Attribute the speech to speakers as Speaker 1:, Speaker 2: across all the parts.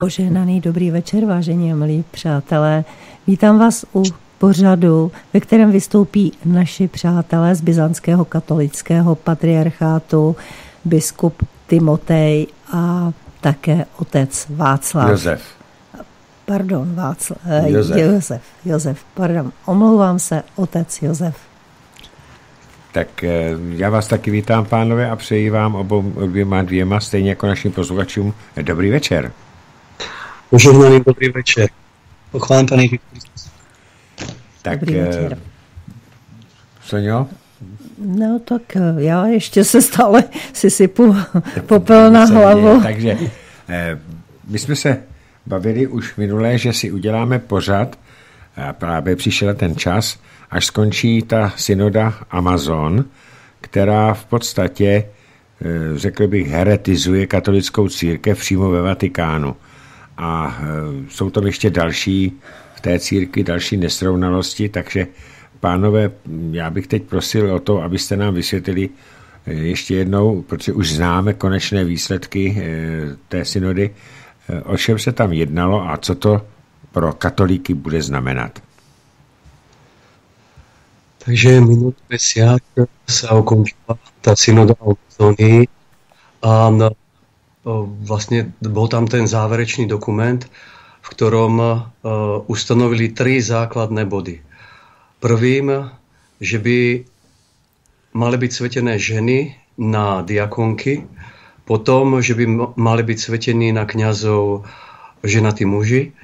Speaker 1: Požehnaný dobrý večer, vážení a milí přátelé. Vítám vás u pořadu, ve kterém vystoupí naši přátelé z byzantského katolického patriarchátu, biskup Timotej a také otec Václav.
Speaker 2: Josef.
Speaker 1: Pardon, Václav. Eh,
Speaker 2: Josef.
Speaker 1: Josef. Josef, pardon. Omlouvám se, otec Josef.
Speaker 2: Tak eh, já vás taky vítám, pánové, a přeji vám obou dvěma dvěma, stejně jako našim posluchačům, dobrý večer.
Speaker 3: Požehnaný dobrý večer. Pochválen Pane Kristus.
Speaker 2: Tak,
Speaker 1: Dobrý
Speaker 2: eh,
Speaker 1: večer.
Speaker 2: Sonio,
Speaker 1: No tak eh, já ještě se stále si sypu popel na hlavu.
Speaker 2: Takže eh, my jsme se bavili už minulé, že si uděláme pořad a právě přišel ten čas, až skončí ta synoda Amazon, která v podstatě, eh, řekl bych, heretizuje katolickou církev přímo ve Vatikánu. A eh, jsou tam ještě další v té církvi, další nesrovnalosti, takže pánové, já bych teď prosil o to, abyste nám vysvětlili eh, ještě jednou, protože už známe konečné výsledky eh, té synody, o čem se tam jednalo a co to pro katolíky bude znamenat.
Speaker 3: Takže minulý mesiac sa ukončila tá synoda o Amazonii a vlastne bol tam ten záverečný dokument, v ktorom ustanovili tri základné body. Prvým, že by mali byť svetené ženy na diakonky, potom, že by mali byť svetení na kňazov ženatí muži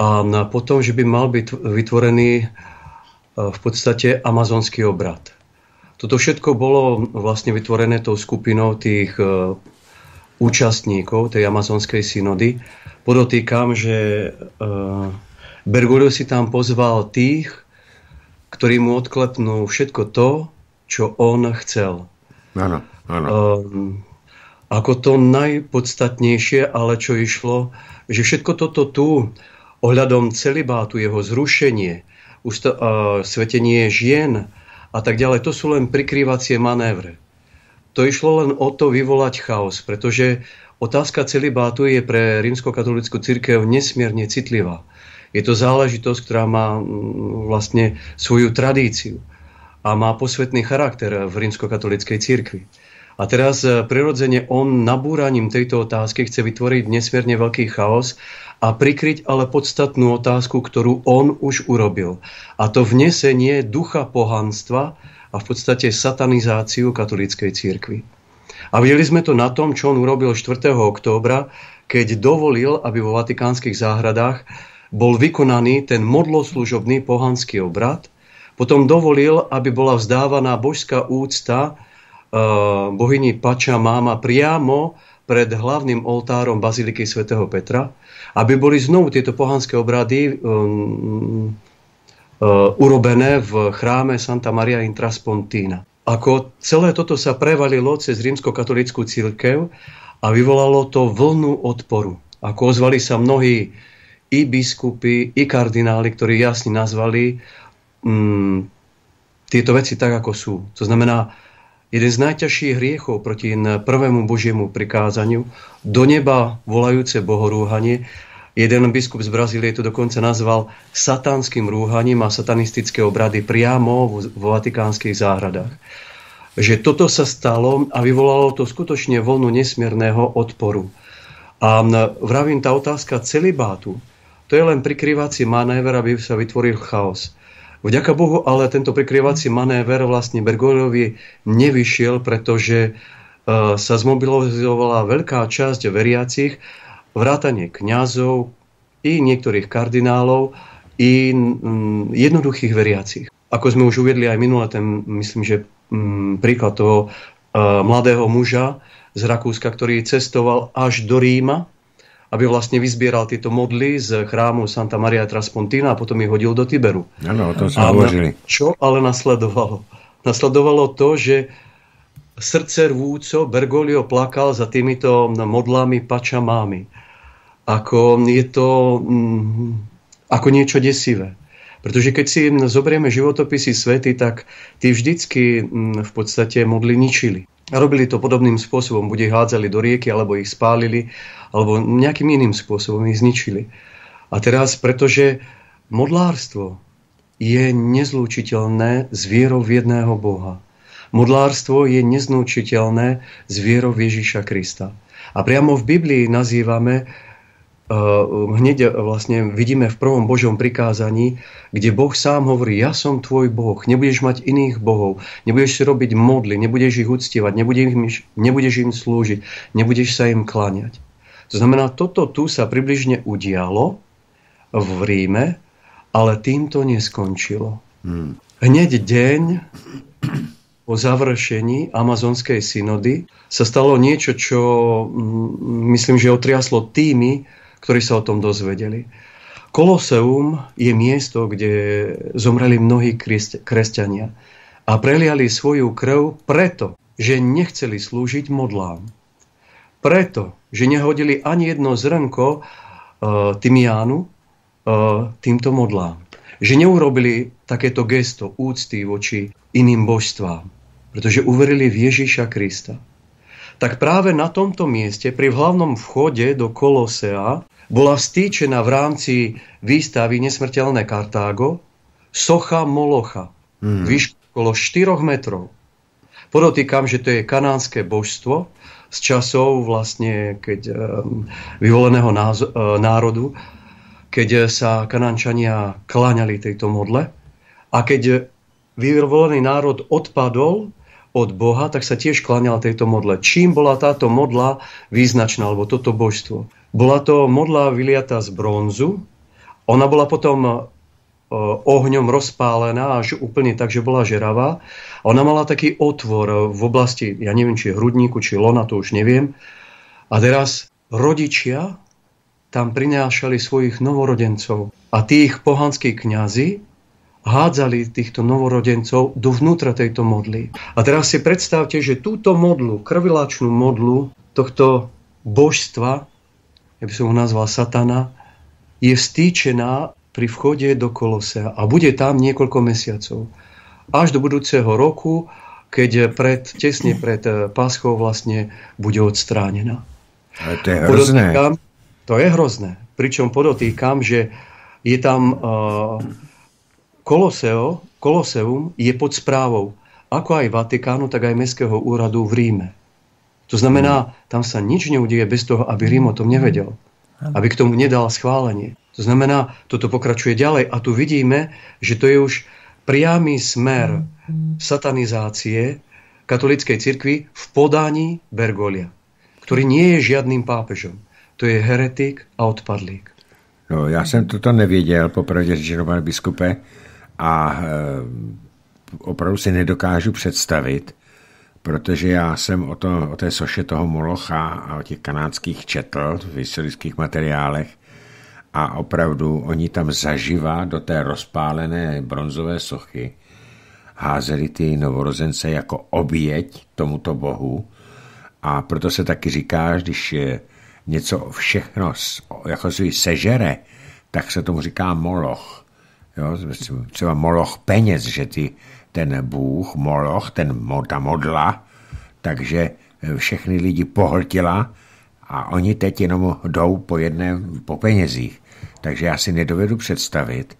Speaker 3: a potom, že by mal byť vytvorený v podstate amazonský obrad. Toto všetko bolo vlastne vytvorené tou skupinou tých účastníkov tej amazonskej synody. Podotýkam, že e, Bergoglio si tam pozval tých, ktorí mu odklepnú všetko to, čo on chcel.
Speaker 2: Ano, ano.
Speaker 3: Um, ako to najpodstatnejšie, ale čo išlo, že všetko toto tu ohľadom celibátu, jeho zrušenie, usta- uh, svetenie žien a tak ďalej, to sú len prikrývacie manévre. To išlo len o to vyvolať chaos, pretože otázka celibátu je pre rímskokatolickú církev nesmierne citlivá. Je to záležitosť, ktorá má mm, vlastne svoju tradíciu a má posvetný charakter v rímskokatolíckej církvi. A teraz e, prirodzene on nabúraním tejto otázky chce vytvoriť nesmierne veľký chaos a prikryť ale podstatnú otázku, ktorú on už urobil. A to vnesenie ducha pohanstva a v podstate satanizáciu katolíckej církvy. A videli sme to na tom, čo on urobil 4. októbra, keď dovolil, aby vo vatikánskych záhradách bol vykonaný ten modloslužobný pohanský obrad, potom dovolil, aby bola vzdávaná božská úcta uh, bohyni Pača Máma priamo pred hlavným oltárom Baziliky svätého Petra, aby boli znovu tieto pohanské obrady um, urobené v chráme Santa Maria in Traspontina. Ako celé toto sa prevalilo cez rímskokatolickú církev a vyvolalo to vlnu odporu. Ako ozvali sa mnohí i biskupy, i kardináli, ktorí jasne nazvali mm, tieto veci tak, ako sú. To znamená, jeden z najťažších hriechov proti prvému Božiemu prikázaniu, do neba volajúce bohorúhanie, jeden biskup z Brazílie to dokonca nazval satanským rúhaním a satanistické obrady priamo vo vatikánskych záhradách. Že toto sa stalo a vyvolalo to skutočne vlnu nesmierného odporu. A vravím, tá otázka celibátu, to je len prikrývací manéver, aby sa vytvoril chaos. Vďaka Bohu, ale tento prikrývací manéver vlastne Bergogliovi nevyšiel, pretože uh, sa zmobilizovala veľká časť veriacich, vrátanie kňazov i niektorých kardinálov i mm, jednoduchých veriacich. Ako sme už uviedli aj minule, ten, myslím, že mm, príklad toho uh, mladého muža z Rakúska, ktorý cestoval až do Ríma, aby vlastne vyzbieral tieto modly z chrámu Santa Maria Traspontina a potom ich hodil do Tiberu.
Speaker 2: Ano, o tom sme hovorili.
Speaker 3: čo ale nasledovalo? Nasledovalo to, že srdce rvúco Bergoglio plakal za týmito modlami pačamámi. Ako je to mm, ako niečo desivé. Pretože keď si zoberieme životopisy svety, tak tí vždycky mm, v podstate modly ničili. robili to podobným spôsobom. Buď ich hádzali do rieky, alebo ich spálili, alebo nejakým iným spôsobom ich zničili. A teraz, pretože modlárstvo je nezlúčiteľné s vierou v jedného Boha. Modlárstvo je neznúčiteľné s vierou Ježíša Krista. A priamo v Biblii nazývame hneď vlastne vidíme v prvom Božom prikázaní, kde Boh sám hovorí, ja som tvoj Boh, nebudeš mať iných bohov, nebudeš si robiť modly, nebudeš ich uctievať, nebudeš im, nebudeš im slúžiť, nebudeš sa im kláňať. To znamená, toto tu sa približne udialo v Ríme, ale týmto neskončilo. Hmm. Hneď deň po završení amazonskej synody sa stalo niečo, čo mm, myslím, že otriaslo tými, ktorí sa o tom dozvedeli. Koloseum je miesto, kde zomreli mnohí kresťania a preliali svoju krv preto, že nechceli slúžiť modlám. Preto, že nehodili ani jedno zrnko uh, tymiánu uh, týmto modlám. Že neurobili takéto gesto úcty voči iným božstvám, pretože uverili v Ježíša Krista tak práve na tomto mieste, pri hlavnom vchode do Kolosea, bola vstýčená v rámci výstavy Nesmrteľné Kartágo socha Molocha, hmm. výšku okolo 4 metrov. Podotýkam, že to je kanánske božstvo z časov vlastne, keď um, vyvoleného uh, národu, keď sa kanánčania kláňali tejto modle a keď vyvolený národ odpadol od Boha, tak sa tiež kláňal tejto modle. Čím bola táto modla význačná, alebo toto božstvo? Bola to modla vyliata z bronzu. Ona bola potom e, ohňom rozpálená až úplne tak, že bola žeravá. Ona mala taký otvor v oblasti, ja neviem, či hrudníku, či lona, to už neviem. A teraz rodičia tam prinášali svojich novorodencov. A tých pohanskí kňazi hádzali týchto novorodencov dovnútra tejto modly. A teraz si predstavte, že túto modlu, krvilačnú modlu tohto božstva, ja by som ho nazval satana, je stýčená pri vchode do Kolosea a bude tam niekoľko mesiacov. Až do budúceho roku, keď pred, tesne pred eh, Paschou vlastne bude odstránená.
Speaker 2: Ale to je hrozné. Podotýkam,
Speaker 3: to je hrozné. Pričom podotýkam, že je tam uh, Koloseo, Koloseum je pod správou ako aj Vatikánu, tak aj Mestského úradu v Ríme. To znamená, tam sa nič neudieje bez toho, aby Rím o tom nevedel. Aby k tomu nedal schválenie. To znamená, toto pokračuje ďalej a tu vidíme, že to je už priamy smer satanizácie katolíckej cirkvi v podaní Bergolia, ktorý nie je žiadnym pápežom. To je heretik a odpadlík.
Speaker 2: No, já jsem toto nevěděl, popravdě řečeno, pane biskupe, a e, opravdu si nedokážu představit, protože já jsem o, to, o té soše toho Molocha a o těch kanádských četl v historických materiálech a opravdu oni tam zaživa do té rozpálené bronzové sochy házeli ty novorozence jako oběť tomuto bohu a proto se taky říká, když něco všechno jako si sežere, tak se tomu říká moloch. Jo, třeba moloch peněz, že ty, ten bůh, moloch, ten, ta modla, takže eh, všechny lidi pohltila a oni teď jenom jdou po jedné, po penězích. Takže já si nedovedu představit,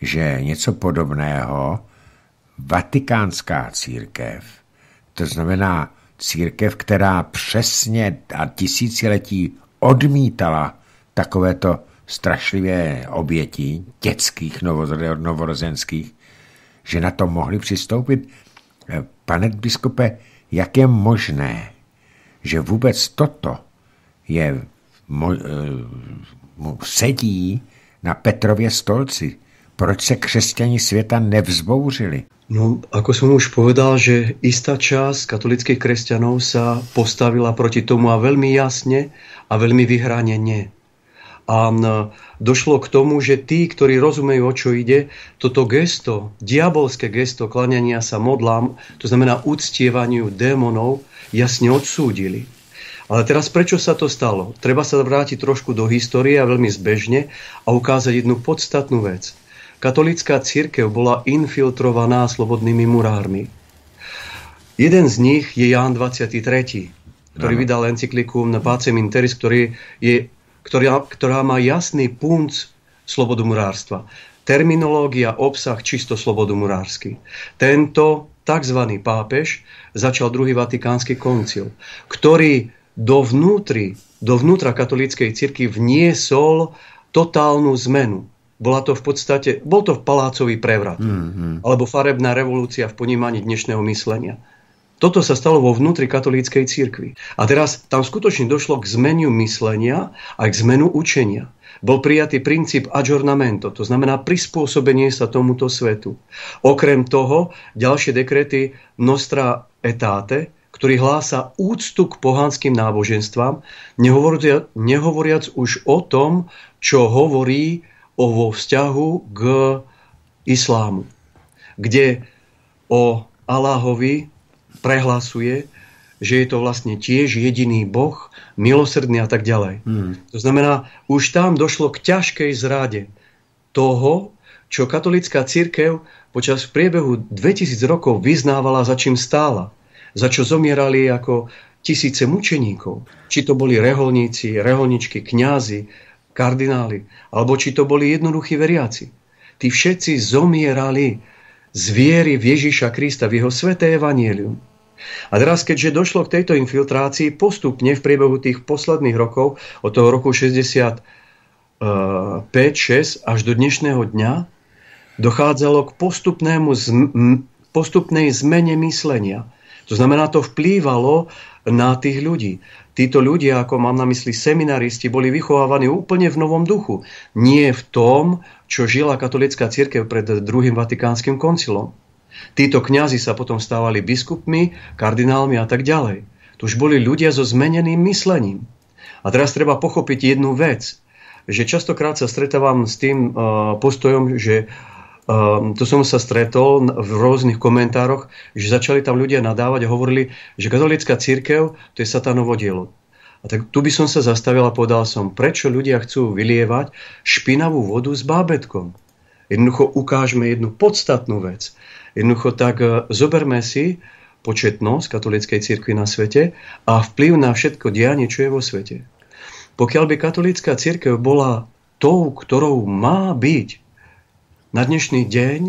Speaker 2: že něco podobného vatikánská církev, to znamená církev, která přesně a tisíciletí odmítala takovéto strašlivé oběti dětských novorozenských, že na to mohli přistoupit. Eh, pane biskupe, jak je možné, že vůbec toto je, mo, eh, sedí na Petrově stolci? Proč se křesťani světa nevzbouřili?
Speaker 3: No, ako som už povedal, že istá časť katolických kresťanov sa postavila proti tomu a veľmi jasne a veľmi vyhránene. A došlo k tomu, že tí, ktorí rozumejú, o čo ide, toto gesto, diabolské gesto klaniania sa modlám, to znamená uctievaniu démonov, jasne odsúdili. Ale teraz prečo sa to stalo? Treba sa vrátiť trošku do histórie a veľmi zbežne a ukázať jednu podstatnú vec. Katolická církev bola infiltrovaná slobodnými murármi. Jeden z nich je Ján 23., ktorý ano. vydal encyklikum na Pacem Interis, ktorý je, ktorá, ktorá má jasný punc slobodomurárstva. Terminológia, obsah, čisto slobodomurársky. Tento tzv. pápež začal druhý vatikánsky koncil, ktorý dovnútri, dovnútra katolíckej cirky vniesol totálnu zmenu. Bola to v podstate, bol to palácový prevrat, mm-hmm. alebo farebná revolúcia v ponímaní dnešného myslenia. Toto sa stalo vo vnútri katolíckej cirkvi. A teraz tam skutočne došlo k zmeniu myslenia a k zmenu učenia bol prijatý princíp aggiornamento, to znamená prispôsobenie sa tomuto svetu. Okrem toho, ďalšie dekrety Nostra etate, ktorý hlása úctu k pohanským náboženstvám, nehovoriac, nehovoriac už o tom, čo hovorí o vo vzťahu k islámu, kde o Aláhovi prehlasuje, že je to vlastne tiež jediný Boh, milosrdný a tak ďalej. Hmm. To znamená, už tam došlo k ťažkej zrade toho, čo katolická církev počas priebehu 2000 rokov vyznávala, za čím stála. Za čo zomierali ako tisíce mučeníkov. Či to boli reholníci, reholničky, kňazi, kardináli, alebo či to boli jednoduchí veriaci. Tí všetci zomierali z viery v Ježiša Krista, v jeho sveté evanielium. A teraz, keďže došlo k tejto infiltrácii, postupne v priebehu tých posledných rokov, od toho roku 65-6 až do dnešného dňa, dochádzalo k postupnému postupnej zmene myslenia. To znamená, to vplývalo na tých ľudí. Títo ľudia, ako mám na mysli seminaristi, boli vychovávaní úplne v novom duchu. Nie v tom, čo žila katolická církev pred druhým vatikánskym koncilom. Títo kňazi sa potom stávali biskupmi, kardinálmi a tak ďalej. To už boli ľudia so zmeneným myslením. A teraz treba pochopiť jednu vec, že častokrát sa stretávam s tým uh, postojom, že uh, to som sa stretol v rôznych komentároch, že začali tam ľudia nadávať a hovorili, že katolická církev to je satanovo dielo. A tak tu by som sa zastavil a povedal som, prečo ľudia chcú vylievať špinavú vodu s bábetkom. Jednoducho ukážme jednu podstatnú vec. Jednoducho tak e, zoberme si početnosť katolíckej cirkvi na svete a vplyv na všetko dianie, čo je vo svete. Pokiaľ by katolická církev bola tou, ktorou má byť, na dnešný deň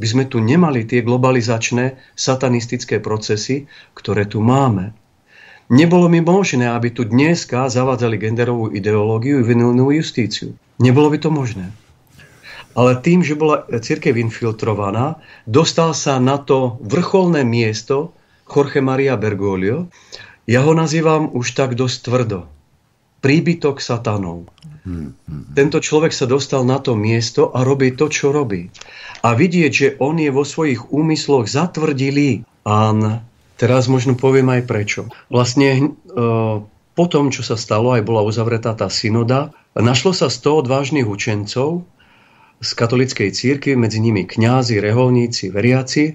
Speaker 3: by sme tu nemali tie globalizačné satanistické procesy, ktoré tu máme. Nebolo mi možné, aby tu dneska zavádzali genderovú ideológiu i vinilnú justíciu. Nebolo by to možné ale tým, že bola církev infiltrovaná, dostal sa na to vrcholné miesto Jorge Maria Bergoglio. Ja ho nazývam už tak dosť tvrdo. Príbytok satanov. Hmm, hmm. Tento človek sa dostal na to miesto a robí to, čo robí. A vidieť, že on je vo svojich úmysloch zatvrdilý. A teraz možno poviem aj prečo. Vlastne e, po tom, čo sa stalo, aj bola uzavretá tá synoda, našlo sa 100 odvážnych učencov, z katolickej círky, medzi nimi kňazi, reholníci, veriaci,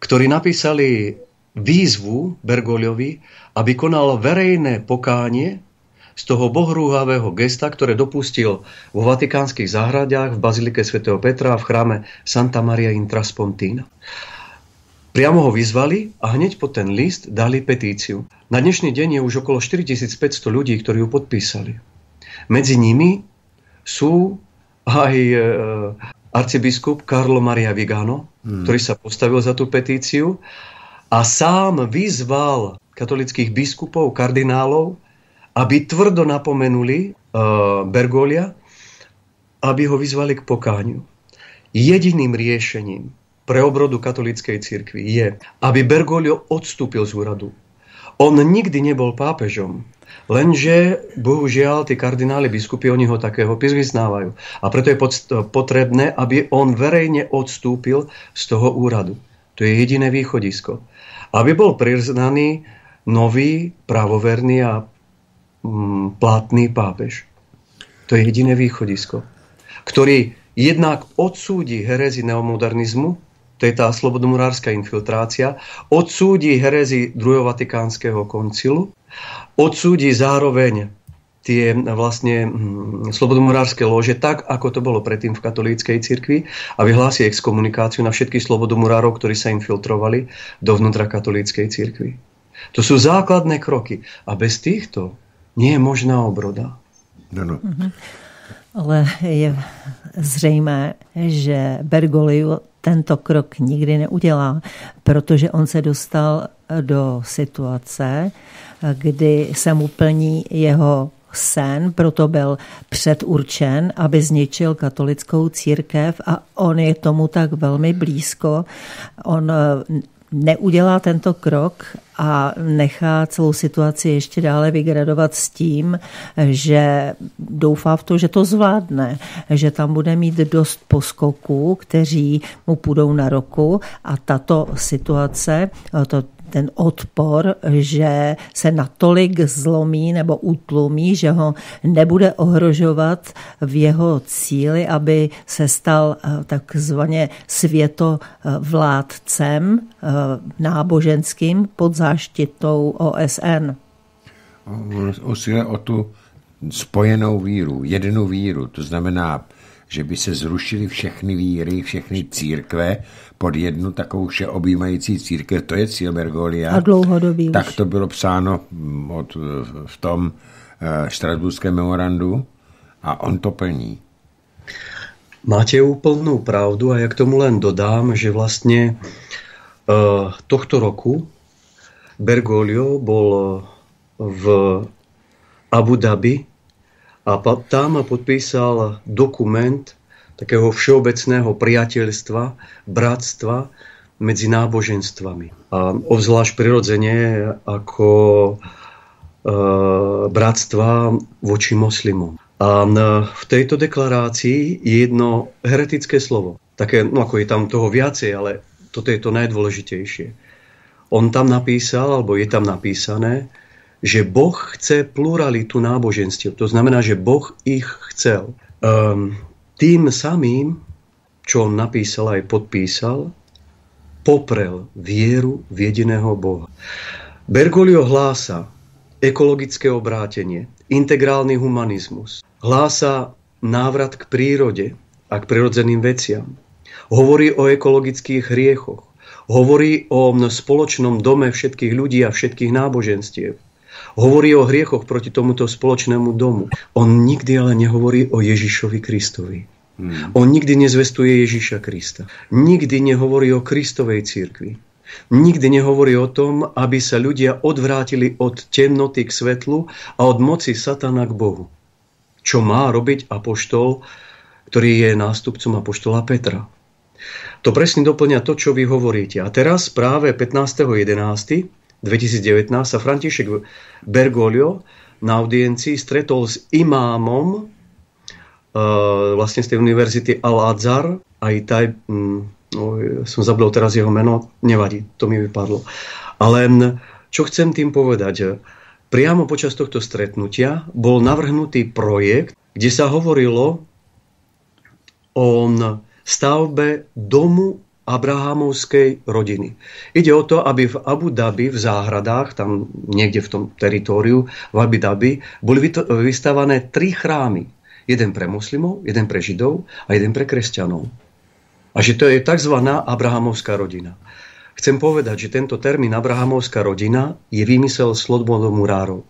Speaker 3: ktorí napísali výzvu Bergogliovi, aby konal verejné pokánie z toho bohrúhavého gesta, ktoré dopustil vo vatikánskych záhradách v Bazilike svätého Petra a v chráme Santa Maria Intraspontina. Priamo ho vyzvali a hneď po ten list dali petíciu. Na dnešný deň je už okolo 4500 ľudí, ktorí ju podpísali. Medzi nimi sú aj e, arcibiskup Carlo Maria Vigano, hmm. ktorý sa postavil za tú petíciu a sám vyzval katolických biskupov, kardinálov, aby tvrdo napomenuli uh, Bergolia, aby ho vyzvali k pokániu. Jediným riešením pre obrodu katolíckej cirkvi je, aby Bergoglio odstúpil z úradu. On nikdy nebol pápežom, Lenže, bohužiaľ, tí kardináli biskupy, oni ho takého vyznávajú. A preto je potrebné, aby on verejne odstúpil z toho úradu. To je jediné východisko. Aby bol priznaný nový, pravoverný a mm, platný pápež. To je jediné východisko. Ktorý jednak odsúdi herezi neomodernizmu, to je tá slobodomurárska infiltrácia, odsúdi herezi druhého vatikánskeho koncilu odsúdi zároveň tie vlastne hm, slobodomurárske lože tak, ako to bolo predtým v katolíckej cirkvi a vyhlási exkomunikáciu na všetkých slobodomurárov, ktorí sa infiltrovali dovnútra katolíckej cirkvi. To sú základné kroky. A bez týchto nie je možná obroda.
Speaker 2: No, no.
Speaker 1: Mm-hmm. Ale je zřejmé, že Bergoglio tento krok nikdy neudělá, protože on se dostal do situace, kdy se mu plní jeho sen, proto byl předurčen, aby zničil katolickou církev a on je tomu tak velmi blízko. On neudělá tento krok a nechá celou situaci ještě dále vygradovat s tím, že doufá v to, že to zvládne, že tam bude mít dost poskoků, kteří mu půjdou na roku a tato situace, to ten odpor, že se natolik zlomí nebo utlumí, že ho nebude ohrožovat v jeho cíli, aby se stal eh, takzvaně světovládcem eh, náboženským pod záštitou OSN.
Speaker 2: Usiluje o tu spojenou víru, jednu víru, to znamená že by se zrušily všechny víry, všechny církve pod jednu takovou všeobjímající církev. To je cíl Bergolia.
Speaker 1: A dlouhodobý
Speaker 2: Tak to bylo psáno od, v tom uh, Štrasburském memorandu a on to plní.
Speaker 3: Máte úplnú pravdu a ja k tomu len dodám, že vlastne uh, tohto roku Bergoglio bol v Abu Dhabi a tam podpísal dokument takého všeobecného priateľstva, bratstva medzi náboženstvami. A obzvlášť prirodzene ako e, bratstva voči moslimom. A v tejto deklarácii je jedno heretické slovo. Také, no ako je tam toho viacej, ale toto je to najdôležitejšie. On tam napísal, alebo je tam napísané, že Boh chce pluralitu náboženstiev. To znamená, že Boh ich chcel. Um, tým samým, čo on napísal aj podpísal, poprel vieru v jediného Boha. Bergoglio hlása ekologické obrátenie, integrálny humanizmus, hlása návrat k prírode a k prirodzeným veciam. Hovorí o ekologických hriechoch, hovorí o spoločnom dome všetkých ľudí a všetkých náboženstiev Hovorí o hriechoch proti tomuto spoločnému domu. On nikdy ale nehovorí o Ježišovi Kristovi. Hmm. On nikdy nezvestuje Ježiša Krista. Nikdy nehovorí o Kristovej církvi. Nikdy nehovorí o tom, aby sa ľudia odvrátili od temnoty k svetlu a od moci satana k Bohu. Čo má robiť apoštol, ktorý je nástupcom apoštola Petra. To presne doplňa to, čo vy hovoríte. A teraz práve 15.11. 2019 sa František Bergoglio na audiencii stretol s imámom uh, vlastne z tej univerzity Al-Azhar, aj taj, um, no, som zabudol teraz jeho meno, nevadí, to mi vypadlo. Ale čo chcem tým povedať, priamo počas tohto stretnutia bol navrhnutý projekt, kde sa hovorilo o stavbe domu Abrahamovskej rodiny. Ide o to, aby v Abu Dhabi, v záhradách, tam niekde v tom teritóriu v Abu Dhabi, boli vystavané tri chrámy. Jeden pre muslimov, jeden pre židov a jeden pre kresťanov. A že to je tzv. Abrahamovská rodina. Chcem povedať, že tento termín Abrahamovská rodina je vymysel slobodomurárov.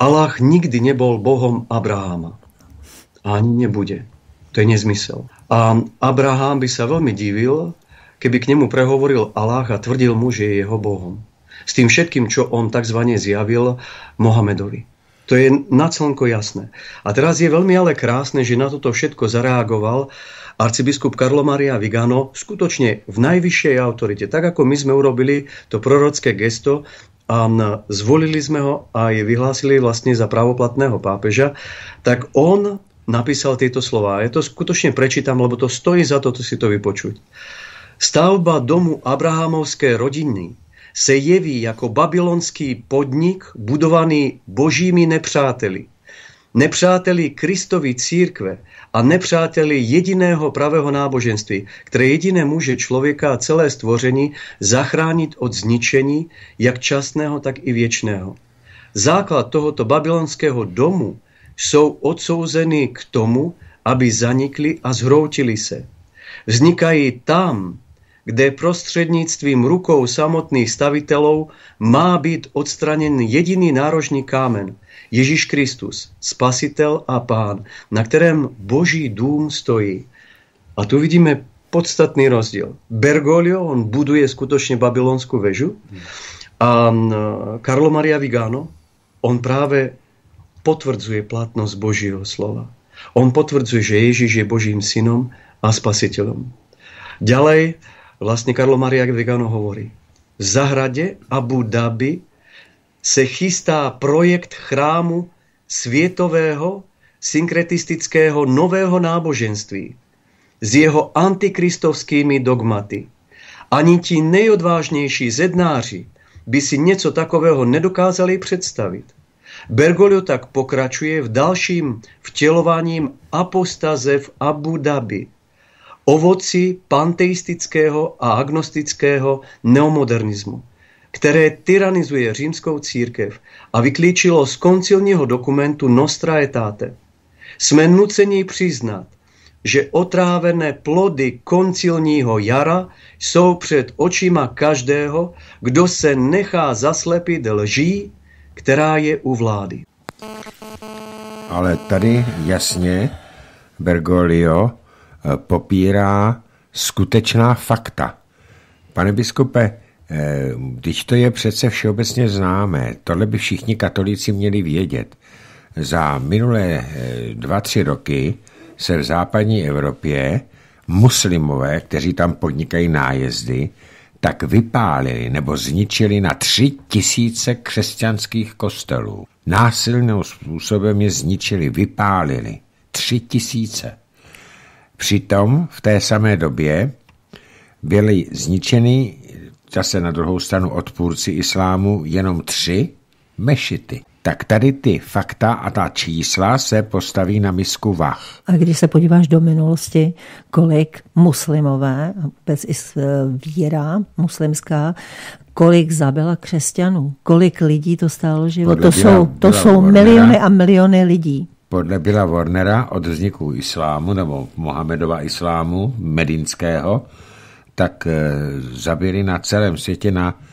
Speaker 3: Allah nikdy nebol Bohom Abrahama. A ani nebude. To je nezmysel. A Abraham by sa veľmi divil, keby k nemu prehovoril Allah a tvrdil mu, že je jeho Bohom. S tým všetkým, čo on tzv. zjavil Mohamedovi. To je na slnko jasné. A teraz je veľmi ale krásne, že na toto všetko zareagoval arcibiskup Karlo Maria Vigano skutočne v najvyššej autorite. Tak ako my sme urobili to prorocké gesto a zvolili sme ho a je vyhlásili vlastne za pravoplatného pápeža, tak on napísal tieto slova. Ja to skutočne prečítam, lebo to stojí za to, to si to vypočuť. Stavba domu Abrahamovské rodiny se jeví jako babylonský podnik budovaný božími nepřáteli. Nepřáteli Kristovi církve a nepřáteli jediného pravého náboženství, které jediné může člověka a celé stvoření zachránit od zničení, jak časného, tak i věčného. základ tohoto babylonského domu jsou odsouzení k tomu, aby zanikli a zhroutili se. Vznikají tam, kde prostřednictvím rukou samotných stavitelů má být odstraněn jediný nárožný kámen, Ježíš Kristus, spasitel a pán, na kterém boží dům stojí. A tu vidíme podstatný rozdíl. Bergoglio, on buduje skutočne babylonskú väžu a Karlo Maria Vigano, on práve potvrdzuje platnosť Božího slova. On potvrdzuje, že Ježiš je Božím synom a spasiteľom. Ďalej vlastne Karlo Maria Vigano hovorí, v zahrade Abu Dhabi se chystá projekt chrámu svietového synkretistického nového náboženství s jeho antikristovskými dogmaty. Ani ti nejodvážnější zednáři by si něco takového nedokázali představit. Bergoglio tak pokračuje v dalším vtělováním apostaze v Abu Dhabi, ovoci panteistického a agnostického neomodernismu, které tyranizuje římskou církev a vyklíčilo z koncilního dokumentu Nostra Aetate. Jsme nuceni přiznat, že otrávené plody koncilního jara jsou před očima každého, kdo se nechá zaslepit lží, která je u vlády.
Speaker 2: Ale tady jasně Bergoglio eh, popírá skutečná fakta. Pane biskupe, eh, když to je přece všeobecně známé, tohle by všichni katolíci měli vědět. Za minulé eh, dva, tři roky se v západní Evropě muslimové, kteří tam podnikají nájezdy, tak vypálili nebo zničili na tři tisíce křesťanských kostelů. Násilným způsobem je zničili, vypálili. Tři tisíce. Přitom v té samé době byly zničeny zase na druhou stranu odpůrci islámu jenom tři mešity tak tady ty fakta a ta čísla se postaví na misku vach.
Speaker 1: A když se podíváš do minulosti, kolik muslimové, bez víra muslimská, kolik zabila křesťanů, kolik lidí to stálo život. Podle to byla, jsou, to jsou Warnera, miliony a miliony lidí.
Speaker 2: Podle byla Warnera od vzniku islámu, nebo Mohamedova islámu, medinského, tak e, zabili na celém světě na Eh,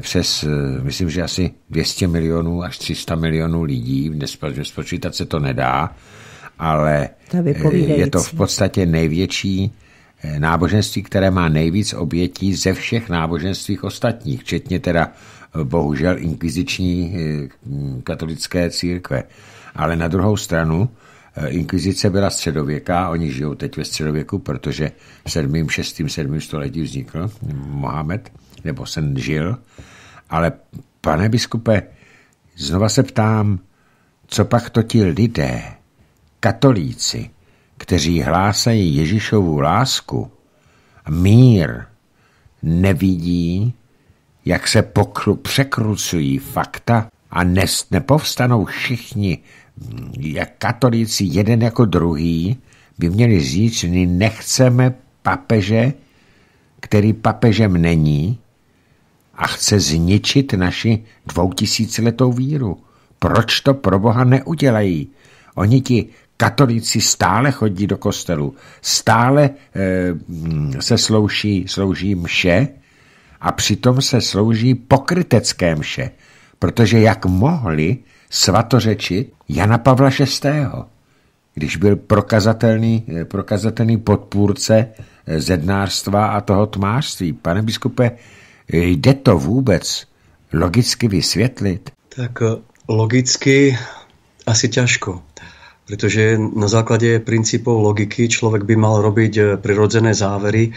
Speaker 2: přes, eh, myslím, že asi 200 milionů až 300 milionů lidí, dnes spočítat se to nedá, ale eh, je to v podstatě největší náboženství, které má nejvíc obětí ze všech náboženství ostatních, včetně teda bohužel inkviziční katolické církve. Ale na druhou stranu, inkvizice byla středověká, oni žijou teď ve středověku, protože v 7. 6. 7. století vznikl Mohamed nebo jsem žil, ale pane biskupe, znova se ptám, co pak to ti lidé, katolíci, kteří hlásají Ježíšovu lásku mír, nevidí, jak se pokru, překrucují fakta a nes, nepovstanou všichni, jak katolíci jeden jako druhý, by měli říct, že nechceme papeže, který papežem není, a chce zničit naši dvoutisíciletou víru. Proč to pro Boha neudělají? Oni ti katolíci stále chodí do kostelu, stále e, se slouží, slouží mše a přitom se slouží pokrytecké mše, protože jak mohli svatořečit Jana Pavla VI., když byl prokazatelný, eh, prokazatelný podpůrce eh, zednářstva a toho tmářství. Pane biskupe, Jde to vůbec logicky vysvětlit?
Speaker 3: Tak eh, logicky asi ťažko. Pretože na základe princípov logiky človek by mal robiť eh, prirodzené závery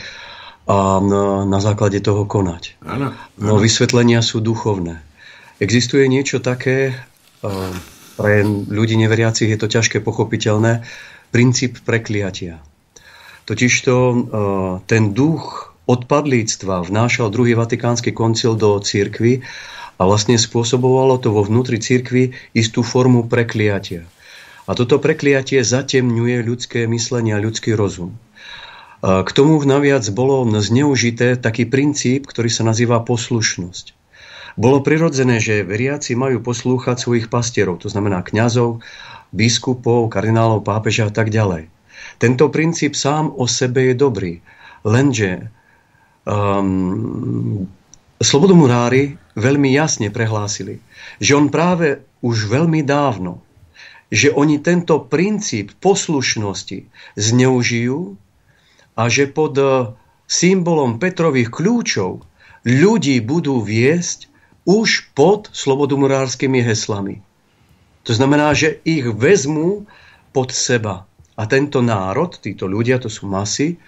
Speaker 3: a na, na základe toho konať.
Speaker 2: Ano,
Speaker 3: ano. No vysvetlenia sú duchovné. Existuje niečo také, eh, pre ľudí neveriacich je to ťažké pochopiteľné, princíp prekliatia. Totižto ten duch odpadlíctva vnášal druhý vatikánsky koncil do církvy a vlastne spôsobovalo to vo vnútri církvy istú formu prekliatia. A toto prekliatie zatemňuje ľudské myslenie a ľudský rozum. K tomu naviac bolo zneužité taký princíp, ktorý sa nazýva poslušnosť. Bolo prirodzené, že veriaci majú poslúchať svojich pastierov, to znamená kňazov, biskupov, kardinálov, pápeža a tak ďalej. Tento princíp sám o sebe je dobrý, lenže um, slobodomurári veľmi jasne prehlásili, že on práve už veľmi dávno, že oni tento princíp poslušnosti zneužijú a že pod eh, symbolom Petrových kľúčov ľudí budú viesť už pod slobodomurárskymi heslami. To znamená, že ich vezmú pod seba. A tento národ, títo ľudia, to sú masy,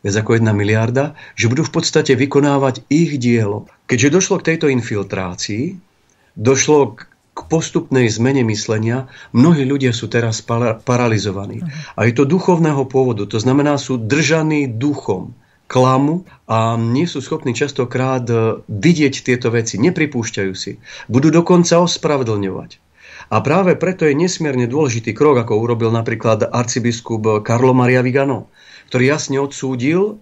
Speaker 3: viac ako jedna miliarda, že budú v podstate vykonávať ich dielo. Keďže došlo k tejto infiltrácii, došlo k postupnej zmene myslenia, mnohí ľudia sú teraz paralizovaní. A je to duchovného pôvodu, to znamená, sú držaní duchom klamu a nie sú schopní častokrát e, vidieť tieto veci, nepripúšťajú si. Budú dokonca ospravedlňovať. A práve preto je nesmierne dôležitý krok, ako urobil napríklad arcibiskup Carlo Maria Vigano ktorý jasne odsúdil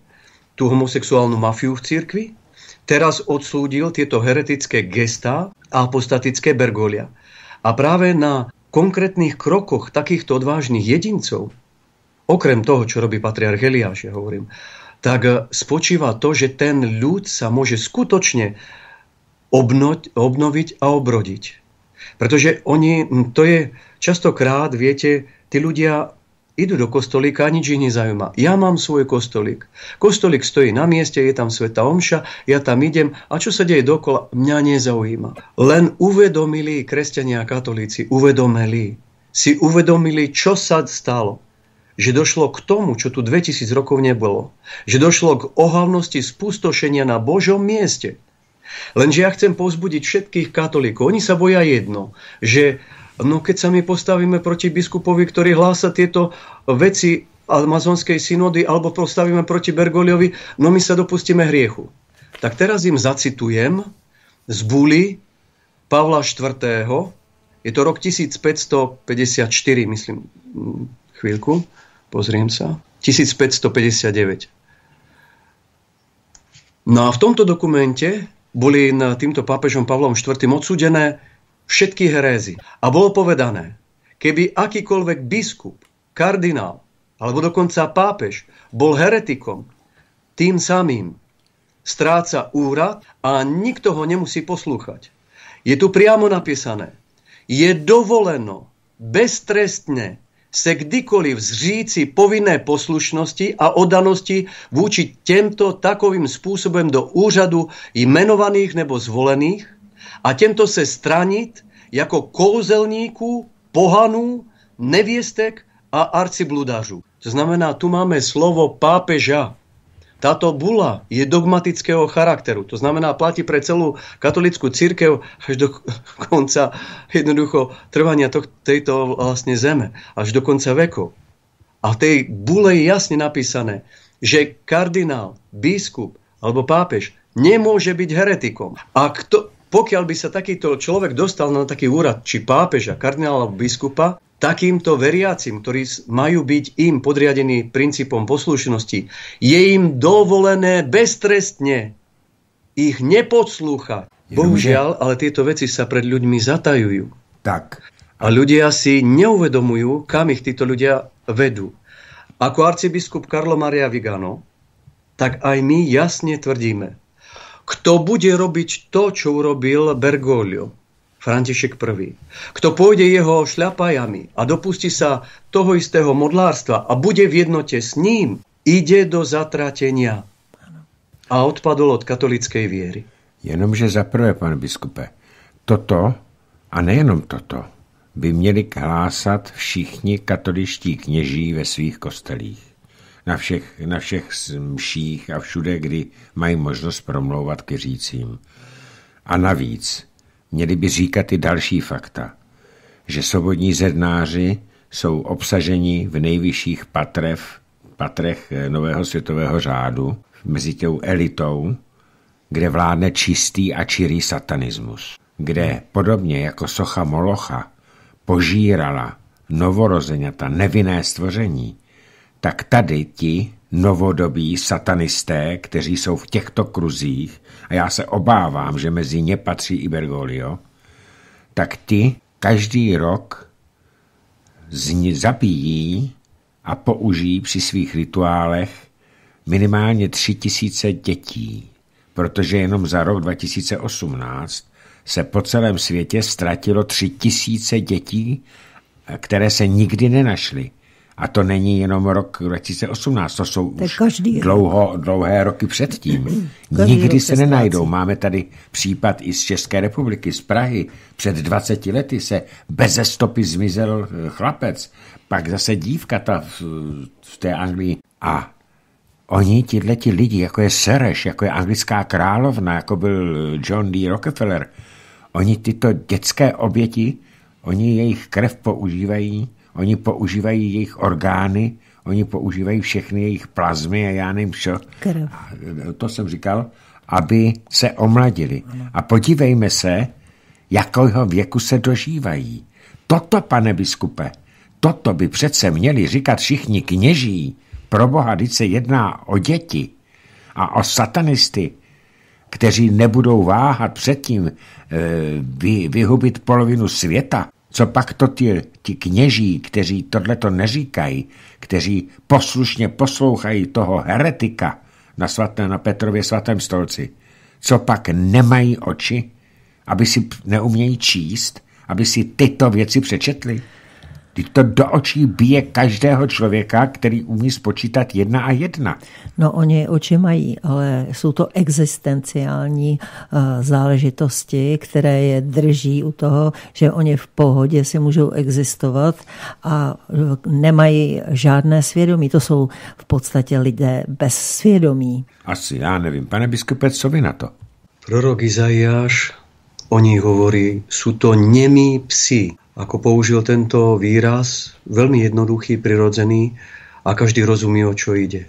Speaker 3: tú homosexuálnu mafiu v cirkvi, teraz odsúdil tieto heretické gestá a apostatické bergolia. A práve na konkrétnych krokoch takýchto odvážnych jedincov, okrem toho, čo robí patriarch Eliáš, ja hovorím, tak spočíva to, že ten ľud sa môže skutočne obnoť, obnoviť a obrodiť. Pretože oni, to je častokrát, viete, tí ľudia idú do kostolíka a nič ich nezaujíma. Ja mám svoj kostolík. Kostolík stojí na mieste, je tam sveta omša, ja tam idem a čo sa deje dokola, mňa nezaujíma. Len uvedomili kresťania a katolíci, uvedomili, si uvedomili, čo sa stalo. Že došlo k tomu, čo tu 2000 rokov nebolo. Že došlo k ohavnosti spustošenia na Božom mieste. Lenže ja chcem povzbudiť všetkých katolíkov. Oni sa boja jedno, že No keď sa my postavíme proti biskupovi, ktorý hlása tieto veci amazonskej synody, alebo postavíme proti Bergoliovi, no my sa dopustíme hriechu. Tak teraz im zacitujem z búly Pavla IV. Je to rok 1554, myslím, chvíľku, pozriem sa. 1559. No a v tomto dokumente boli týmto pápežom Pavlom IV. odsúdené všetky herézy. A bolo povedané, keby akýkoľvek biskup, kardinál alebo dokonca pápež bol heretikom, tým samým stráca úrad a nikto ho nemusí poslúchať. Je tu priamo napísané, je dovoleno beztrestne se kdykoliv zříci povinné poslušnosti a odanosti vůči těmto takovým způsobem do úřadu jmenovaných nebo zvolených, a těmto se stranit jako kouzelníků, pohanů, neviestek a arcibludářů. To znamená, tu máme slovo pápeža. Táto bula je dogmatického charakteru. To znamená, platí pre celú katolickú církev až do konca jednoducho trvania to, tejto vlastne zeme. Až do konca vekov. A v tej bule je jasne napísané, že kardinál, biskup alebo pápež nemôže byť heretikom. A kto, pokiaľ by sa takýto človek dostal na taký úrad, či pápeža, kardinála alebo biskupa, takýmto veriacim, ktorí majú byť im podriadení princípom poslušnosti, je im dovolené beztrestne ich neposlúchať. Bohužiaľ, ale tieto veci sa pred ľuďmi zatajujú.
Speaker 2: Tak.
Speaker 3: A ľudia si neuvedomujú, kam ich títo ľudia vedú. Ako arcibiskup Karlo Maria Vigano, tak aj my jasne tvrdíme, kto bude robiť to, čo urobil Bergoglio, František I. Kto pôjde jeho šľapajami a dopustí sa toho istého modlárstva a bude v jednote s ním, ide do zatratenia a odpadol od katolickej viery.
Speaker 2: Jenomže za prvé, pane biskupe, toto a nejenom toto by měli hlásat všichni katoličtí kněží ve svých kostelích na všech, na všech mších a všude, kdy mají možnost promlouvat k řícím. A navíc měli by říkat i další fakta, že svobodní zednáři jsou obsaženi v nejvyšších patrech, patrech eh, nového světového řádu, mezi tou elitou, kde vládne čistý a čirý satanismus, kde podobně jako socha Molocha požírala novorozeňata, nevinné stvoření, tak tady ti novodobí satanisté, kteří jsou v těchto kruzích, a já se obávám, že mezi ně patří i Bergoglio, tak ty každý rok zabíjí a použijí při svých rituálech minimálně tři tisíce dětí, protože jenom za rok 2018 se po celém světě ztratilo tři tisíce dětí, které se nikdy nenašly. A to není jenom rok 2018, to jsou to už dlouho, dlouhé roky předtím. Nikdy se nenajdou. Máme tady případ i z České republiky, z Prahy. Před 20 lety se beze stopy zmizel eh, chlapec, pak zase dívka ta v, v té Anglii. A oni, ti lidi, jako je Sereš, jako je anglická královna, jako byl John D. Rockefeller, oni tyto dětské oběti, oni jejich krev používají Oni používají jejich orgány, oni používají všechny jejich plazmy a já nevím čo. To jsem říkal, aby se omladili. A podívejme se, jakého věku se dožívají. Toto, pane biskupe, toto by přece měli říkat všichni kněží. Pro boha, když se jedná o děti a o satanisty, kteří nebudou váhat předtím e, vy, vyhubit polovinu světa, co pak to ti, ti kněží, kteří tohleto neříkají, kteří poslušně poslouchají toho heretika na, svaté, na Petrově svatém stolci, co pak nemají oči, aby si neumějí číst, aby si tyto věci přečetli? Teď to do očí bije každého člověka, který umí spočítat jedna a jedna.
Speaker 1: No oni oči mají, ale jsou to existenciální uh, záležitosti, které je drží u toho, že oni v pohodě si můžou existovat a eh, nemají žádné svědomí. To jsou v podstatě lidé bez svědomí.
Speaker 2: Asi, já nevím. Pane biskupe, co vy na to?
Speaker 3: Prorok Izajáš o nich hovorí, sú to nemí psi ako použil tento výraz, veľmi jednoduchý, prirodzený a každý rozumie, o čo ide.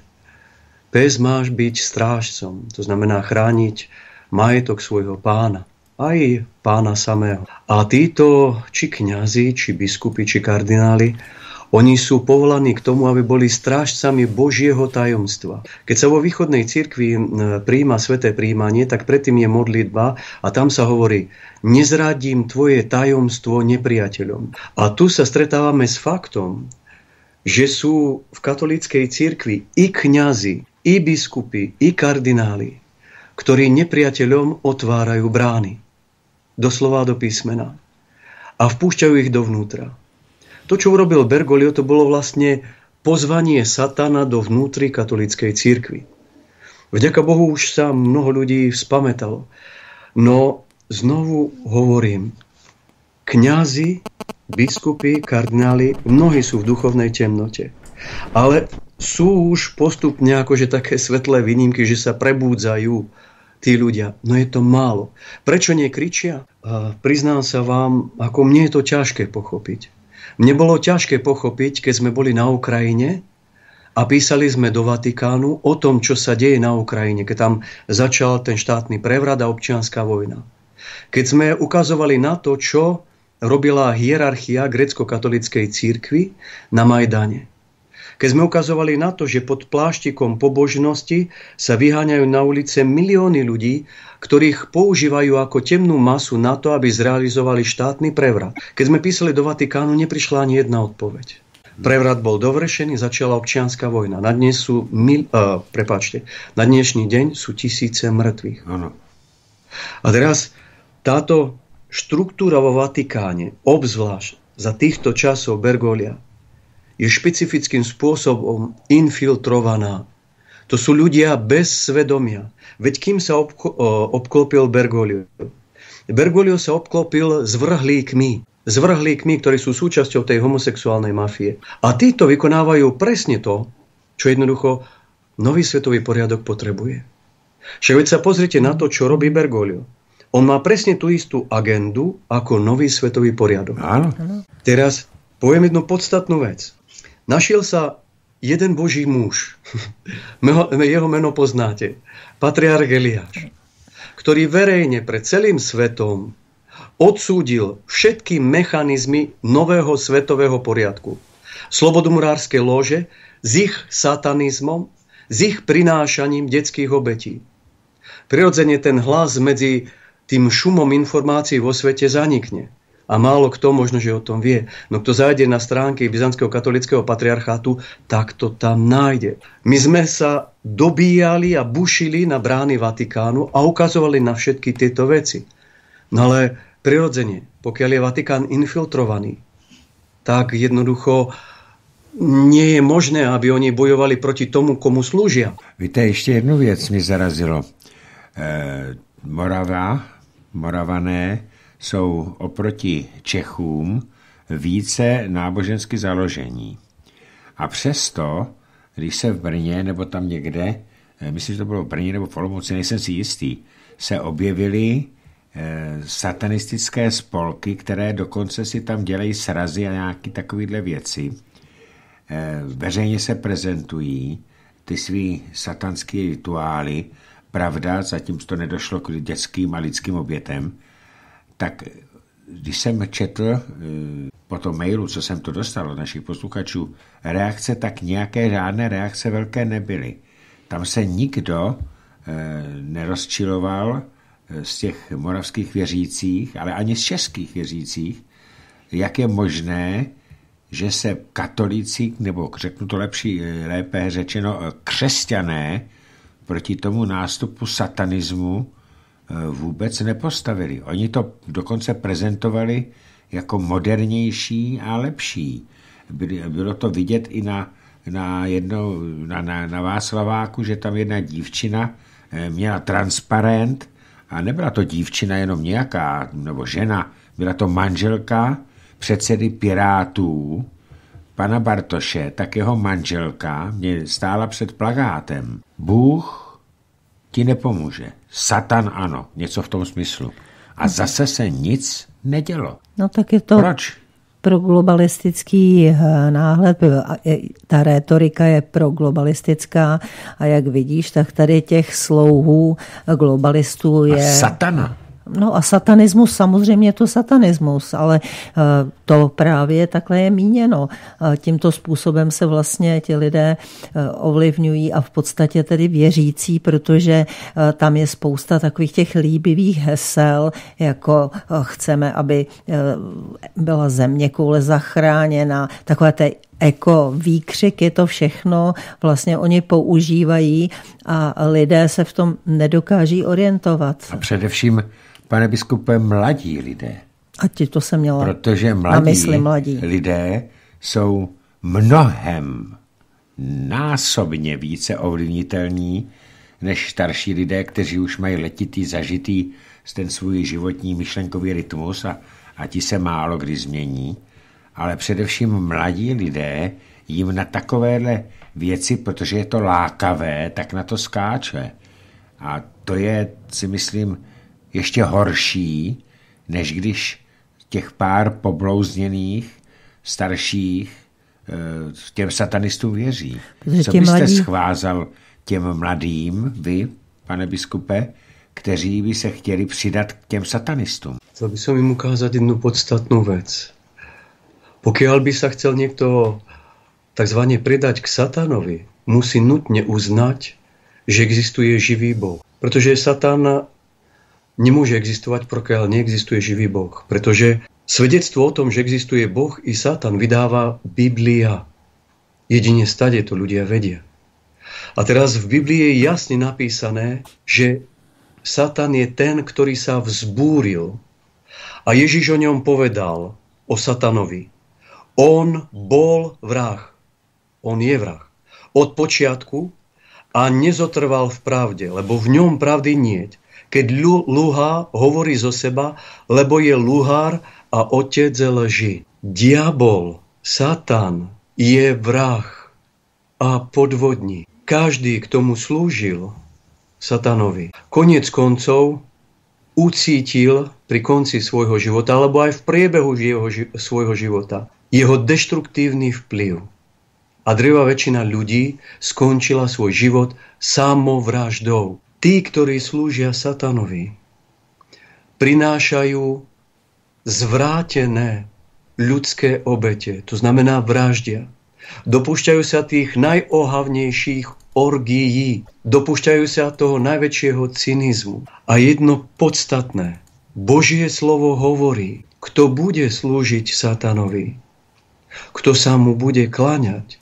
Speaker 3: Pes máš byť strážcom, to znamená chrániť majetok svojho pána, aj pána samého. A títo, či kňazi, či biskupy, či kardináli, oni sú povolaní k tomu, aby boli strážcami Božieho tajomstva. Keď sa vo východnej cirkvi príjma sveté príjmanie, tak predtým je modlitba a tam sa hovorí nezradím tvoje tajomstvo nepriateľom. A tu sa stretávame s faktom, že sú v katolíckej cirkvi i kňazi, i biskupy, i kardináli, ktorí nepriateľom otvárajú brány. Doslova do písmena. A vpúšťajú ich dovnútra. To, čo urobil Bergoglio, to bolo vlastne pozvanie satana do vnútri katolíckej církvy. Vďaka Bohu už sa mnoho ľudí spametalo. No znovu hovorím, kňazi, biskupy, kardináli, mnohí sú v duchovnej temnote. Ale sú už postupne akože také svetlé výnimky, že sa prebúdzajú tí ľudia. No je to málo. Prečo nekričia? priznám sa vám, ako mne je to ťažké pochopiť. Mne bolo ťažké pochopiť, keď sme boli na Ukrajine a písali sme do Vatikánu o tom, čo sa deje na Ukrajine, keď tam začal ten štátny prevrat a občianská vojna. Keď sme ukazovali na to, čo robila hierarchia grecko-katolickej církvy na Majdane. Keď sme ukazovali na to, že pod pláštikom pobožnosti sa vyháňajú na ulice milióny ľudí, ktorých používajú ako temnú masu na to, aby zrealizovali štátny prevrat. Keď sme písali do Vatikánu, neprišla ani jedna odpoveď. Prevrat bol dovršený, začala občianská vojna. Na dnes sú, mil, uh, prepáčte, na dnešný deň sú tisíce mŕtvych. Ano. A teraz táto štruktúra vo Vatikáne, obzvlášť za týchto časov Bergolia, je špecifickým spôsobom infiltrovaná. To sú ľudia bez svedomia. Veď kým sa obklopil Bergoglio? Bergoglio sa obklopil zvrhlíkmi. Zvrhlíkmi, ktorí sú súčasťou tej homosexuálnej mafie. A títo vykonávajú presne to, čo jednoducho nový svetový poriadok potrebuje. Však veď sa pozrite na to, čo robí Bergoglio. On má presne tú istú agendu ako nový svetový poriadok. Áno. Teraz poviem jednu podstatnú vec. Našiel sa jeden boží muž, jeho meno poznáte, patriarch Eliáš, ktorý verejne pred celým svetom odsúdil všetky mechanizmy nového svetového poriadku. Slobodomurárske lože s ich satanizmom, s ich prinášaním detských obetí. Prirodzene ten hlas medzi tým šumom informácií vo svete zanikne. A málo kto možno, že o tom vie. No kto zájde na stránky Byzantského katolického patriarchátu, tak to tam nájde. My sme sa dobíjali a bušili na brány Vatikánu a ukazovali na všetky tieto veci. No ale prirodzene, pokiaľ je Vatikán infiltrovaný, tak jednoducho nie je možné, aby oni bojovali proti tomu, komu slúžia.
Speaker 2: Víte, ještě jednu věc mi zarazilo. E, Morava, Moravané jsou oproti Čechům více nábožensky založení. A přesto, když se v Brně nebo tam někde, eh, myslím, že to bylo v Brně nebo v Olomouci, nejsem si jistý, se objevily eh, satanistické spolky, které dokonce si tam dělají srazy a nějaké takovéhle věci. Eh, veřejně se prezentují ty svý satanské rituály, pravda, zatím to nedošlo k dětským a lidským obětem, tak když jsem četl eh, po tom mailu, co jsem to dostal od našich posluchačů, reakce, tak nějaké žádné reakce velké nebyly. Tam se nikdo eh, nerozčiloval z těch moravských věřících, ale ani z českých věřících, jak je možné, že se katolíci, nebo řeknu to lepší, lépe řečeno, křesťané proti tomu nástupu satanismu vůbec nepostavili. Oni to dokonce prezentovali jako modernější a lepší. Bylo to vidět i na, na, jedno, na, na, na Václaváku, že tam jedna dívčina eh, měla transparent a nebyla to dívčina jenom nějaká, nebo žena, byla to manželka předsedy Pirátů, pana Bartoše, tak jeho manželka mě stála před plagátem. Bůh ti nepomůže. Satan ano, něco v tom smyslu. A zase se nic nedělo.
Speaker 1: No tak je to...
Speaker 2: Proč?
Speaker 1: pro globalistický eh, náhled, ta rétorika je pro globalistická a jak vidíš, tak tady těch slouhů globalistů je...
Speaker 2: A satana.
Speaker 1: No a satanismus, samozřejmě je to satanismus, ale eh, to právě takhle je míněno. Tímto způsobem se vlastně ti lidé eh, ovlivňují a v podstatě tedy věřící, protože eh, tam je spousta takových těch líbivých hesel, jako chceme, aby byla země koule zachráněna, takové té eko výkřiky, to všechno vlastně oni používají a lidé se v tom nedokáží orientovat.
Speaker 2: A především pane biskupe, mladí lidé.
Speaker 1: A ti to se měla
Speaker 2: Protože mladí, mysli mladí lidé jsou mnohem násobně více ovlivnitelní než starší lidé, kteří už mají letitý, zažitý ten svůj životní myšlenkový rytmus a, a ti se málo kdy změní. Ale především mladí lidé jim na takovéhle věci, protože je to lákavé, tak na to skáče. A to je, si myslím, ještě horší, než když těch pár poblouzněných starších eh, těm satanistům věří. Protože Co byste mladí... schvázal těm mladým, vy, pane biskupe, kteří by se chtěli přidat k těm satanistům?
Speaker 3: Chcel by som im ukázať jednu podstatnú vec. Pokiaľ by sa chcel niekto tzv. pridať k satanovi, musí nutne uznať, že existuje živý Boh. Pretože Satan nemôže existovať, pokiaľ neexistuje živý Boh. Pretože svedectvo o tom, že existuje Boh i Satan, vydáva Biblia. Jedine stade to ľudia vedia. A teraz v Biblii je jasne napísané, že Satan je ten, ktorý sa vzbúril. A Ježiš o ňom povedal, o Satanovi. On bol vrah. On je vrah. Od počiatku a nezotrval v pravde, lebo v ňom pravdy nieť keď luha hovorí zo seba, lebo je luhár a otec lži. Diabol, Satan je vrah a podvodník. Každý, kto mu slúžil, satanovi, konec koncov ucítil pri konci svojho života, alebo aj v priebehu jeho, svojho života, jeho deštruktívny vplyv. A drevá väčšina ľudí skončila svoj život samovraždou. Tí, ktorí slúžia satanovi, prinášajú zvrátené ľudské obete, to znamená vraždia. Dopúšťajú sa tých najohavnejších orgií. Dopúšťajú sa toho najväčšieho cynizmu. A jedno podstatné. Božie slovo hovorí, kto bude slúžiť satanovi, kto sa mu bude kláňať,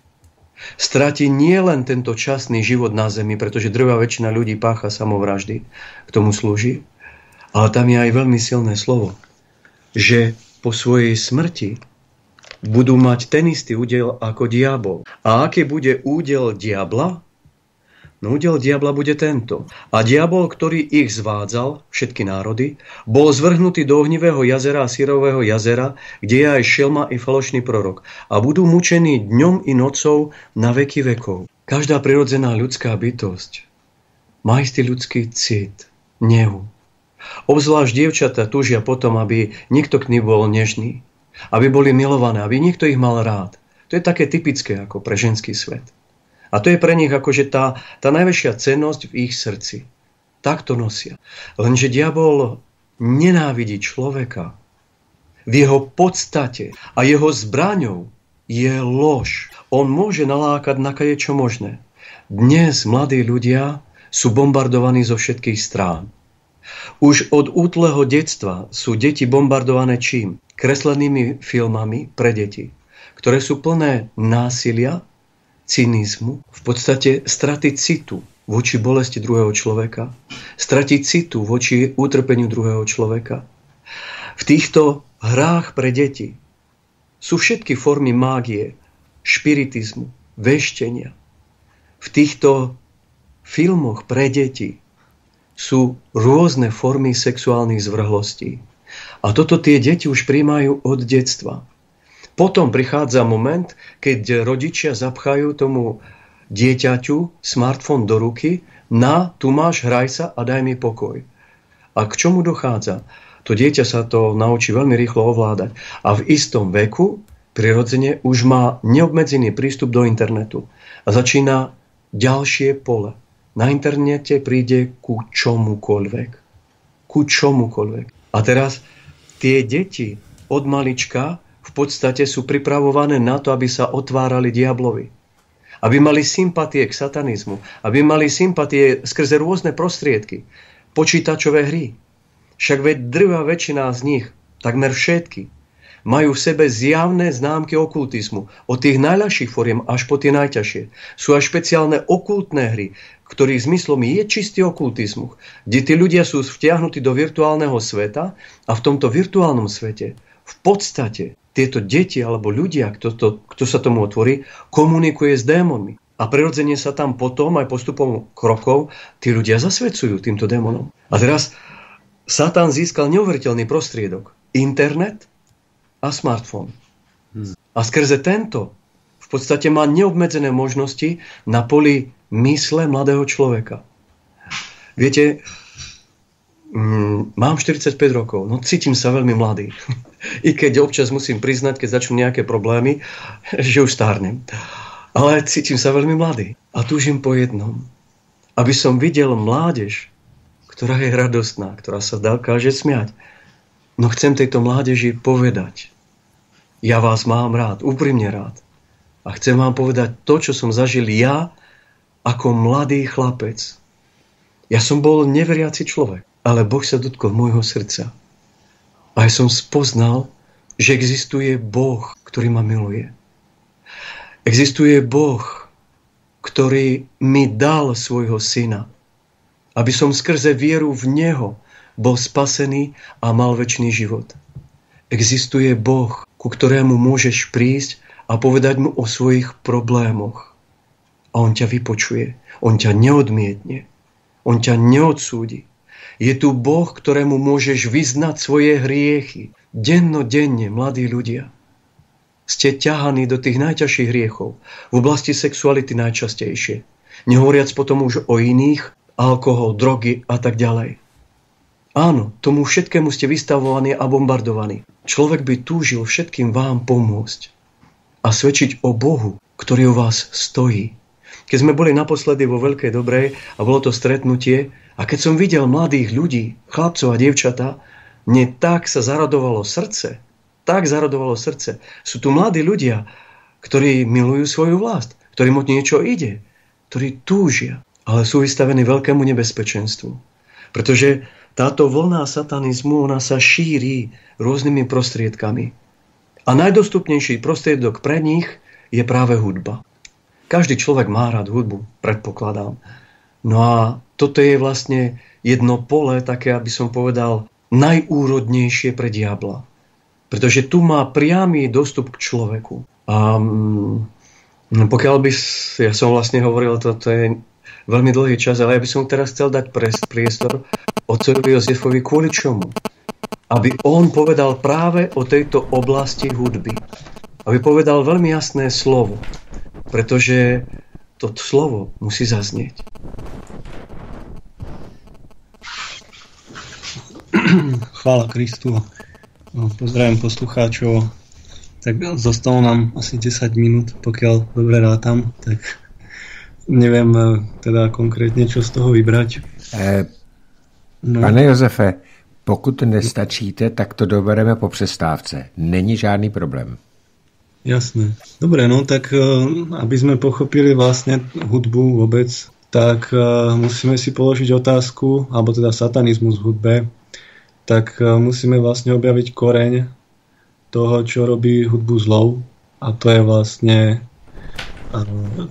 Speaker 3: stratí nie len tento časný život na zemi, pretože drvá väčšina ľudí pácha samovraždy, k tomu slúži, ale tam je aj veľmi silné slovo, že po svojej smrti budú mať ten istý údel ako diabol. A aký bude údel diabla? No údel diabla bude tento. A diabol, ktorý ich zvádzal, všetky národy, bol zvrhnutý do ohnivého jazera a sírového jazera, kde je aj šelma i falošný prorok. A budú mučení dňom i nocou na veky vekov. Každá prirodzená ľudská bytosť má istý ľudský cit, nehu. Obzvlášť dievčata túžia potom, aby nikto k nim bol nežný, aby boli milované, aby niekto ich mal rád. To je také typické ako pre ženský svet. A to je pre nich akože tá, tá najväčšia cennosť v ich srdci. Tak to nosia. Lenže diabol nenávidí človeka. V jeho podstate a jeho zbraňou je lož. On môže nalákať na čo možné. Dnes mladí ľudia sú bombardovaní zo všetkých strán. Už od útleho detstva sú deti bombardované čím? Kreslenými filmami pre deti, ktoré sú plné násilia, cynizmu, v podstate straty citu voči bolesti druhého človeka, stratiť citu voči utrpeniu druhého človeka. V týchto hrách pre deti sú všetky formy mágie, špiritizmu, veštenia. V týchto filmoch pre deti sú rôzne formy sexuálnych zvrhlostí. A toto tie deti už príjmajú od detstva. Potom prichádza moment, keď rodičia zapchajú tomu dieťaťu smartfón do ruky, na, tu máš, hraj sa a daj mi pokoj. A k čomu dochádza? To dieťa sa to naučí veľmi rýchlo ovládať. A v istom veku prirodzene už má neobmedzený prístup do internetu. A začína ďalšie pole. Na internete príde ku čomukoľvek. Ku čomukoľvek. A teraz tie deti od malička v podstate sú pripravované na to, aby sa otvárali diablovi. Aby mali sympatie k satanizmu. Aby mali sympatie skrze rôzne prostriedky. Počítačové hry. Však veď drvá väčšina z nich, takmer všetky, majú v sebe zjavné známky okultizmu. Od tých najľahších foriem až po tie najťažšie. Sú aj špeciálne okultné hry, ktorých zmyslom je čistý okultizmus, kde tí ľudia sú vtiahnutí do virtuálneho sveta a v tomto virtuálnom svete v podstate tieto deti alebo ľudia, kto, to, kto sa tomu otvorí, komunikuje s démonmi. A prirodzene sa tam potom aj postupom krokov tí ľudia zasvedcujú týmto démonom. A teraz Satan získal neuveriteľný prostriedok. Internet a smartfón. Hmm. A skrze tento v podstate má neobmedzené možnosti na poli mysle mladého človeka. Viete, mm, mám 45 rokov, no cítim sa veľmi mladý. I keď občas musím priznať, keď začnú nejaké problémy, že už stárnem. Ale cítim sa veľmi mladý. A túžim po jednom. Aby som videl mládež, ktorá je radostná, ktorá sa dokáže smiať. No chcem tejto mládeži povedať. Ja vás mám rád, úprimne rád. A chcem vám povedať to, čo som zažil ja ako mladý chlapec. Ja som bol neveriaci človek, ale Boh sa dotkol môjho srdca. A ja som spoznal, že existuje Boh, ktorý ma miluje. Existuje Boh, ktorý mi dal svojho syna, aby som skrze vieru v Neho bol spasený a mal väčší život. Existuje Boh, ku ktorému môžeš prísť a povedať mu o svojich problémoch. A on ťa vypočuje, on ťa neodmietne, on ťa neodsúdi, je tu Boh, ktorému môžeš vyznať svoje hriechy. Denno-denne, mladí ľudia. Ste ťahaní do tých najťažších hriechov. V oblasti sexuality najčastejšie. Nehovoriac potom už o iných, alkohol, drogy a tak ďalej. Áno, tomu všetkému ste vystavovaní a bombardovaní. Človek by túžil všetkým vám pomôcť a svedčiť o Bohu, ktorý o vás stojí. Keď sme boli naposledy vo Veľkej Dobrej a bolo to stretnutie, a keď som videl mladých ľudí, chlapcov a dievčatá, mne tak sa zaradovalo srdce. Tak zaradovalo srdce. Sú tu mladí ľudia, ktorí milujú svoju vlast, ktorým od niečo ide. ktorí túžia, ale sú vystavení veľkému nebezpečenstvu. Pretože táto vlna satanizmu, ona sa šíri rôznymi prostriedkami. A najdostupnejší prostriedok pre nich je práve hudba. Každý človek má rád hudbu, predpokladám. No a toto je vlastne jedno pole, také, aby som povedal, najúrodnejšie pre diabla. Pretože tu má priamy dostup k človeku. A mm, pokiaľ by, ja som vlastne hovoril, toto je veľmi dlhý čas, ale ja by som teraz chcel dať priestor otcovi Jozefovi kvôli čomu? Aby on povedal práve o tejto oblasti hudby. Aby povedal veľmi jasné slovo. Pretože to slovo musí zaznieť.
Speaker 4: Chvála Kristu. No, pozdravím poslucháčov. Tak zostalo nám asi 10 minút, pokiaľ dobre rátam, tak neviem eh, teda konkrétne, čo z toho vybrať.
Speaker 2: Eh, no. Pane Josefe, pokud nestačíte, tak to dobereme po přestávce. Není žádný problém.
Speaker 4: Jasné. Dobre, no tak eh, aby sme pochopili vlastne hudbu vôbec, tak eh, musíme si položiť otázku, alebo teda satanizmus v hudbe, tak musíme vlastne objaviť koreň toho, čo robí hudbu zlou a to je vlastne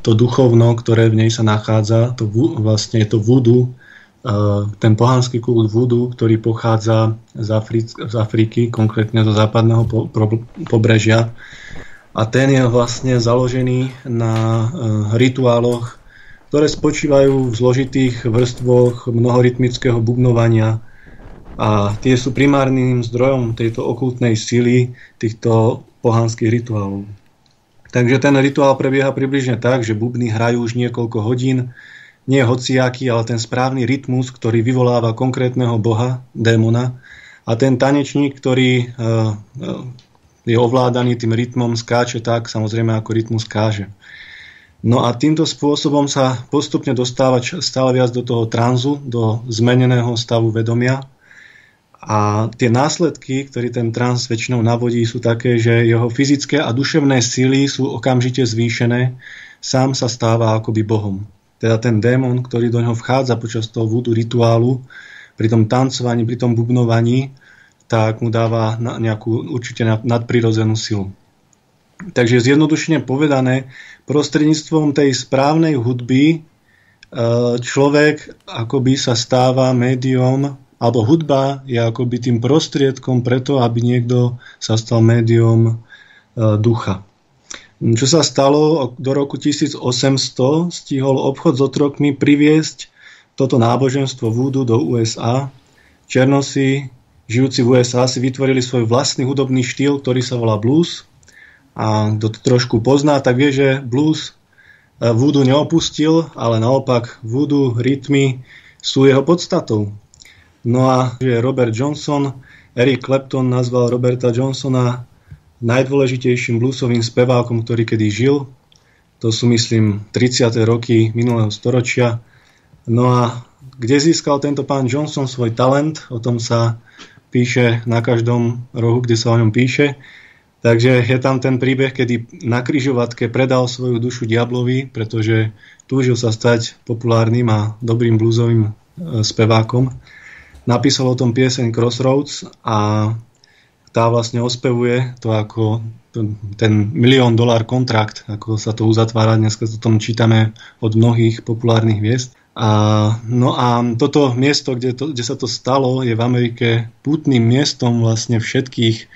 Speaker 4: to duchovno, ktoré v nej sa nachádza, to vlastne je to voodoo, ten pohanský kult voodoo, ktorý pochádza z, Afri- z Afriky, konkrétne zo západného po- pobrežia. A ten je vlastne založený na uh, rituáloch, ktoré spočívajú v zložitých vrstvoch mnohorytmického bubnovania a tie sú primárnym zdrojom tejto okultnej sily týchto pohanských rituálov. Takže ten rituál prebieha približne tak, že bubny hrajú už niekoľko hodín, nie hociaký, ale ten správny rytmus, ktorý vyvoláva konkrétneho boha, démona. A ten tanečník, ktorý eh, eh, je ovládaný tým rytmom, skáče tak, samozrejme ako rytmus káže. No a týmto spôsobom sa postupne dostáva stále viac do toho tranzu, do zmeneného stavu vedomia, a tie následky, ktorý ten trans väčšinou navodí, sú také, že jeho fyzické a duševné sily sú okamžite zvýšené, sám sa stáva akoby Bohom. Teda ten démon, ktorý do neho vchádza počas toho vúdu rituálu, pri tom tancovaní, pri tom bubnovaní, tak mu dáva nejakú určite nadprirodzenú silu. Takže zjednodušene povedané, prostredníctvom tej správnej hudby e, človek akoby sa stáva médium alebo hudba je akoby tým prostriedkom preto, aby niekto sa stal médium e, ducha. Čo sa stalo do roku 1800, stihol obchod s otrokmi priviesť toto náboženstvo vúdu do USA. Černosi, žijúci v USA, si vytvorili svoj vlastný hudobný štýl, ktorý sa volá blues. A kto to trošku pozná, tak vie, že blues e, vúdu neopustil, ale naopak vúdu rytmy sú jeho podstatou. No a že Robert Johnson, Eric Clapton nazval Roberta Johnsona najdôležitejším bluesovým spevákom, ktorý kedy žil. To sú, myslím, 30. roky minulého storočia. No a kde získal tento pán Johnson svoj talent, o tom sa píše na každom rohu, kde sa o ňom píše. Takže je tam ten príbeh, kedy na kryžovatke predal svoju dušu diablovi, pretože túžil sa stať populárnym a dobrým bluesovým e, spevákom napísal o tom pieseň Crossroads a tá vlastne ospevuje to ako ten milión dolár kontrakt, ako sa to uzatvára, dneska o tom čítame od mnohých populárnych miest. A, no a toto miesto, kde, to, kde sa to stalo, je v Amerike pútnym miestom vlastne všetkých e,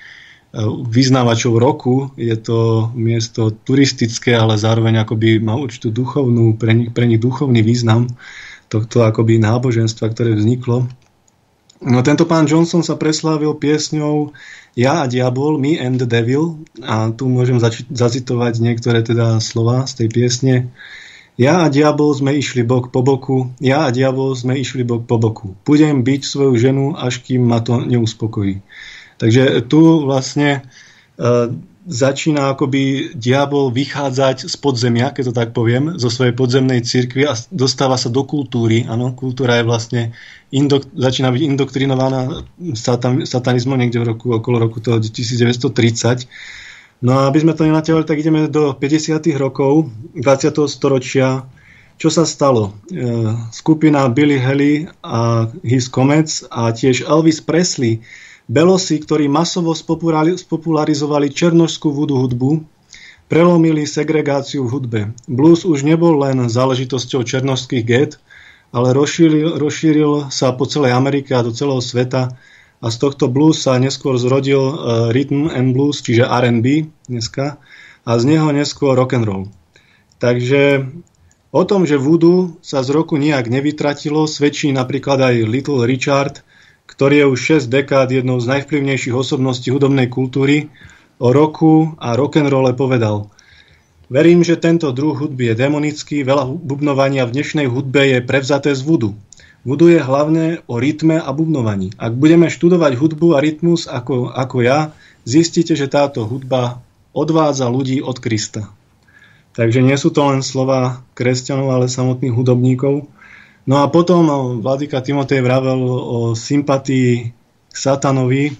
Speaker 4: vyznávačov roku. Je to miesto turistické, ale zároveň akoby má určitú duchovnú, pre nich, pre nich duchovný význam tohto akoby náboženstva, ktoré vzniklo. No tento pán Johnson sa preslávil piesňou Ja a diabol, Me and the Devil a tu môžem zači- zacitovať niektoré teda slova z tej piesne. Ja a diabol sme išli bok po boku, ja a diabol sme išli bok po boku. Budem byť svoju ženu, až kým ma to neuspokojí. Takže tu vlastne uh, začína akoby diabol vychádzať z podzemia, keď to tak poviem, zo svojej podzemnej cirkvi a dostáva sa do kultúry. Áno, kultúra je vlastne indok- začína byť indoktrinovaná satan- satanizmom niekde v roku, okolo roku toho 1930. No a aby sme to nenatiaľali, tak ideme do 50. rokov 20. storočia, čo sa stalo? Skupina Billy Haley a His Comets a tiež Elvis Presley, belosi, ktorí masovo spopularizovali černožskú vodu hudbu, prelomili segregáciu v hudbe. Blues už nebol len záležitosťou černožských get, ale rozšíril, rozšíril sa po celej Amerike a do celého sveta a z tohto blues sa neskôr zrodil uh, rhythm and blues, čiže R&B dneska, a z neho neskôr rock and roll. Takže o tom, že voodoo sa z roku nijak nevytratilo, svedčí napríklad aj Little Richard, ktorý je už 6 dekád jednou z najvplyvnejších osobností hudobnej kultúry, o roku a rock'n'rolle povedal Verím, že tento druh hudby je demonický, veľa bubnovania v dnešnej hudbe je prevzaté z voodoo. Voodoo je hlavne o rytme a bubnovaní. Ak budeme študovať hudbu a rytmus ako, ako ja, zistíte, že táto hudba odvádza ľudí od Krista. Takže nie sú to len slova kresťanov, ale samotných hudobníkov. No a potom Vladyka Timotej vravel o sympatii k satanovi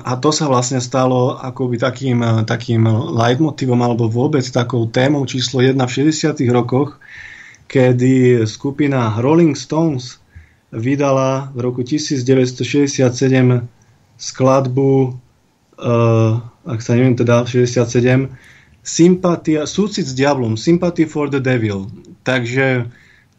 Speaker 4: a to sa vlastne stalo akoby takým, takým leitmotivom alebo vôbec takou témou číslo 1 v 60. rokoch, kedy skupina Rolling Stones vydala v roku 1967 skladbu, uh, ak sa neviem, teda 67, Sympatia, súcit s diablom, Sympathy for the Devil. Takže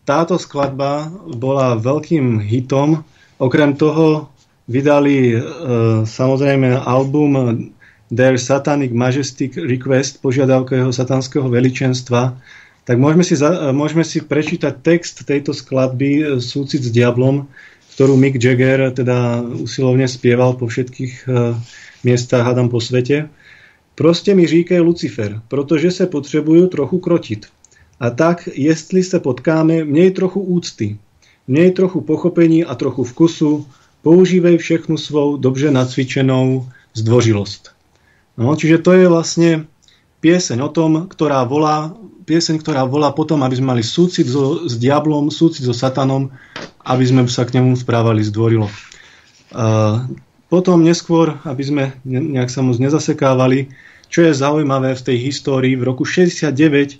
Speaker 4: táto skladba bola veľkým hitom. Okrem toho vydali uh, samozrejme album Their Satanic Majestic Request, požiadavka jeho satanského veličenstva, tak môžeme si, za, môžeme si prečítať text tejto skladby e, Súcit s diablom, ktorú Mick Jagger teda usilovne spieval po všetkých uh, miestach, hádam po svete. Proste mi říkají Lucifer, protože se potřebuju trochu krotit. A tak, jestli se potkáme, měj trochu úcty, měj trochu pochopení a trochu vkusu, používej všechnu svou dobře nacvičenou zdvořilost. No, čiže to je vlastne pieseň o tom, ktorá volá pieseň, ktorá volá potom, aby sme mali súcit so, s diablom, súcit so satanom, aby sme sa k nemu správali zdvorilo. Uh, potom neskôr, aby sme nejak sa moc nezasekávali, čo je zaujímavé v tej histórii, v roku 69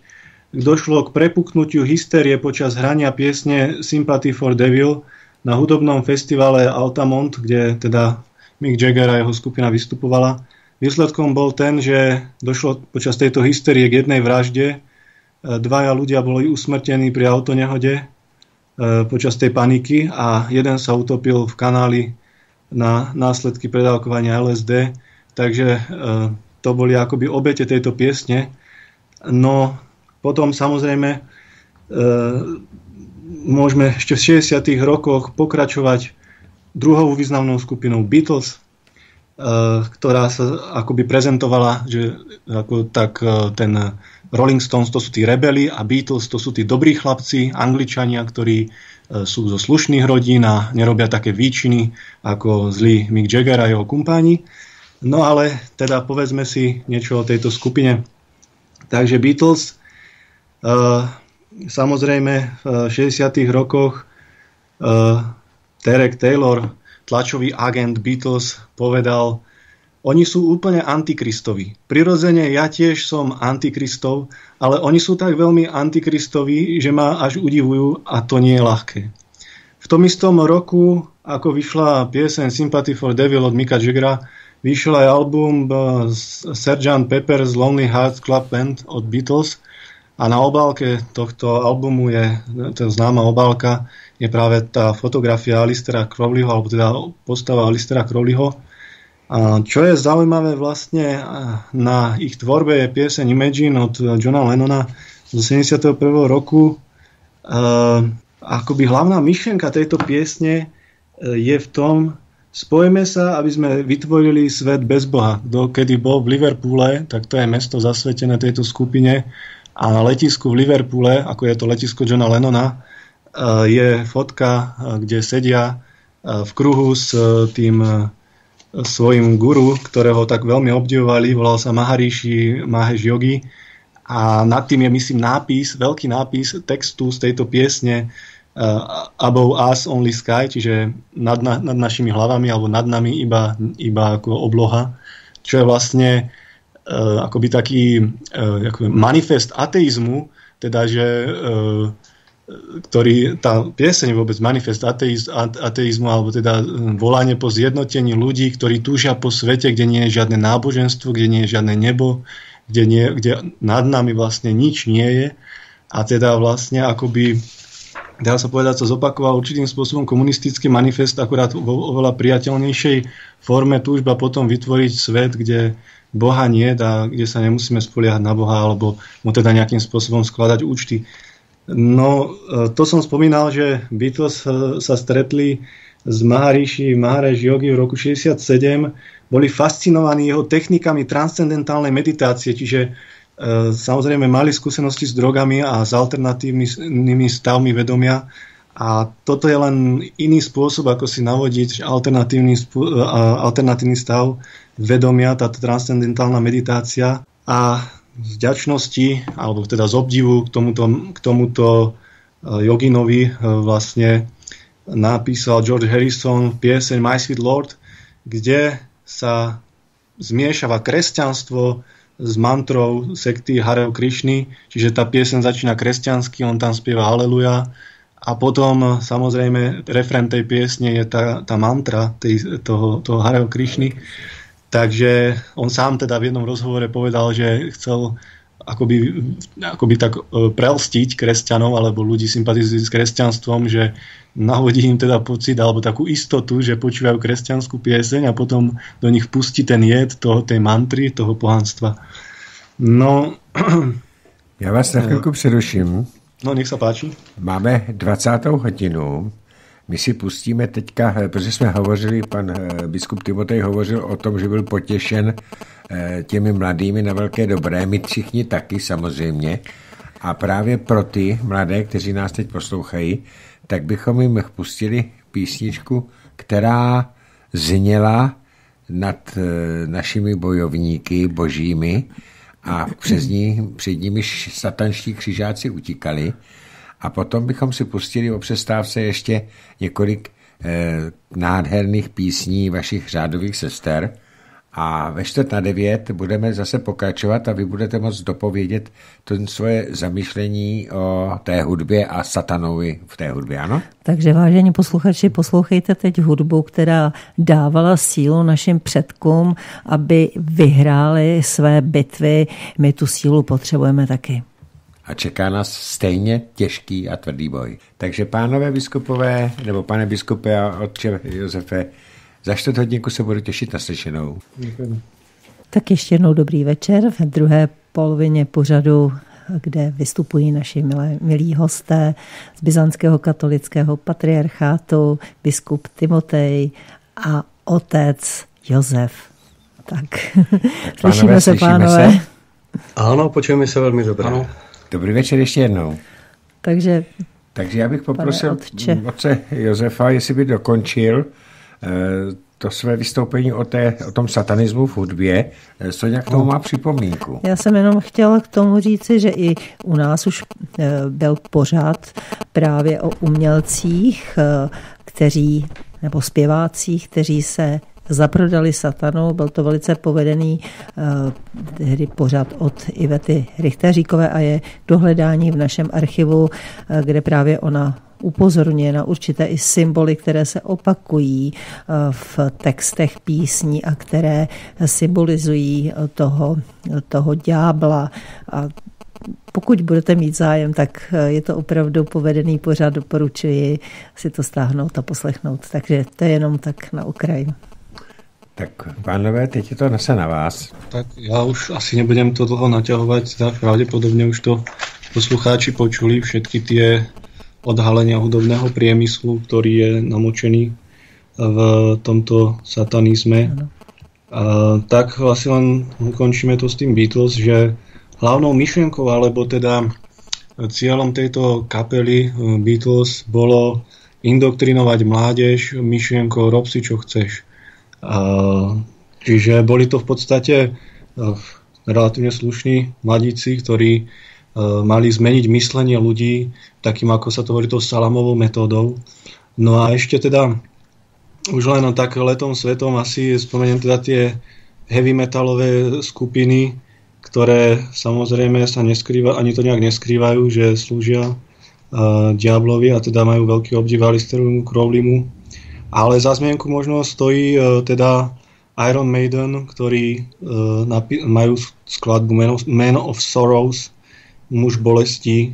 Speaker 4: došlo k prepuknutiu hystérie počas hrania piesne Sympathy for Devil na hudobnom festivale Altamont, kde teda Mick Jagger a jeho skupina vystupovala. Výsledkom bol ten, že došlo počas tejto hysterie k jednej vražde Dvaja ľudia boli usmrtení pri autonehode e, počas tej paniky a jeden sa utopil v kanáli na následky predávkovania LSD. Takže e, to boli akoby obete tejto piesne. No potom samozrejme e, môžeme ešte v 60. rokoch pokračovať druhou významnou skupinou Beatles, ktorá sa akoby prezentovala, že ako tak ten Rolling Stones to sú tí rebeli a Beatles to sú tí dobrí chlapci, angličania, ktorí e, sú zo slušných rodín a nerobia také výčiny ako zlý Mick Jagger a jeho kumpáni. No ale teda povedzme si niečo o tejto skupine. Takže Beatles, samozrejme v 60. rokoch Derek Taylor, tlačový agent Beatles, povedal, oni sú úplne antikristoví. Prirodzene ja tiež som antikristov, ale oni sú tak veľmi antikristoví, že ma až udivujú a to nie je ľahké. V tom istom roku, ako vyšla piesen Sympathy for Devil od Mika Jaggera, vyšiel aj album Sgt. Pepper's Lonely Hearts Club Band od Beatles a na obálke tohto albumu je, to je známa obálka, je práve tá fotografia Alistera Crowleyho, alebo teda postava Alistera Crowleyho, a čo je zaujímavé vlastne na ich tvorbe je pieseň Imagine od Johna Lennona z 71. roku. akoby hlavná myšlienka tejto piesne e, je v tom, spojme sa, aby sme vytvorili svet bez Boha. Kto kedy bol v Liverpoole, tak to je mesto zasvetené tejto skupine a na letisku v Liverpoole, ako je to letisko Johna Lennona, e, je fotka, e, kde sedia v kruhu s tým svojim guru, ktorého tak veľmi obdivovali, volal sa Maharishi Mahesh Yogi. A nad tým je, myslím, nápis, veľký nápis textu z tejto piesne uh, Above Us Only Sky, čiže nad, na, nad našimi hlavami alebo nad nami iba, iba ako obloha, čo je vlastne uh, akoby taký uh, ako manifest ateizmu, teda, že ktorý, tá pieseň vôbec manifest ateiz, ateizmu, alebo teda volanie po zjednotení ľudí, ktorí túžia po svete, kde nie je žiadne náboženstvo, kde nie je žiadne nebo, kde, nie, kde nad nami vlastne nič nie je. A teda vlastne akoby dá sa povedať, sa zopakoval určitým spôsobom komunistický manifest, akurát vo oveľa priateľnejšej forme túžba potom vytvoriť svet, kde Boha nie a kde sa nemusíme spoliehať na Boha alebo mu teda nejakým spôsobom skladať účty. No, e, to som spomínal, že Beatles e, sa stretli s Maharishi Maharaj Yogi v roku 67, boli fascinovaní jeho technikami transcendentálnej meditácie, čiže E, samozrejme mali skúsenosti s drogami a s alternatívnymi stavmi vedomia. A toto je len iný spôsob, ako si navodiť alternatívny, alternatívny stav vedomia, táto transcendentálna meditácia. A z ďačnosti, alebo teda z obdivu k tomuto, k tomuto e, joginovi vlastne napísal George Harrison pieseň My Sweet Lord, kde sa zmiešava kresťanstvo s mantrou sekty Harev Krishny, čiže tá piesen začína kresťansky, on tam spieva Aleluja a potom samozrejme refren tej piesne je tá, tá mantra tej, toho, toho Harev Krishny. Takže on sám teda v jednom rozhovore povedal, že chcel akoby, akoby tak e, prelstiť kresťanov alebo ľudí sympatizujúcich s kresťanstvom, že nahodí im teda pocit alebo takú istotu, že počúvajú kresťanskú pieseň a potom do nich pustí ten jed toho, tej mantry, toho pohanstva. No...
Speaker 2: Já vás na chvilku přeruším.
Speaker 4: No, nech se páči.
Speaker 2: Máme 20. hodinu. My si pustíme teďka, eh, protože jsme hovořili, pan eh, biskup Timotej hovořil o tom, že byl potěšen eh, těmi mladými na velké dobré, my všichni taky samozřejmě. A právě pro ty mladé, kteří nás teď poslouchají, tak bychom jim pustili písničku, která zněla nad našimi bojovníky božími a přes ní, před nimi satanští křižáci utíkali a potom bychom si pustili o přestávce ještě několik eh, nádherných písní vašich řádových sester a ve čtvrt na devět budeme zase pokračovat a vy budete moct dopovědět to svoje zamýšlení o té hudbě a satanovi v té hudbě, ano?
Speaker 1: Takže vážení posluchači, poslouchejte teď hudbu, která dávala sílu našim předkům, aby vyhráli své bitvy. My tu sílu potřebujeme taky
Speaker 2: a čeká nás stejně těžký a tvrdý boj. Takže pánové biskupové, nebo pane biskupe a otče Josefe, za čtvrt hodinku se budu těšit na slyšenou.
Speaker 1: Tak ještě jednou dobrý večer v druhé polovině pořadu kde vystupují naši milé, milí hosté z Byzantského katolického patriarchátu, biskup Timotej a otec Josef. Tak, tak slyšíme se, pánové. Se?
Speaker 3: Ano, počujeme se velmi dobře. Ano.
Speaker 2: Dobrý večer ještě jednou.
Speaker 1: Takže,
Speaker 2: Takže já bych poprosil otce Josefa, jestli by dokončil eh, to své vystoupení o, té, o tom satanismu v hudbě. Eh, co nějak tomu má připomínku?
Speaker 1: Já jsem jenom chtěla k tomu říci, že i u nás už eh, byl pořád právě o umělcích, kteří nebo zpěvácích, kteří se zaprodali satanu. Byl to velice povedený uh, tehdy pořád od Ivety Richteříkové a je dohledání v našem archivu, uh, kde právě ona upozorňuje na určité i symboly, které se opakují eh, v textech písní a které symbolizují toho, toho ďábla. A pokud budete mít zájem, tak je to opravdu povedený pořád, doporučuji si to stáhnout a poslechnout. Takže to je jenom tak na okraji.
Speaker 2: Tak pánové, teď je to zase na vás.
Speaker 4: Tak já už asi nebudem to dlho naťahovať, tak pravděpodobně už to poslucháči počuli, všetky tie odhalenia hudobného priemyslu, ktorý je namočený v tomto satanizme. A, tak asi len ukončíme to s tým Beatles, že hlavnou myšlienkou, alebo teda cieľom tejto kapely eh, Beatles bolo indoktrinovať mládež myšlienkou rob si čo chceš. Čiže boli to v podstate e, relatívne slušní mladíci, ktorí e, mali zmeniť myslenie ľudí takým, ako sa to hovorí, tou salamovou metódou. No a ešte teda už len tak letom svetom asi spomeniem teda tie heavy metalové skupiny, ktoré samozrejme sa neskrýva, ani to nejak neskrývajú, že slúžia uh, diablovi a teda majú veľký obdiv Alisterovi Crowleymu. Ale za zmienku možno stojí uh, teda Iron Maiden, ktorí napi- majú skladbu Man of, Sorrows, Muž bolesti,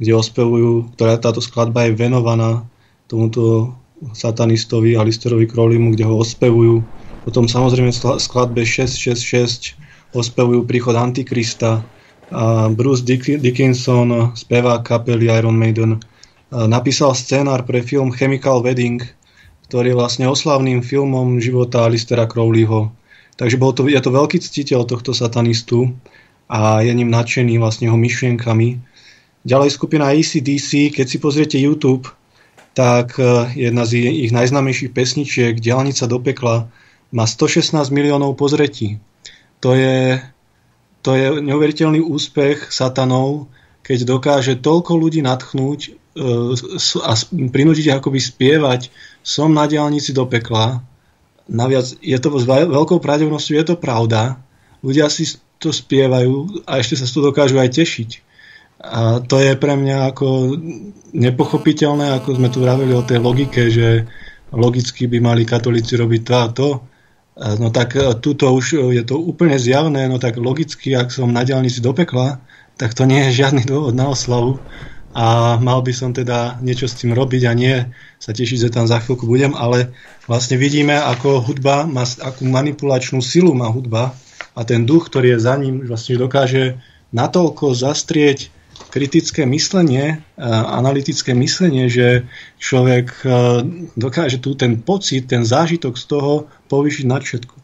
Speaker 4: kde ospevujú, ktorá táto skladba je venovaná tomuto satanistovi Alisterovi Crowleymu, kde ho ospevujú. Potom samozrejme v skladbe 666 ospevujú príchod Antikrista. A Bruce Dickinson, spevák kapely Iron Maiden, napísal scénar pre film Chemical Wedding, ktorý je vlastne oslavným filmom života Alistera Crowleyho. Takže bol to, je to veľký ctiteľ tohto satanistu a je ním nadšený vlastne jeho myšlienkami. Ďalej skupina ACDC, keď si pozriete YouTube, tak e, jedna z ich najznámejších pesničiek Dielnica do pekla má 116 miliónov pozretí. To je, to je neuveriteľný úspech satanov, keď dokáže toľko ľudí natchnúť e, a prinútiť akoby spievať Som na diálnici do pekla. Naviac je to s veľkou pravdepodobnosťou je to pravda. Ľudia si to spievajú a ešte sa z toho dokážu aj tešiť. A to je pre mňa ako nepochopiteľné, ako sme tu vravili o tej logike, že logicky by mali katolíci robiť to a to. No tak e, tuto už je to úplne zjavné, no tak logicky, ak som na diálnici do pekla, tak to nie je žiadny dôvod na oslavu a mal by som teda niečo s tým robiť a nie sa tešiť, že tam za chvíľku budem, ale vlastne vidíme, ako hudba má, akú manipulačnú silu má hudba a ten duch, ktorý je za ním, vlastne dokáže natoľko zastrieť kritické myslenie, analytické myslenie, že človek dokáže tu ten pocit, ten zážitok z toho povýšiť nad všetko.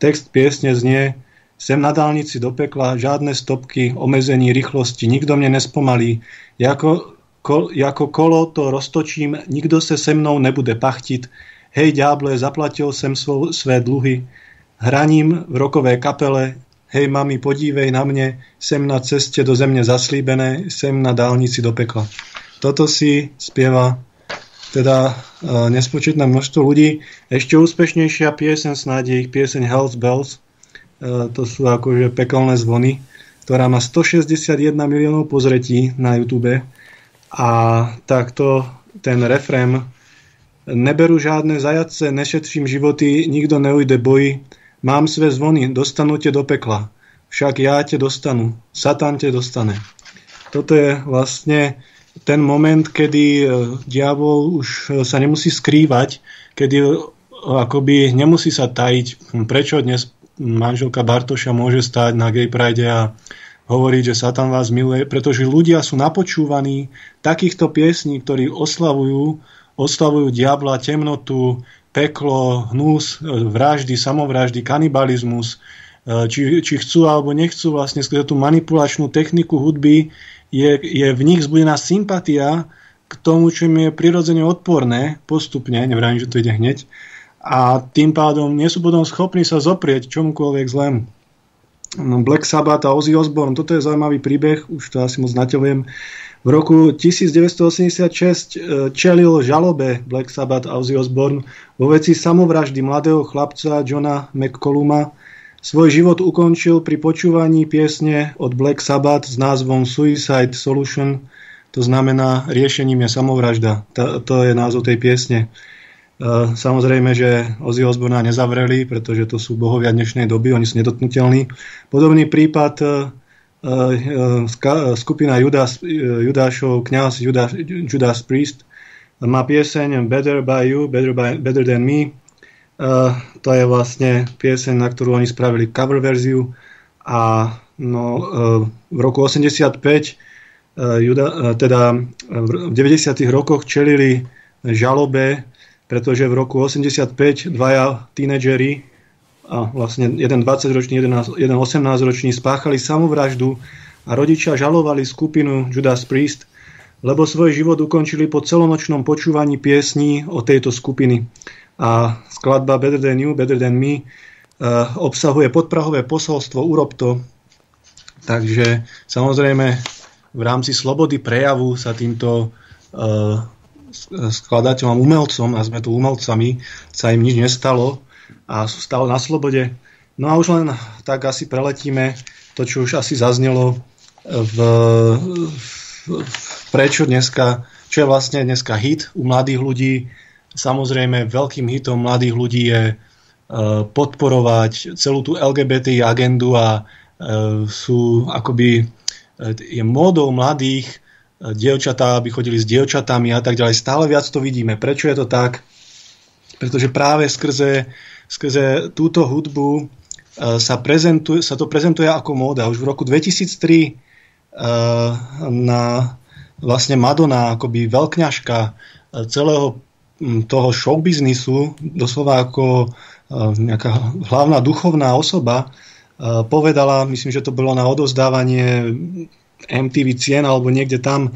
Speaker 4: Text piesne znie Sem na dálnici do pekla, žiadne stopky, omezení rýchlosti, nikto mne nespomalí. Jako, ko, jako kolo to roztočím, nikto se se mnou nebude pachtit. Hej, ďáble, zaplatil sem svo, své dluhy hraním v rokovej kapele Hej mami, podívej na mne, sem na ceste do země zaslíbené, sem na dálnici do pekla. Toto si spieva teda uh, nespočetné množstvo ľudí. Ešte úspešnejšia piesen snáď ich pieseň Hells Bells, to sú akože pekelné zvony, ktorá má 161 miliónov pozretí na YouTube a takto ten refrém Neberu žádne zajace, nešetřím životy, nikto neujde boji, Mám své zvony, dostanú te do pekla. Však ja te dostanu. Satan te dostane. Toto je vlastne ten moment, kedy e, diabol už e, sa nemusí skrývať, kedy e, akoby nemusí sa tajiť. Prečo dnes manželka Bartoša môže stáť na gay pride a hovoriť, že Satan vás miluje, pretože ľudia sú napočúvaní takýchto piesní, ktorí oslavujú, oslavujú diabla, temnotu, peklo, hnus, vraždy, samovraždy, kanibalizmus, e, či, či chcú alebo nechcú vlastne skrze tú manipulačnú techniku hudby, je, je v nich zbudená sympatia k tomu, čo im je prirodzene odporné, postupne, nevrajím, že to ide hneď, a tým pádom nie sú potom schopní sa zoprieť čomukoľvek zlému. No, Black Sabbath a Ozzy Osbourne, toto je zaujímavý príbeh, už to asi moc naťahujem. V roku 1986 e, čelil žalobe Black Sabbath a Ozzy Osbourne vo veci samovraždy mladého chlapca Johna McColluma. Svoj život ukončil pri počúvaní piesne od Black Sabbath s názvom Suicide Solution, to znamená riešením je samovražda. To, to je názov tej piesne. E, samozrejme, že Ozzy Osbourne nezavreli, pretože to sú bohovia dnešnej doby, oni sú nedotknutelní. Podobný prípad e, eh, skupina Judas, Judášov, kňaz Judas, Judas Priest má pieseň Better by You, Better, by, better Than Me. To je vlastne pieseň, na ktorú oni spravili cover verziu a no, v roku 85 Juda, teda v 90. rokoch čelili žalobe, pretože v roku 85 dvaja tínedžeri a vlastne jeden 20-ročný, jeden 18-ročný spáchali samovraždu a rodičia žalovali skupinu Judas Priest, lebo svoj život ukončili po celonočnom počúvaní piesní o tejto skupiny. A skladba Better Than You, Better Than Me uh, obsahuje podprahové posolstvo Urob to. Takže samozrejme v rámci slobody prejavu sa týmto uh, skladateľom, umelcom, a sme tu umelcami, sa im nič nestalo a sú stále na slobode. No a už len tak asi preletíme to, čo už asi zaznelo v, v prečo dneska, čo je vlastne dneska hit u mladých ľudí. Samozrejme, veľkým hitom mladých ľudí je e, podporovať celú tú LGBT agendu a e, sú akoby e, je módou mladých dievčatá, aby chodili s dievčatami a tak ďalej. Stále viac to vidíme. Prečo je to tak? Pretože práve skrze, skrze túto hudbu sa, prezentuje, sa to prezentuje ako móda. Už v roku 2003 na vlastne Madonna, akoby veľkňažka e, celého toho showbiznisu, doslova ako e, nejaká hlavná duchovná osoba, e, povedala, myslím, že to bolo na odozdávanie MTV cien alebo niekde tam,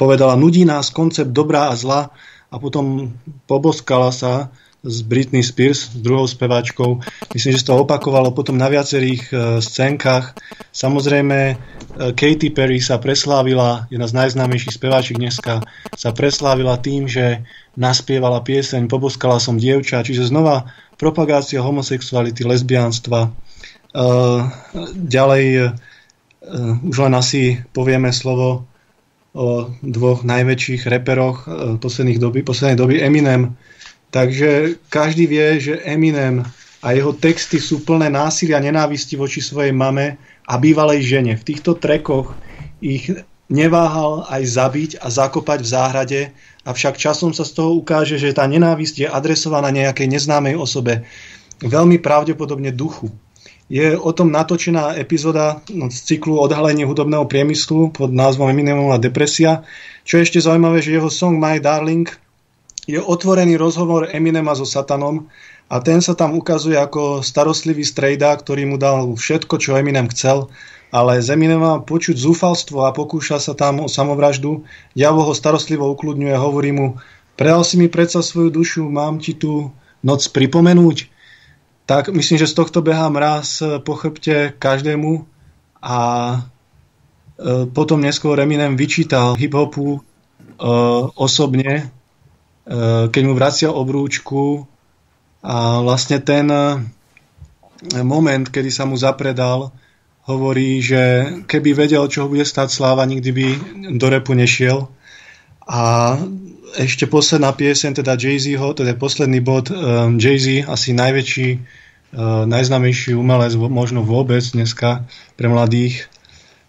Speaker 4: povedala, nudí nás koncept dobrá a zla a potom poboskala sa s Britney Spears, s druhou speváčkou. Myslím, že sa to opakovalo potom na viacerých uh, scénkach. Samozrejme, uh, Katy Perry sa preslávila, jedna z najznámejších speváčiek dneska, sa preslávila tým, že naspievala pieseň Poboskala som dievča, čiže znova propagácia homosexuality, lesbiánstva. Uh, ďalej už len asi povieme slovo o dvoch najväčších reperoch uh, posledných doby, poslednej doby Eminem Takže každý vie, že Eminem a jeho texty sú plné násilia nenávisti voči svojej mame a bývalej žene. V týchto trekoch ich neváhal aj zabiť a zakopať v záhrade, avšak časom sa z toho ukáže, že tá nenávisť je adresovaná nejakej neznámej osobe, veľmi pravdepodobne duchu. Je o tom natočená epizóda z cyklu Odhalenie hudobného priemyslu pod názvom Eminemová depresia. Čo je ešte zaujímavé, že jeho song My Darling je otvorený rozhovor Eminema so Satanom a ten sa tam ukazuje ako starostlivý strejda, ktorý mu dal všetko, čo Eminem chcel, ale z Eminema počuť zúfalstvo a pokúša sa tam o samovraždu. Javo ho starostlivo ukludňuje, hovorí mu, predal si mi predsa svoju dušu, mám ti tú noc pripomenúť. Tak myslím, že z tohto beha mraz po chrbte každému a e, potom neskôr Eminem vyčítal hip-hopu e, osobne, Eh, keď mu vracia obrúčku a vlastne ten eh, moment, kedy sa mu zapredal, hovorí, že keby vedel, čo ho bude stať sláva, nikdy by do repu nešiel. A ešte posledná piesen, teda Jay-Zho, teda posledný bod, Jay-Z, asi najväčší, uh, najznamejší umelec možno vôbec dneska pre mladých,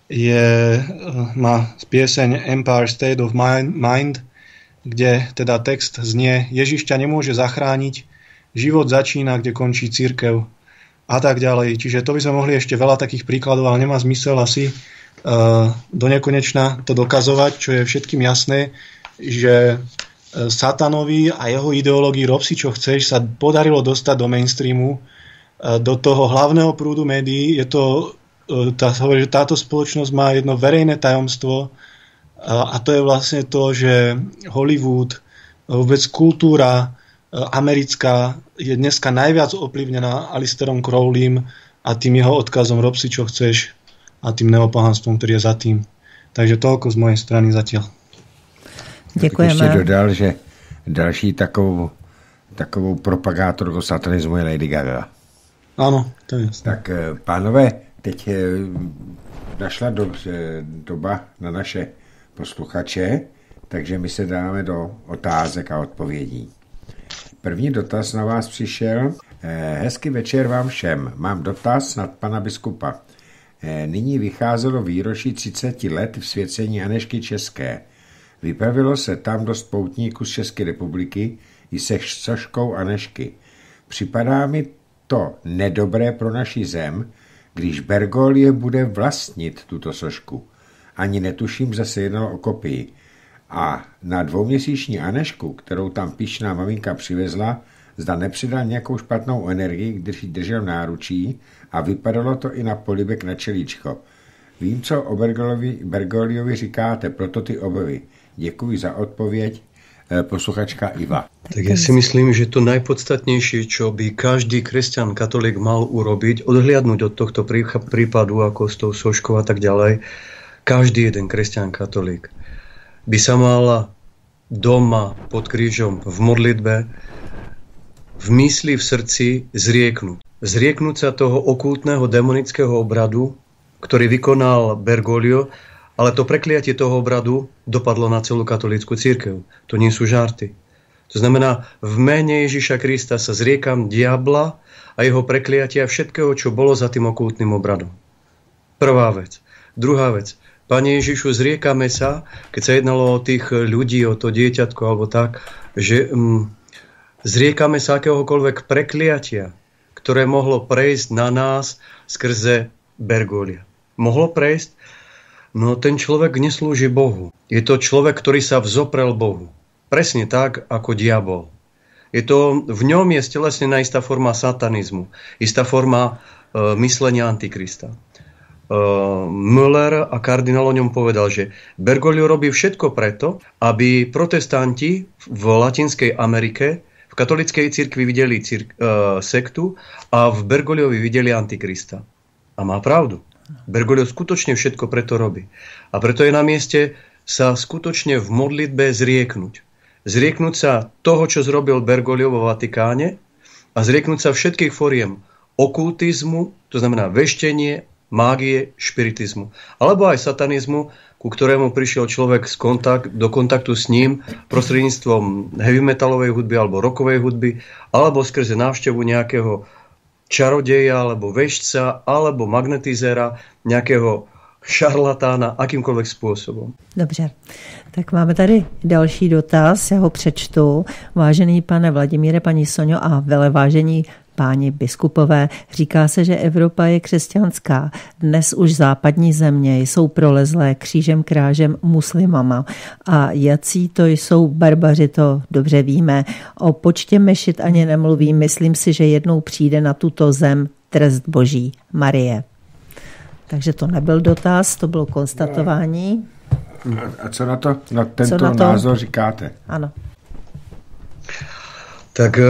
Speaker 4: je, uh, má pieseň Empire State of Mind, kde teda text znie Ježiš nemôže zachrániť, život začína, kde končí církev a tak ďalej. Čiže to by sme mohli ešte veľa takých príkladov, ale nemá zmysel asi uh, do nekonečna to dokazovať, čo je všetkým jasné, že satanovi a jeho ideológii rob si čo chceš sa podarilo dostať do mainstreamu, do toho hlavného prúdu médií. Je to, tá, hovorí, že táto spoločnosť má jedno verejné tajomstvo, a to je vlastne to, že Hollywood, vôbec kultúra e, americká je dneska najviac ovplyvnená Alisterom Crowleym a tým jeho odkazom rob si čo chceš a tým neopohanstvom, ktorý je za tým. Takže toľko z mojej strany zatiaľ.
Speaker 1: Děkujeme.
Speaker 2: Ještě dodal, že další takovou, takovou propagátorkou satanismu je Lady Gaga.
Speaker 4: Ano, to je
Speaker 2: Tak e, pánové, teď e, našla do, doba na naše posluchače, takže my se dáme do otázek a odpovědí. První dotaz na vás přišel. Eh, hezký večer vám všem. Mám dotaz na pana biskupa. Eh, nyní vycházelo výročí 30 let v svěcení Anešky České. Vypravilo se tam dost poutníků z České republiky i se soškou Anešky. Připadá mi to nedobré pro naši zem, když Bergolie bude vlastnit tuto sošku ani netuším, že se jednalo o kopii. A na dvouměsíční Anešku, kterou tam píšná maminka přivezla, zda nepřidal nějakou špatnou energii, když ji držel v náručí a vypadalo to i na polibek na čelíčko. Vím, co o Bergoliovi říkáte, proto ty obavy. Děkuji za odpověď, posluchačka Iva.
Speaker 3: Tak ja si myslím, že to najpodstatnejšie, čo by každý kresťan, katolík mal urobiť, odhliadnúť od tohto prípadu, ako s tou soškou a tak ďalej, každý jeden kresťan katolík by sa mal doma pod krížom v modlitbe v mysli, v srdci zrieknúť. zrieknúť sa toho okultného demonického obradu, ktorý vykonal Bergoglio, ale to prekliatie toho obradu dopadlo na celú katolícku církev. To nie sú žarty. To znamená, v mene Ježiša Krista sa zriekam diabla a jeho prekliatia všetkého, čo bolo za tým okultným obradom. Prvá vec. Druhá vec. Pane Ježišu, zriekame sa, keď sa jednalo o tých ľudí, o to dieťatko alebo tak, že mm, zriekame sa akéhokoľvek prekliatia, ktoré mohlo prejsť na nás skrze Bergolia. Mohlo prejsť? No ten človek neslúži Bohu. Je to človek, ktorý sa vzoprel Bohu. Presne tak, ako diabol. Je to, v ňom je stelesnená istá forma satanizmu, istá forma e, myslenia Antikrista. Uh, Müller a kardinál o ňom povedal, že Bergoglio robí všetko preto, aby protestanti v Latinskej Amerike v katolickej cirkvi videli cir- uh, sektu a v Bergogliovi videli Antikrista. A má pravdu. Bergoglio skutočne všetko preto robí. A preto je na mieste sa skutočne v modlitbe zrieknúť. Zrieknúť sa toho, čo zrobil Bergoglio vo Vatikáne a zrieknúť sa všetkých foriem okultizmu, to znamená veštenie, mágie, špiritizmu. Alebo aj satanizmu, ku ktorému prišiel človek z kontakt, do kontaktu s ním prostredníctvom heavy metalovej hudby alebo rokovej hudby, alebo skrze návštevu nejakého čarodeja, alebo vešca, alebo magnetizéra, nejakého šarlatána akýmkoľvek spôsobom.
Speaker 1: Dobře, tak máme tady další dotaz, já ho přečtu. Vážený pane Vladimíre, paní Soňo a velevážení páni biskupové. Říká se, že Evropa je křesťanská. Dnes už západní země jsou prolezlé křížem krážem muslimama. A jací to jsou barbaři, to dobře víme. O počtě mešit ani nemluvím. Myslím si, že jednou přijde na tuto zem trest boží. Marie. Takže to nebyl dotaz, to bylo konstatování.
Speaker 2: A co na to, na tento co na to? názor říkáte?
Speaker 1: Ano.
Speaker 3: Tak eh,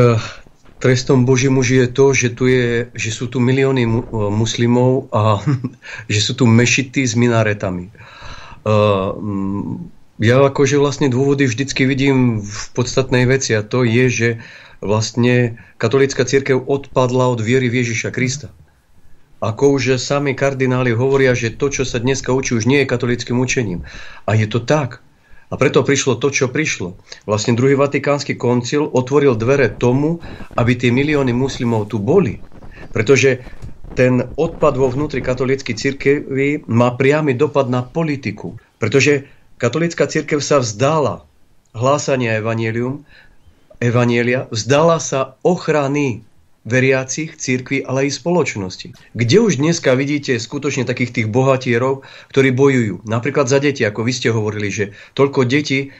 Speaker 3: Trestom Boží muži je to, že, tu je, že sú tu milióny muslimov a že sú tu mešity s minaretami. Ja akože vlastne dôvody vždycky vidím v podstatnej veci a to je, že vlastne katolická církev odpadla od viery Ježiša Krista. Ako už sami kardináli hovoria, že to, čo sa dneska učí, už nie je katolickým učením. A je to tak. A preto prišlo to, čo prišlo. Vlastne druhý vatikánsky koncil otvoril dvere tomu, aby tie milióny muslimov tu boli. Pretože ten odpad vo vnútri katolíckej cirkvi má priamy dopad na politiku. Pretože katolická cirkev sa vzdala hlásania evanielium, evanielia, vzdala sa ochrany veriacich, církvy, ale aj spoločnosti. Kde už dneska vidíte skutočne takých tých bohatierov, ktorí bojujú? Napríklad za deti, ako vy ste hovorili, že toľko detí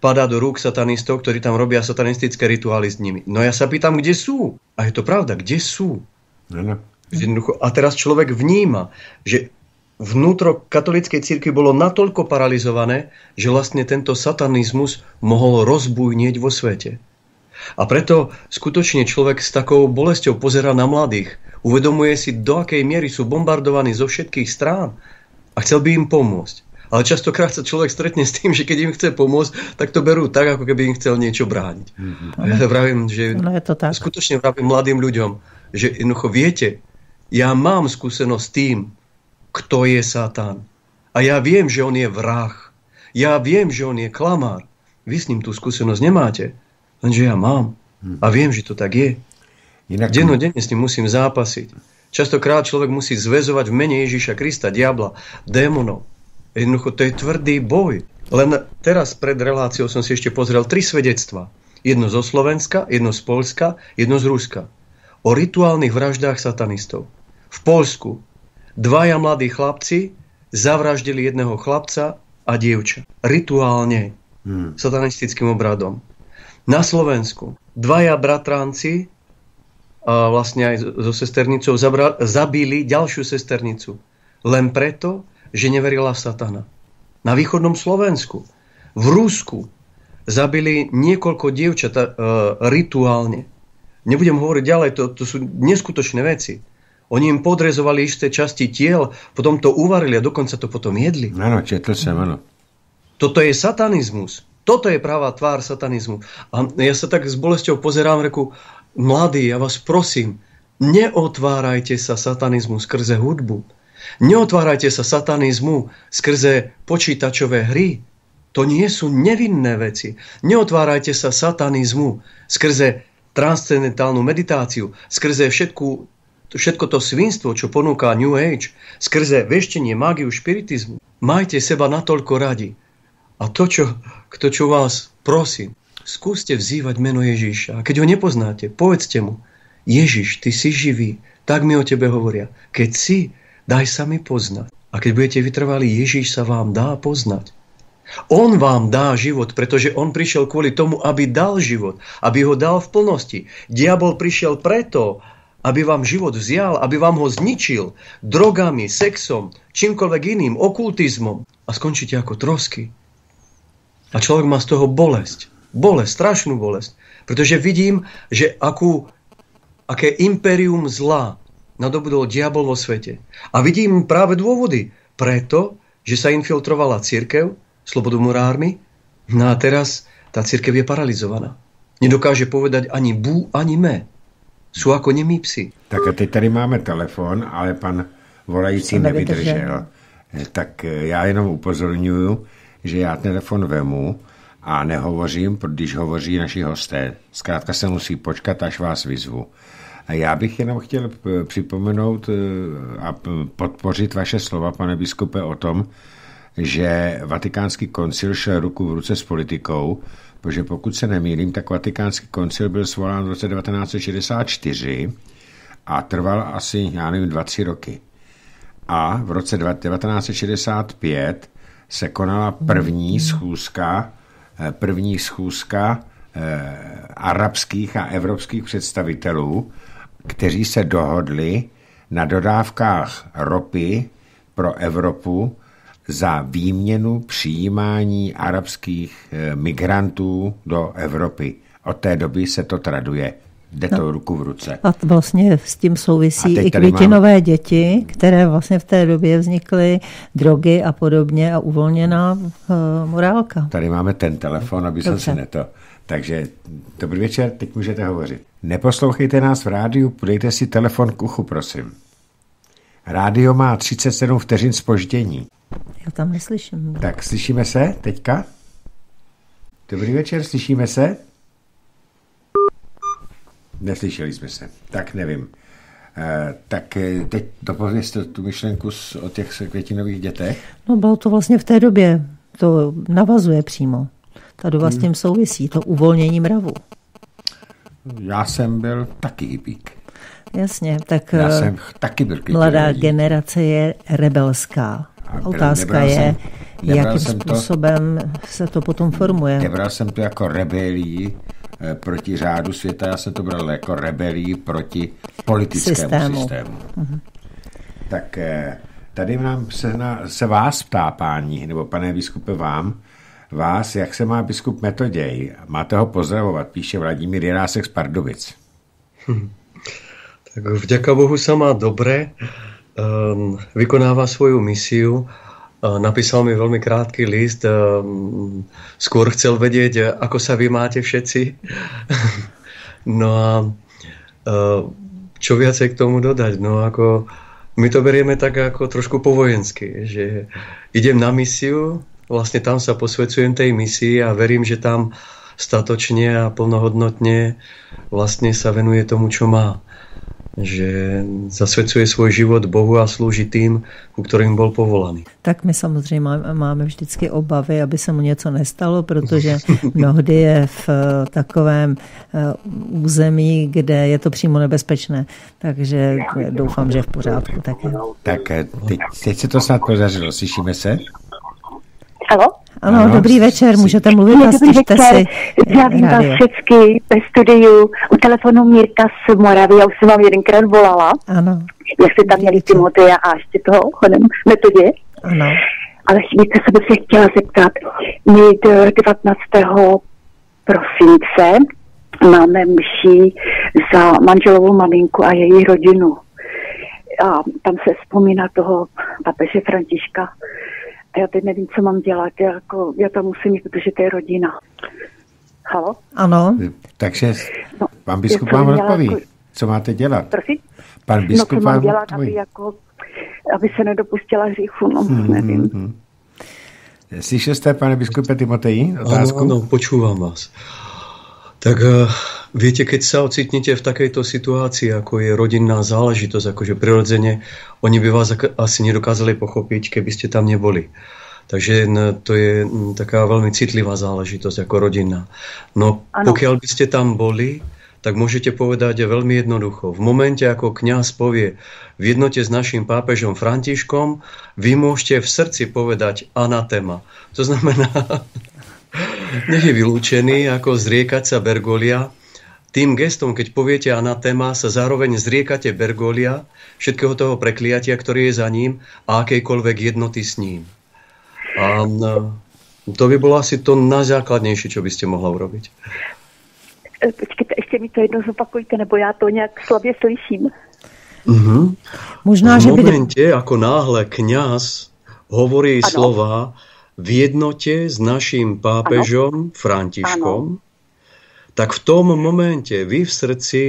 Speaker 3: padá do rúk satanistov, ktorí tam robia satanistické rituály s nimi. No ja sa pýtam, kde sú? A je to pravda, kde sú?
Speaker 2: Ano.
Speaker 3: A teraz človek vníma, že vnútro katolíckej cirkvi bolo natoľko paralizované, že vlastne tento satanizmus mohol rozbújnieť vo svete. A preto skutočne človek s takou bolesťou pozera na mladých. Uvedomuje si, do akej miery sú bombardovaní zo všetkých strán a chcel by im pomôcť. Ale častokrát sa človek stretne s tým, že keď im chce pomôcť, tak to berú tak, ako keby im chcel niečo brániť. Mm-hmm. A ja vravím, že
Speaker 1: no je to tak.
Speaker 3: skutočne vravím mladým ľuďom, že jednoducho viete, ja mám skúsenosť s tým, kto je Satan. A ja viem, že on je vrah. Ja viem, že on je klamár. Vy s ním tú skúsenosť nemáte. Lenže ja mám. A viem, že to tak je. Inak... Dennodenne s tým musím zápasiť. Častokrát človek musí zväzovať v mene Ježíša Krista, diabla, démonov. Jednoducho to je tvrdý boj. Len teraz pred reláciou som si ešte pozrel tri svedectva. Jedno zo Slovenska, jedno z Polska, jedno z Ruska. O rituálnych vraždách satanistov. V Polsku dvaja mladí chlapci zavraždili jedného chlapca a dievča. Rituálne. Hmm. Satanistickým obradom na Slovensku dvaja bratranci a vlastne aj so sesternicou zabra- zabili ďalšiu sesternicu. Len preto, že neverila v satana. Na východnom Slovensku, v Rusku zabili niekoľko dievčat e, rituálne. Nebudem hovoriť ďalej, to, to sú neskutočné veci. Oni im podrezovali isté časti tiel, potom to uvarili a dokonca to potom jedli.
Speaker 2: Áno, četl som, áno.
Speaker 3: Toto je satanizmus. Toto je práva tvár satanizmu. A ja sa tak s bolesťou pozerám, reku, mladí, ja vás prosím, Neotvárajte sa satanizmu skrze hudbu. Neotvárajte sa satanizmu skrze počítačové hry. To nie sú nevinné veci. Neotvárajte sa satanizmu skrze transcendentálnu meditáciu, skrze všetku, všetko to svinstvo, čo ponúka New Age, skrze veštenie, mágiu, špiritizmu. Majte seba natoľko radi. A to, čo, kto čo vás prosím, skúste vzývať meno Ježíša. A keď ho nepoznáte, povedzte mu, Ježiš, ty si živý, tak mi o tebe hovoria. Keď si, daj sa mi poznať. A keď budete vytrvali, Ježiš sa vám dá poznať. On vám dá život, pretože on prišiel kvôli tomu, aby dal život, aby ho dal v plnosti. Diabol prišiel preto, aby vám život vzial, aby vám ho zničil drogami, sexom, čímkoľvek iným, okultizmom a skončíte ako trosky. A človek má z toho bolesť. Bolesť, strašnú bolesť. Pretože vidím, že akú aké impérium zla nadobudol diabol vo svete. A vidím práve dôvody. Preto, že sa infiltrovala církev slobodomorármi, no a teraz tá církev je paralizovaná. Nedokáže povedať ani bú, ani me. Sú ako nemí psi.
Speaker 2: Tak a teď tady máme telefon, ale pan volající nevydržel. Tak eh, já jenom upozorňuju, že já telefon vemu a nehovořím, když hovoří naši hosté. Zkrátka se musí počkat, až vás vyzvu. A já bych jenom chtěl eh, připomenout eh, a podpořit vaše slova, pane biskupe, o tom, že vatikánský koncil šel ruku v ruce s politikou, protože pokud se nemýlím, tak vatikánský koncil byl svolán v roce 1964 a trval asi, já nevím, 20 roky. A v roce 1965 se konala první schůzka, eh, první schůzka arabských a evropských představitelů, kteří se dohodli na dodávkách ropy pro Evropu za výměnu přijímání arabských eh, migrantů do Evropy. Od té doby se to traduje. Jde to no, ruku v ruce.
Speaker 1: A vlastně s tím souvisí i květinové mám... děti, které vlastně v té době vznikly, drogy a podobně a uvolněná uh, morálka.
Speaker 2: Tady máme ten telefon, aby jsem si neto. Takže dobrý večer, teď můžete hovořit. Neposlouchejte nás v rádiu, podejte si telefon k uchu, prosím. Rádio má 37 vteřin spoždění.
Speaker 1: Já tam neslyším.
Speaker 2: Tak slyšíme se teďka? Dobrý večer, slyšíme se? Neslyšeli jsme se, tak nevím. E, tak eh, teď dopověste tu myšlenku o těch květinových dětech.
Speaker 1: No bylo to vlastně v té době, to navazuje přímo. Ta doba hmm. s tím souvisí, to uvolnění mravu.
Speaker 2: Já jsem byl taky hippík.
Speaker 1: Jasně, tak
Speaker 2: Já eh, jsem taky byl
Speaker 1: mladá generace je rebelská. A Otázka je, jsem, jakým způsobem to, se to potom formuje.
Speaker 2: Nebral jsem to jako rebelii eh, proti řádu světa, já jsem to bral jako rebelii proti politickému systému. systému. Uh-huh. Tak eh, tady nám se, na, se vás ptá, pání, nebo pane biskupe vám, vás, jak se má biskup Metoděj. Máte ho pozdravovat, píše Vladimír Jirásek z Pardubic.
Speaker 3: Hm. Tak vďaka Bohu sa má dobre, um, vykonáva svoju misiu. Uh, napísal mi veľmi krátky list. Um, skôr chcel vedieť, ako sa vy máte všetci. no a čo viacej k tomu dodať? No ako my to berieme tak ako trošku po vojensky, že idem na misiu, vlastne tam sa posvecujem tej misii a verím, že tam statočne a plnohodnotne vlastne sa venuje tomu, čo má. Že zasvedcuje svůj život Bohu a slouží tým, u kterým byl povolaný.
Speaker 1: Tak my samozřejmě máme vždycky obavy, aby se mu něco nestalo, protože mnohdy je v eh, takovém eh, území, kde je to přímo nebezpečné. Takže doufám, že je v pořádku taky.
Speaker 2: Tak eh, teď, teď se to snad podařilo. Slyšíme se?
Speaker 5: Halo?
Speaker 1: Ano, ano, dobrý večer, můžete mluvit a stižte si.
Speaker 5: Zdravím vás všechny ve studiu. U telefonu Mírka z Moravy, já už jsem vám jedenkrát volala.
Speaker 1: Ano.
Speaker 5: Jak se tam měli Timoteja a ještě toho chodem metodě.
Speaker 1: Ano.
Speaker 5: Ale víte, bych se chtěla zeptat. My do 19. prosince máme mši za manželovou maminku a její rodinu. A tam se vzpomíná toho papeže Františka a já teď nevím, co mám dělat. Já, jako, já tam musím jít, protože to je rodina. Halo?
Speaker 1: Ano.
Speaker 2: Takže no, vám biskup vám odpoví. Jako, Co máte dělat?
Speaker 5: Prosím?
Speaker 2: Pan biskup
Speaker 5: no, co mám dělat,
Speaker 2: odpoví.
Speaker 5: aby, jako, aby se nedopustila hříchu, no,
Speaker 2: Hmm,
Speaker 5: nevím.
Speaker 2: hmm. Slyšel jste, pane biskupe Timoteji, otázku?
Speaker 3: Áno, áno, počúvam vás. Tak uh, viete, keď sa ocitnete v takejto situácii, ako je rodinná záležitosť, akože prirodzene, oni by vás asi nedokázali pochopiť, keby ste tam neboli. Takže n- to je n, taká veľmi citlivá záležitosť ako rodina. No
Speaker 5: Áno.
Speaker 3: pokiaľ by ste tam boli, tak môžete povedať veľmi jednoducho. V momente, ako kňaz povie v jednote s našim pápežom Františkom, vy môžete v srdci povedať anatema. To znamená, nech je vylúčený, ako zriekať sa Bergolia. Tým gestom, keď poviete anatema, sa zároveň zriekate Bergolia, všetkého toho prekliatia, ktorý je za ním a akejkoľvek jednoty s ním. A to by bolo asi to najzákladnejšie, čo by ste mohla urobiť.
Speaker 5: E, Počkejte, ještě mi to jednou zopakujte, nebo já to nějak slabě slyším.
Speaker 3: Mhm.
Speaker 1: Možná,
Speaker 3: v
Speaker 1: že by...
Speaker 3: momente, ako náhle kňaz hovorí
Speaker 5: Ano.
Speaker 3: slova v jednote s našim pápežom Františkom, tak v tom momente vy v srdci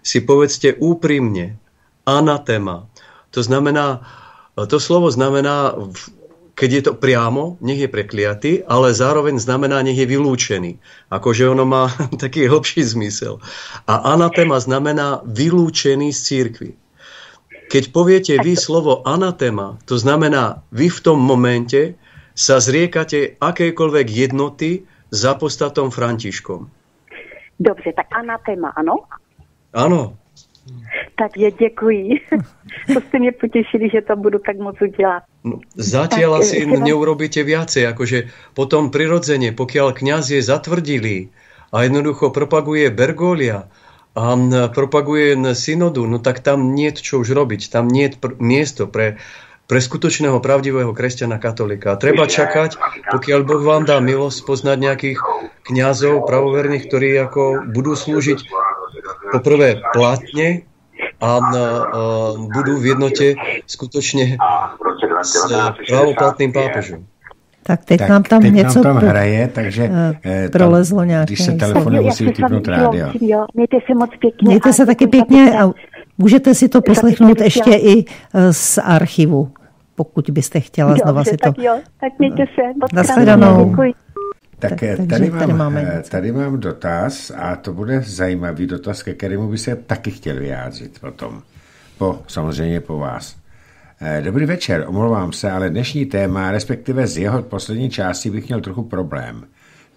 Speaker 3: si povedzte úprimne anatema. To znamená, to slovo znamená, keď je to priamo, nech je prekliatý, ale zároveň znamená, nech je vylúčený. Akože ono má taký hlbší zmysel. A anatema znamená vylúčený z církvy. Keď poviete vy slovo anatema, to znamená, vy v tom momente sa zriekate akejkoľvek jednoty s apostatom Františkom.
Speaker 5: Dobře, tak anatema, ano?
Speaker 3: Áno,
Speaker 5: Tak je děkuji. to jste mě potěšili, že to budu tak moc udělat.
Speaker 3: No, zatiaľ
Speaker 5: Tak,
Speaker 3: asi
Speaker 5: vám-
Speaker 3: neurobíte viacej, akože potom prirodzene, pokiaľ kňaz je zatvrdilý a jednoducho propaguje Bergolia a propaguje synodu, no tak tam nie je čo už robiť. Tam nie je pr- miesto pre, pre skutočného pravdivého kresťana katolika. A treba čakať, pokiaľ Boh vám dá milosť poznať nejakých kňazov pravoverných, ktorí ako budú slúžiť poprvé platne a, n- a budú v jednote skutočne s pravoplatným pápežom.
Speaker 1: Tak teď
Speaker 2: Tak
Speaker 1: nám tam
Speaker 2: teď
Speaker 1: něco
Speaker 2: nám tam
Speaker 1: pro-
Speaker 2: hraje, takže
Speaker 1: eh, prolezlo nějaké
Speaker 2: Když se
Speaker 5: Já
Speaker 2: musí vypnout rádio.
Speaker 5: Mějte se moc pěkně.
Speaker 1: Mějte se taky pěkně a. můžete si to poslechnout ještě i eh, z archivu, pokud byste chtěla znova
Speaker 5: Dobře,
Speaker 1: si to.
Speaker 5: tak jo, tak mějte se. Děkuji.
Speaker 2: Tak,
Speaker 1: Tak-
Speaker 2: eh, tady,
Speaker 1: tady
Speaker 2: mám,
Speaker 1: máme
Speaker 2: eh, tady mám dotaz a to bude zajímavý dotaz, ke kterému by se taky chtěl vyjádřit potom. Po, samozřejmě po vás. Dobrý večer, omlouvám se, ale dnešní téma, respektive z jeho poslední části bych měl trochu problém.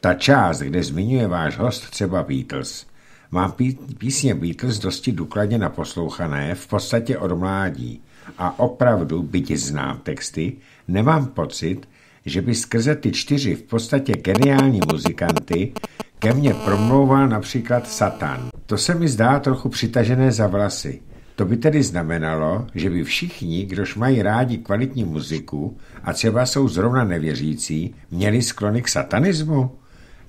Speaker 2: Ta část, kde zmiňuje váš host třeba Beatles. Pí- písně Beatles dosti důkladně naposlouchané, v podstatě od mládí. A opravdu, byť znám texty, nemám pocit, že by skrze ty čtyři v podstatě geniální muzikanty ke mně promlouval například Satan. To se mi zdá trochu přitažené za vlasy. To by tedy znamenalo, že by všichni, kdož mají rádi kvalitní muziku a třeba jsou zrovna nevěřící, měli sklony k satanismu?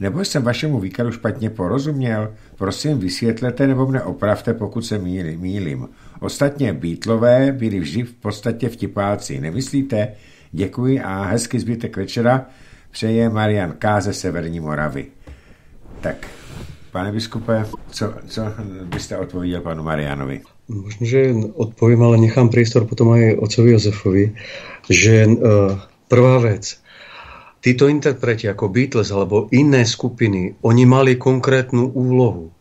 Speaker 2: Nebo jsem vašemu výkladu špatně porozuměl? Prosím, vysvětlete nebo mne opravte, pokud se míli- mýlím. Ostatně Beatlové byli vždy v podstatě vtipáci. Nemyslíte? Děkuji a hezký zbytek večera. Přeje Marian K. ze Severní Moravy. Tak, pane biskupe, co, co byste odpověděl panu Marianovi?
Speaker 3: Možno, že odpoviem, ale nechám priestor potom aj otcovi Jozefovi, že uh, prvá vec, títo interpreti ako Beatles alebo iné skupiny, oni mali konkrétnu úlohu.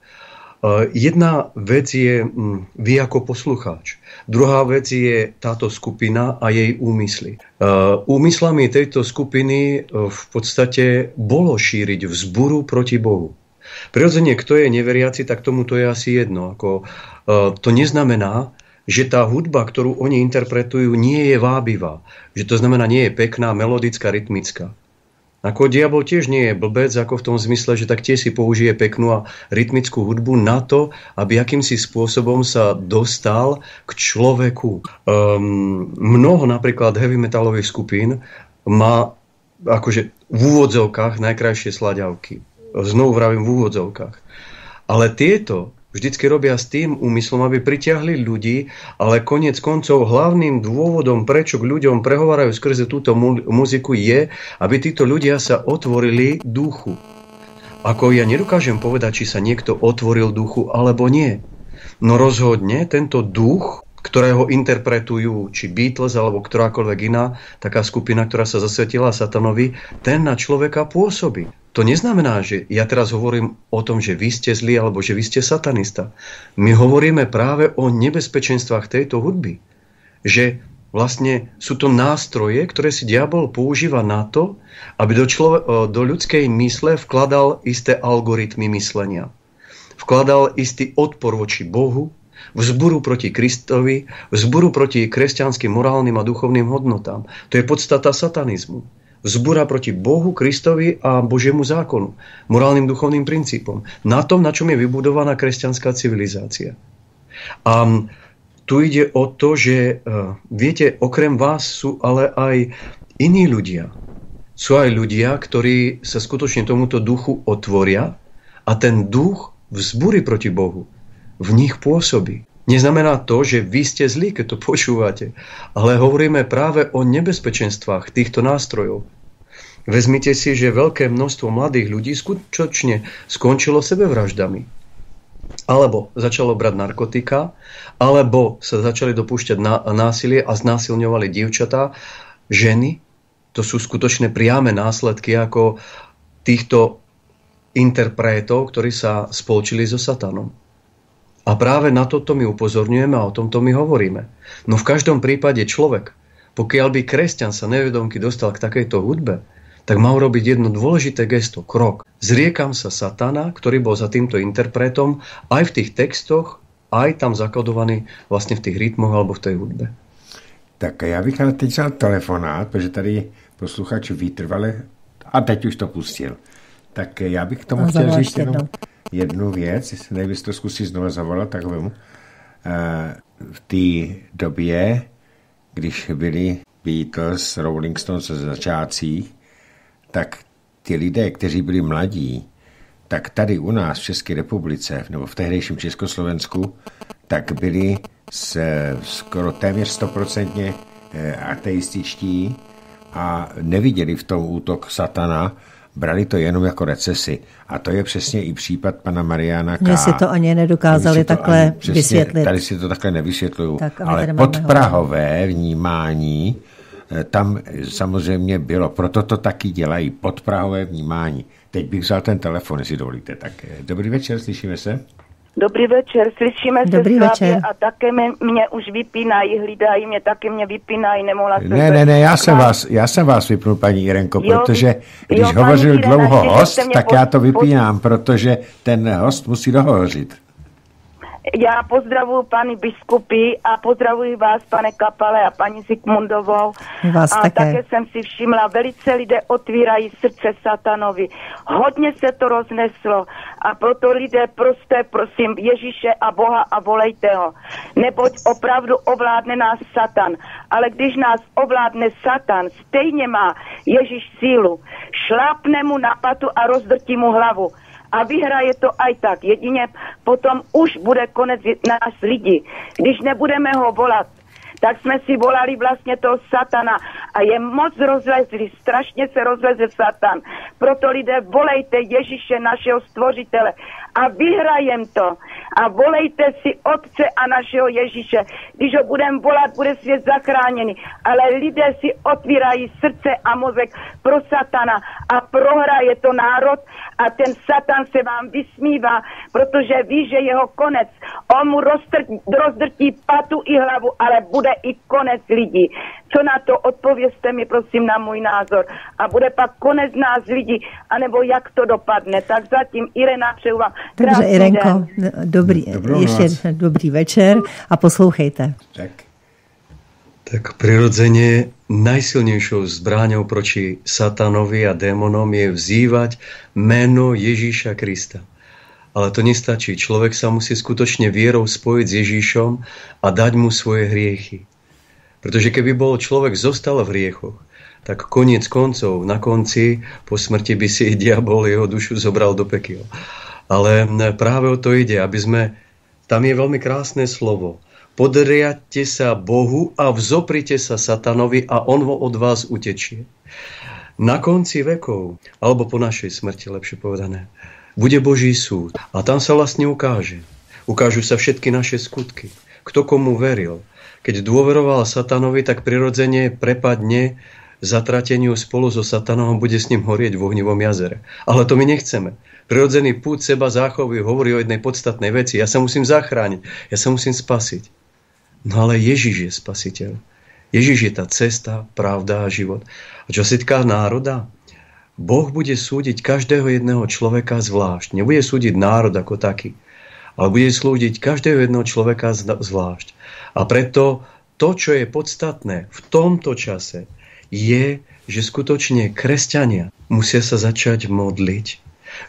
Speaker 3: Uh, jedna vec je um, vy ako poslucháč. Druhá vec je táto skupina a jej úmysly. Uh, úmyslami tejto skupiny uh, v podstate bolo šíriť vzburu proti Bohu. Prirodzene, kto je neveriaci, tak tomu to je asi jedno. Ako, to neznamená, že tá hudba, ktorú oni interpretujú, nie je vábivá. Že to znamená, nie je pekná, melodická, rytmická. Ako diabol tiež nie je blbec, ako v tom zmysle, že tak tiež si použije peknú a rytmickú hudbu na to, aby akýmsi spôsobom sa dostal k človeku. Um, mnoho napríklad heavy metalových skupín má akože v úvodzovkách najkrajšie slaďavky. Znovu vravím v úvodzovkách. Ale tieto vždycky robia s tým úmyslom, aby pritiahli ľudí, ale konec koncov hlavným dôvodom, prečo k ľuďom prehovárajú skrze túto mu- muziku je, aby títo ľudia sa otvorili duchu. Ako ja nedokážem povedať, či sa niekto otvoril duchu alebo nie. No rozhodne tento duch, ktorého interpretujú či Beatles alebo ktorákoľvek iná taká skupina, ktorá sa zasvetila satanovi, ten na človeka pôsobí. To neznamená, že ja teraz hovorím o tom, že vy ste zlí alebo že vy ste satanista. My hovoríme práve o nebezpečenstvách tejto hudby. Že vlastne sú to nástroje, ktoré si diabol používa na to, aby do, člove- do ľudskej mysle vkladal isté algoritmy myslenia. Vkladal istý odpor voči Bohu, vzburu proti Kristovi, vzburu proti kresťanským morálnym a duchovným hodnotám. To je podstata satanizmu. Vzbura proti Bohu, Kristovi a Božiemu zákonu, morálnym duchovným princípom. Na tom, na čom je vybudovaná kresťanská civilizácia. A tu ide o to, že e, viete, okrem vás sú ale aj iní ľudia. Sú aj ľudia, ktorí sa skutočne tomuto duchu otvoria a ten duch vzbúri proti Bohu v nich pôsobí. Neznamená to, že vy ste zlí, keď to počúvate, ale hovoríme práve o nebezpečenstvách týchto nástrojov. Vezmite si, že veľké množstvo mladých ľudí skutočne skončilo sebevraždami. Alebo začalo brať narkotika, alebo sa začali dopúšťať násilie a znásilňovali dievčatá, ženy. To sú skutočné priame následky ako týchto interpretov, ktorí sa spolčili so satanom. A práve na toto my upozorňujeme a o tomto my hovoríme. No v každom prípade človek, pokiaľ by kresťan sa nevedomky dostal k takejto hudbe, tak mal robiť jedno dôležité gesto, krok. Zriekam sa satana, ktorý bol za týmto interpretom, aj v tých textoch, aj tam zakodovaný vlastne v tých rytmoch alebo v tej hudbe.
Speaker 2: Tak já bych ale teď vzal telefonát, protože tady posluchač vytrvale, a teď už to pustil. Tak já bych k tomu chtěl říct jenom, jednu věc, jestli to zkusí znovu zavolat, tak vemu. Eh, v té době, když byli Beatles, Rolling Stones v začátcích, tak ty lidé, kteří byli mladí, tak tady u nás v České republice, nebo v tehdejším Československu, tak byli s, skoro téměř stoprocentně eh, ateističtí a neviděli v tom útok satana, brali to jenom jako recesi. A to je přesně i případ pana Mariana K.
Speaker 1: Mně si to ani nedokázali to takhle ani, přesně, vysvětlit.
Speaker 2: Tady si to takhle nevysvětluju. Tak, ale podprahové vnímání tam samozřejmě bylo. Proto to taky dělají. Podprahové vnímání. Teď bych vzal ten telefon, jestli dovolíte. Tak eh, dobrý večer, slyšíme se?
Speaker 6: Dobrý večer, slyšíme Dobrý se večer. a také mě, mě už vypínají, hlídají mě, také mě vypínají, nemohla jsem...
Speaker 2: Ne, ne, ne, já jsem, vás, já jsem vás vypnul, paní Irenko, jo, protože když jo, hovořil dlouho host, tak po, já to vypínám, protože ten host musí dohovořit.
Speaker 6: Já pozdravuji paní biskupy a pozdravuji vás, pane Kapale a paní Zikmundovou.
Speaker 1: Vás
Speaker 6: a
Speaker 1: také.
Speaker 6: také jsem si všimla, velice lidé otvírají srdce satanovi. Hodně se to rozneslo a proto lidé prosté, prosím, Ježíše a Boha a volejte ho. Neboť opravdu ovládne nás Satan. Ale když nás ovládne Satan, stejně má Ježíš sílu. Šlápne mu na patu a rozdrtí mu hlavu a vyhraje to aj tak. Jedině potom už bude konec nás lidí. Když nebudeme ho volat, tak jsme si volali vlastně toho satana a je moc rozlezlý, strašně se rozleze satan. Proto lidé volejte Ježíše, našeho stvořitele a vyhrajem to. A volejte si Otce a našeho Ježíše. Když ho budeme volat, bude svět zachráněný. Ale lidé si otvírají srdce a mozek pro satana a prohraje to národ a ten satan se vám vysmívá, protože ví, že jeho konec. On mu rozdrtí patu i hlavu, ale bude i konec lidí. Co na to odpověste mi prosím na můj názor. A bude pak konec nás lidí, anebo jak to dopadne. Tak zatím Irena přeju vám
Speaker 1: Takže Irenko, dobrý, ještě dobrý večer a poslouchejte.
Speaker 3: Tak. Tak prirodzene najsilnejšou zbráňou proti satanovi a démonom je vzývať meno Ježíša Krista. Ale to nestačí. Človek sa musí skutočne vierou spojiť s Ježíšom a dať mu svoje hriechy. Pretože keby bol človek zostal v hriechoch, tak koniec koncov, na konci, po smrti by si diabol jeho dušu zobral do pekiel. Ale práve o to ide, aby sme... Tam je veľmi krásne slovo podriadte sa Bohu a vzoprite sa satanovi a on od vás utečie. Na konci vekov, alebo po našej smrti, lepšie povedané, bude Boží súd. A tam sa vlastne ukáže. Ukážu sa všetky naše skutky. Kto komu veril. Keď dôveroval satanovi, tak prirodzene prepadne zatrateniu spolu so satanom bude s ním horieť v ohnivom jazere. Ale to my nechceme. Prirodzený pút seba záchovy hovorí o jednej podstatnej veci. Ja sa musím zachrániť, ja sa musím spasiť. No ale Ježiš je spasiteľ. Ježiš je tá cesta, pravda a život. A čo sa týka národa, Boh bude súdiť každého jedného človeka zvlášť. Nebude súdiť národ ako taký, ale bude súdiť každého jedného človeka zvlášť. A preto to, čo je podstatné v tomto čase, je, že skutočne kresťania musia sa začať modliť,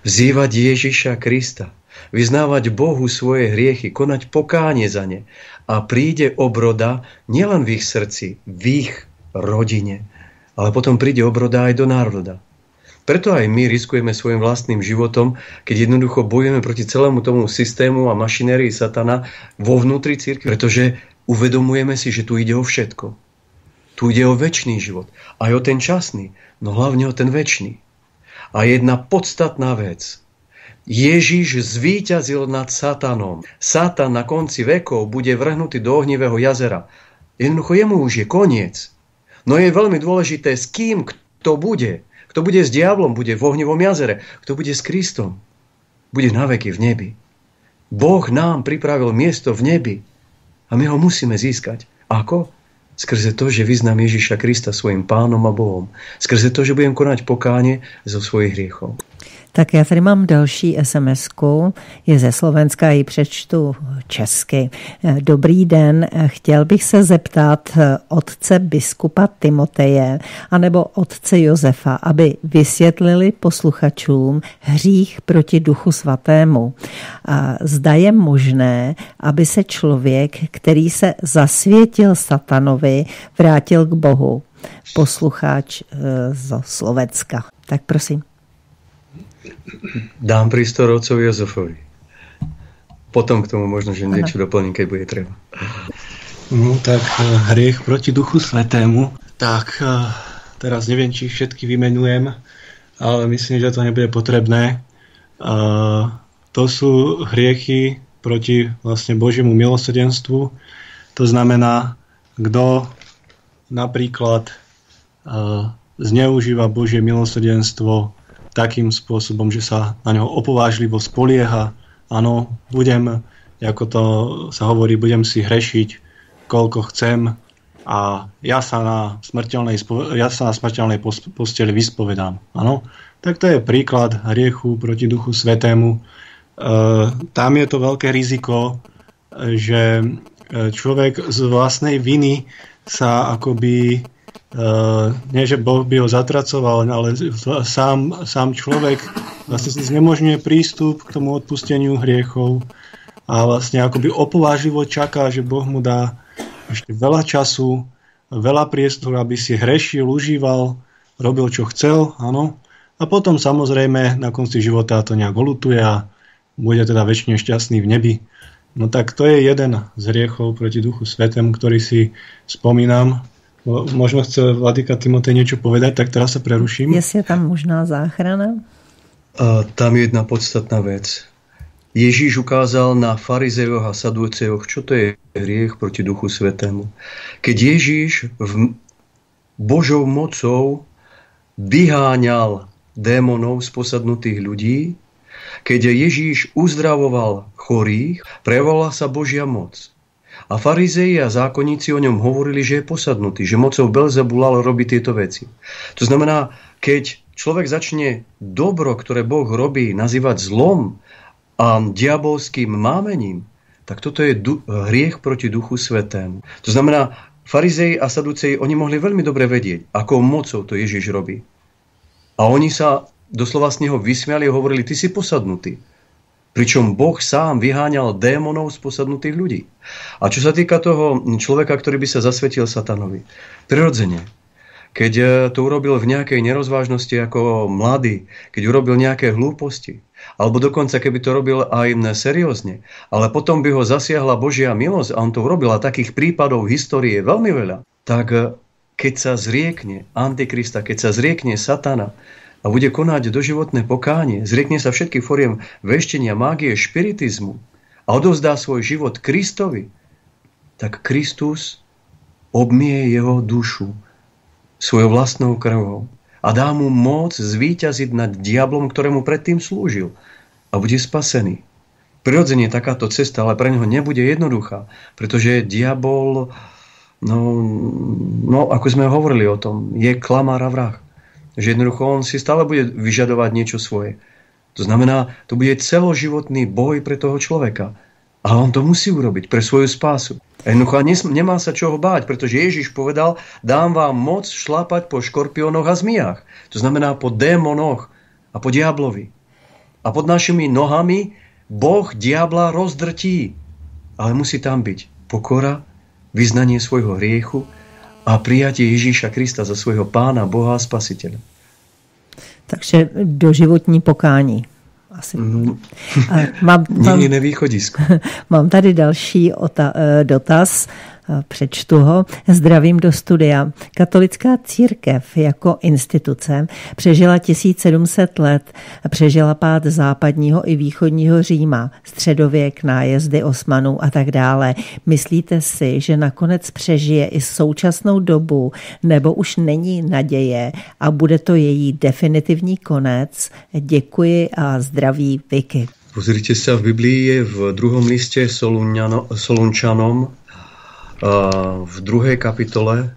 Speaker 3: vzývať Ježiša Krista, vyznávať Bohu svoje hriechy, konať pokánie za ne a príde obroda nielen v ich srdci, v ich rodine, ale potom príde obroda aj do národa. Preto aj my riskujeme svojim vlastným životom, keď jednoducho bojujeme proti celému tomu systému a mašinérii satana vo vnútri církvy, pretože uvedomujeme si, že tu ide o všetko. Tu ide o väčší život. Aj o ten časný, no hlavne o ten väčší. A jedna podstatná vec. Ježiš zvíťazil nad Satanom. Satan na konci vekov bude vrhnutý do ohnivého jazera. Jednoducho jemu už je koniec. No je veľmi dôležité, s kým kto bude. Kto bude s diablom, bude v ohnivom jazere. Kto bude s Kristom, bude na veky v nebi. Boh nám pripravil miesto v nebi a my ho musíme získať. Ako? skrze to, že vyznám Ježiša Krista svojim pánom a Bohom. Skrze to, že budem konať pokánie zo svojich hriechov.
Speaker 1: Tak já tady mám další sms je ze Slovenska, ji přečtu česky. Dobrý den, chtěl bych se zeptat otce biskupa Timoteje anebo otce Josefa, aby vysvětlili posluchačům hřích proti duchu svatému. Zda je možné, aby se člověk, který se zasvětil satanovi, vrátil k Bohu. Posluchač eh, z Slovenska. Tak prosím.
Speaker 3: Dám prístor otcovi Jozefovi. Potom k tomu možno, že niečo doplním, keď bude treba.
Speaker 4: No tak eh, hriech proti Duchu Svetému. Tak eh, teraz neviem, či všetky vymenujem, ale myslím, že to nebude potrebné. Eh, to sú hriechy proti vlastne Božiemu milosrdenstvu. To znamená, kto napríklad zneužíva Božie milosrdenstvo takým spôsobom, že sa na ňo opovážlivo spolieha. Áno, budem, ako to sa hovorí, budem si hrešiť, koľko chcem a ja sa na smrteľnej, ja sa na smrteľnej posteli vyspovedám. Áno, tak to je príklad hriechu proti duchu svetému. E, tam je to veľké riziko, že e, človek z vlastnej viny sa akoby Uh, nie, že Boh by ho zatracoval, ale sám, sám človek vlastne si znemožňuje prístup k tomu odpusteniu hriechov a vlastne akoby opováživo čaká, že Boh mu dá ešte veľa času, veľa priestoru, aby si hrešil, užíval, robil čo chcel, áno. A potom samozrejme na konci života to nejak olutuje a bude teda väčšine šťastný v nebi. No tak to je jeden z hriechov proti Duchu Svetem, ktorý si spomínam Možno chce Vladika Timotej niečo povedať, tak teraz sa preruším.
Speaker 1: Je tam možná záchrana?
Speaker 3: A tam je jedna podstatná vec. Ježíš ukázal na farizejoch a sadúcejoch, čo to je hriech proti Duchu Svetému. Keď Ježíš v Božou mocou vyháňal démonov z posadnutých ľudí, keď Ježíš uzdravoval chorých, prejavovala sa Božia moc. A farizeji a zákonníci o ňom hovorili, že je posadnutý, že mocou Belzebulal robí tieto veci. To znamená, keď človek začne dobro, ktoré Boh robí, nazývať zlom a diabolským mámením, tak toto je du- hriech proti Duchu Svetému. To znamená, farizeji a saduceji, oni mohli veľmi dobre vedieť, akou mocou to Ježiš robí. A oni sa doslova z neho vysmiali a hovorili, ty si posadnutý. Pričom Boh sám vyháňal démonov z posadnutých ľudí. A čo sa týka toho človeka, ktorý by sa zasvetil satanovi. Prirodzene, keď e, to urobil v nejakej nerozvážnosti ako mladý, keď urobil nejaké hlúposti, alebo dokonca keby to robil aj seriózne, ale potom by ho zasiahla Božia milosť a on to urobil a takých prípadov v histórii je veľmi veľa, tak e, keď sa zriekne Antikrista, keď sa zriekne Satana, a bude konať doživotné pokánie, zriekne sa všetkých foriem veštenia, mágie, špiritizmu a odovzdá svoj život Kristovi, tak Kristus obmie jeho dušu svojou vlastnou krvou a dá mu moc zvíťaziť nad diablom, ktorému predtým slúžil a bude spasený. Prirodzene takáto cesta ale pre neho nebude jednoduchá, pretože diabol, no, no ako sme hovorili o tom, je klamár a vrah. Že jednoducho on si stále bude vyžadovať niečo svoje. To znamená, to bude celoživotný boj pre toho človeka. Ale on to musí urobiť pre svoju spásu. Jednoducho nemá sa čoho báť, pretože Ježiš povedal, dám vám moc šlápať po škorpiónoch a zmiach. To znamená po démonoch a po diablovi. A pod našimi nohami Boh diabla rozdrtí. Ale musí tam byť pokora, vyznanie svojho hriechu a prijatie Ježíša Krista za svojho pána, Boha a spasiteľa.
Speaker 1: Takže doživotní pokání. Asi. Mm.
Speaker 3: Mám, mám, jiné východisko.
Speaker 1: Mám tady další eh, dotaz přečtu ho. Zdravím do studia. Katolická církev jako instituce přežila 1700 let, přežila pád západního i východního Říma, středověk, nájezdy osmanů a tak dále. Myslíte si, že nakonec přežije i současnou dobu, nebo už není naděje a bude to její definitivní konec? Děkuji a zdraví Vicky.
Speaker 3: Pozrite sa, v Biblii je v druhom liste Solunčanom v druhej kapitole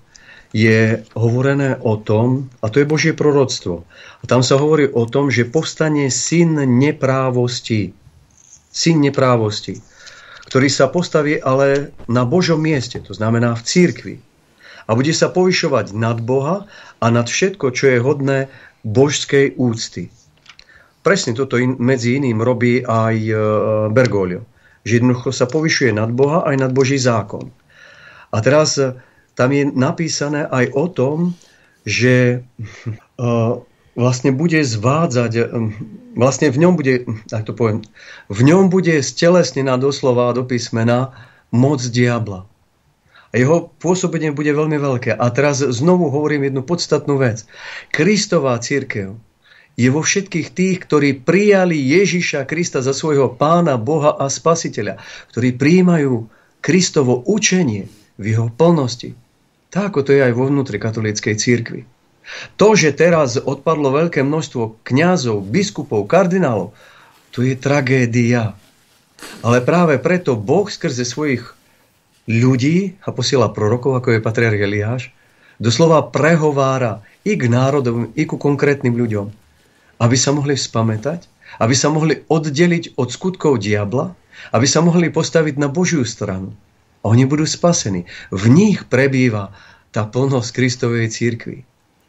Speaker 3: je hovorené o tom, a to je Božie proroctvo, a tam sa hovorí o tom, že povstane syn neprávosti. Syn neprávosti, ktorý sa postaví ale na Božom mieste, to znamená v církvi. A bude sa povyšovať nad Boha a nad všetko, čo je hodné božskej úcty. Presne toto in, medzi iným robí aj e, Bergoglio. Že jednoducho sa povyšuje nad Boha aj nad Boží zákon. A teraz e, tam je napísané aj o tom, že e, vlastne bude zvádzať, e, vlastne v ňom bude, tak to poviem, v ňom bude stelesnená doslova do písmena moc diabla. A jeho pôsobenie bude veľmi veľké. A teraz znovu hovorím jednu podstatnú vec. Kristová církev je vo všetkých tých, ktorí prijali Ježiša Krista za svojho pána, Boha a spasiteľa, ktorí príjmajú Kristovo učenie, v jeho plnosti. Tak ako to je aj vo vnútri katolíckej církvy. To, že teraz odpadlo veľké množstvo kňazov, biskupov, kardinálov, to je tragédia. Ale práve preto Boh skrze svojich ľudí a posiela prorokov, ako je patriarch Eliáš, doslova prehovára i k národom, i ku konkrétnym ľuďom, aby sa mohli spamätať, aby sa mohli oddeliť od skutkov diabla, aby sa mohli postaviť na Božiu stranu oni budú spasení. V nich prebýva tá plnosť Kristovej církvy.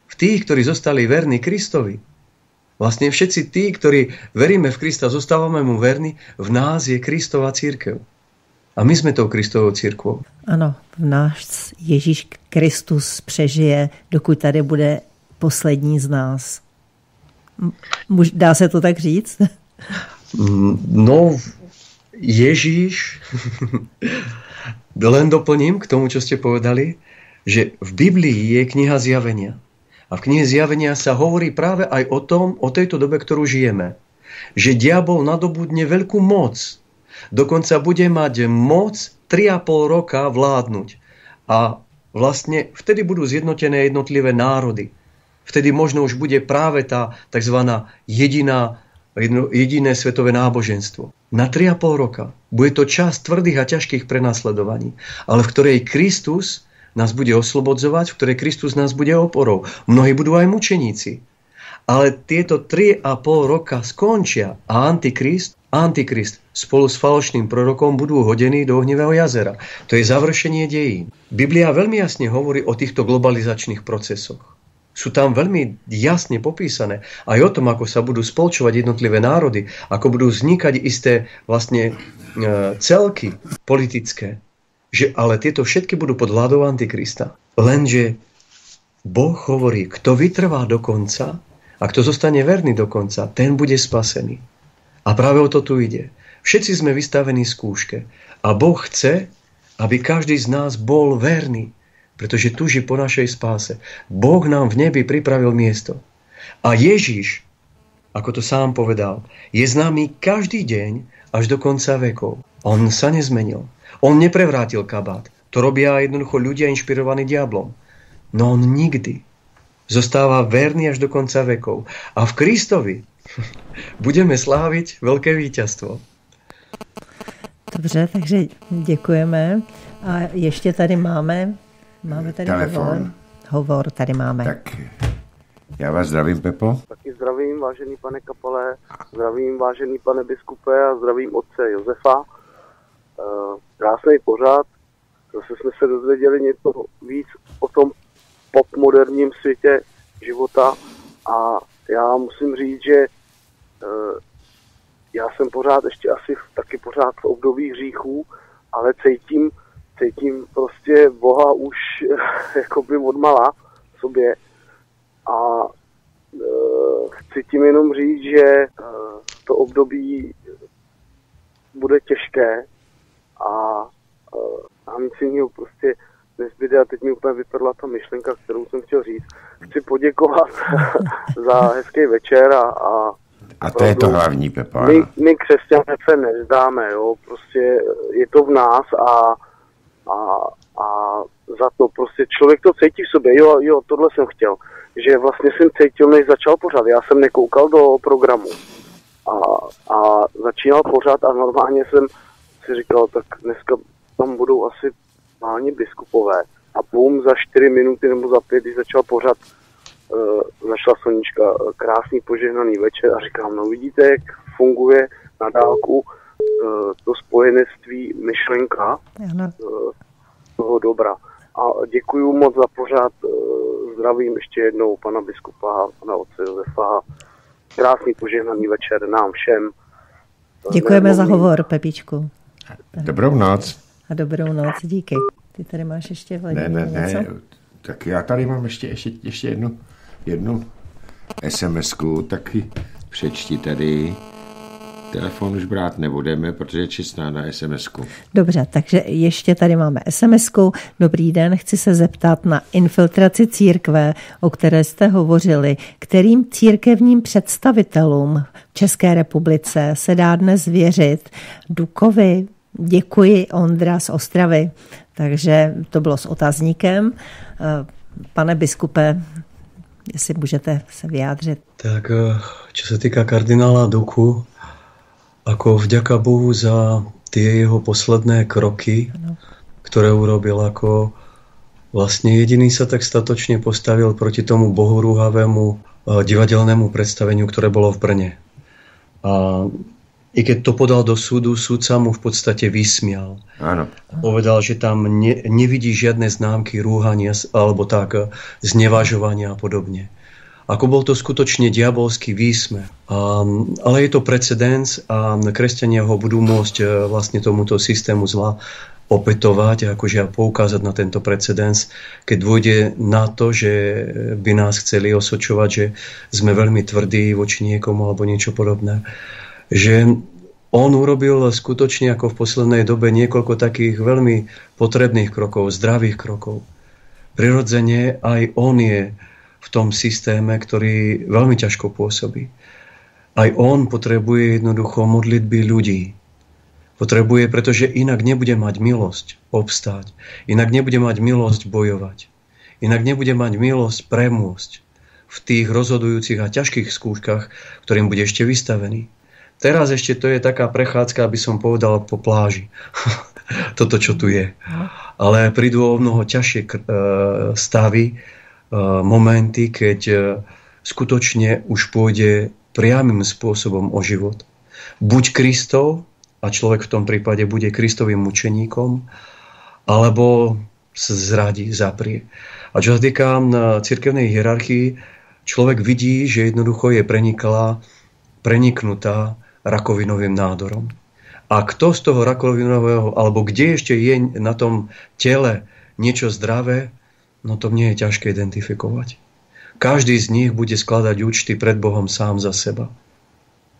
Speaker 3: V tých, ktorí zostali verní Kristovi. Vlastne všetci tí, ktorí veríme v Krista, zostávame mu verní, v nás je Kristova církev. A my sme tou Kristovou církvou.
Speaker 1: Ano, v nás Ježíš Kristus přežije, dokud tady bude poslední z nás. Dá se to tak říct?
Speaker 3: No, Ježíš len doplním k tomu, čo ste povedali, že v Biblii je kniha zjavenia. A v knihe zjavenia sa hovorí práve aj o tom, o tejto dobe, ktorú žijeme. Že diabol nadobudne veľkú moc. Dokonca bude mať moc 3,5 roka vládnuť. A vlastne vtedy budú zjednotené jednotlivé národy. Vtedy možno už bude práve tá tzv. jediná jediné svetové náboženstvo. Na 3,5 roka. Bude to čas tvrdých a ťažkých prenasledovaní, ale v ktorej Kristus nás bude oslobodzovať, v ktorej Kristus nás bude oporou. Mnohí budú aj mučeníci. Ale tieto 3,5 roka skončia a Antikrist, Antikrist spolu s falošným prorokom budú hodení do ohnivého jazera. To je završenie dejín. Biblia veľmi jasne hovorí o týchto globalizačných procesoch sú tam veľmi jasne popísané. Aj o tom, ako sa budú spolčovať jednotlivé národy, ako budú vznikať isté vlastne celky politické. Že, ale tieto všetky budú pod vládou Antikrista. Lenže Boh hovorí, kto vytrvá do konca a kto zostane verný do konca, ten bude spasený. A práve o to tu ide. Všetci sme vystavení skúške. A Boh chce, aby každý z nás bol verný pretože tuží po našej spáse. Boh nám v nebi pripravil miesto. A Ježiš, ako to sám povedal, je známy každý deň až do konca vekov. On sa nezmenil. On neprevrátil kabát. To robia jednoducho ľudia inšpirovaní diablom. No on nikdy zostáva verný až do konca vekov. A v Kristovi budeme sláviť veľké víťazstvo.
Speaker 1: Dobře, takže děkujeme. A ještě tady máme, máme tady
Speaker 2: Telefon.
Speaker 1: hovor. Hovor tady máme.
Speaker 2: Tak já vás zdravím, Pepo.
Speaker 7: Zdravím, vážený pane Kapale, zdravím, vážený pane biskupe a zdravím otce Josefa. Uh, krásný pořád. Zase jsme se dozvěděli něco víc o tom popmoderním světě života a já musím říct, že uh, já jsem pořád ještě asi taky pořád v období hříchů, ale cítím, cítím prostě Boha už jakoby odmala v sobě a chci tím jenom říct, že e, to období bude těžké a, a nic jiného prostě nezbyde a teď mi úplně vypadla ta myšlenka, kterou jsem chtěl říct. Chci poděkovat za hezký večer a, a
Speaker 2: A to je to hlavní, Pepo.
Speaker 7: my, my křesťané se nezdáme, jo, prostě je to v nás a, a, a za to prostě člověk to cítí v sobě, jo, jo, tohle jsem chtěl, že vlastně jsem cítil, než začal pořád, já jsem nekoukal do programu. A, a začínal pořád a normálně jsem si říkal, tak dneska tam budou asi páni biskupové. A bum, za čtyři minuty nebo za pět, když začal pořád uh, začala sluníčka, eh, krásný požehnaný večer a říkám, no vidíte, jak funguje na dálku uh, to spojenectví myšlenka uh, toho dobra. A děkuji moc za pořád, uh, zdravím ještě jednou pana biskupa, pana otce Josefa. Krásný požehnaný večer nám všem.
Speaker 1: Děkujeme za hovor, Pepičku.
Speaker 2: Dobrou noc.
Speaker 1: A dobrou noc, díky. Ty tady máš ještě v
Speaker 2: Ne, ne,
Speaker 1: něco?
Speaker 2: ne. Tak já tady mám ještě, ještě, ještě jednu, jednu SMS-ku, taky přečti tady. Telefon už brát nebudeme, protože je čistá na SMS-ku.
Speaker 1: Dobře, takže ještě tady máme sms -ku. Dobrý den, chci se zeptat na infiltraci církve, o které jste hovořili. Kterým církevním představitelům v České republice se dá dnes věřit? Dukovi, děkuji, Ondra z Ostravy. Takže to bylo s otazníkem. Eh, Pane biskupe, jestli můžete se vyjádřit.
Speaker 3: Tak eh, čo sa týka kardinála Duku, ako vďaka Bohu za tie jeho posledné kroky, ktoré urobil ako vlastne jediný sa tak statočne postavil proti tomu bohorúhavému eh, divadelnému predstaveniu, ktoré bolo v Brne. A i keď to podal do súdu, súd sa mu v podstate vysmial.
Speaker 2: Ano.
Speaker 3: Povedal, že tam ne, nevidí žiadne známky rúhania alebo tak eh, znevažovania a podobne. Ako bol to skutočne diabolský výsmech. A, ale je to precedens a kresťania ho budú môcť eh, vlastne tomuto systému zla opätovať a akože a poukázať na tento precedens, keď dôjde na to, že by nás chceli osočovať, že sme veľmi tvrdí voči niekomu alebo niečo podobné. Že on urobil skutočne ako v poslednej dobe niekoľko takých veľmi potrebných krokov, zdravých krokov. Prirodzene aj on je v tom systéme, ktorý veľmi ťažko pôsobí. Aj on potrebuje jednoducho modlitby ľudí. Potrebuje, pretože inak nebude mať milosť obstáť. Inak nebude mať milosť bojovať. Inak nebude mať milosť premôcť v tých rozhodujúcich a ťažkých skúškach, ktorým bude ešte vystavený. Teraz ešte to je taká prechádzka, aby som povedal, po pláži. Toto, čo tu je. Ale prídu o mnoho ťažšie e, stavy, momenty, keď e, skutočne už pôjde priamým spôsobom o život. Buď Kristov, a človek v tom prípade bude Kristovým mučeníkom, alebo sa zradí, zaprie. A čo sa týka na cirkevnej hierarchii, človek vidí, že jednoducho je preniklá, preniknutá rakovinovým nádorom. A kto z toho rakovinového, alebo kde ešte je na tom tele niečo zdravé, no to mne je ťažké identifikovať. Každý z nich bude skladať účty pred Bohom sám za seba.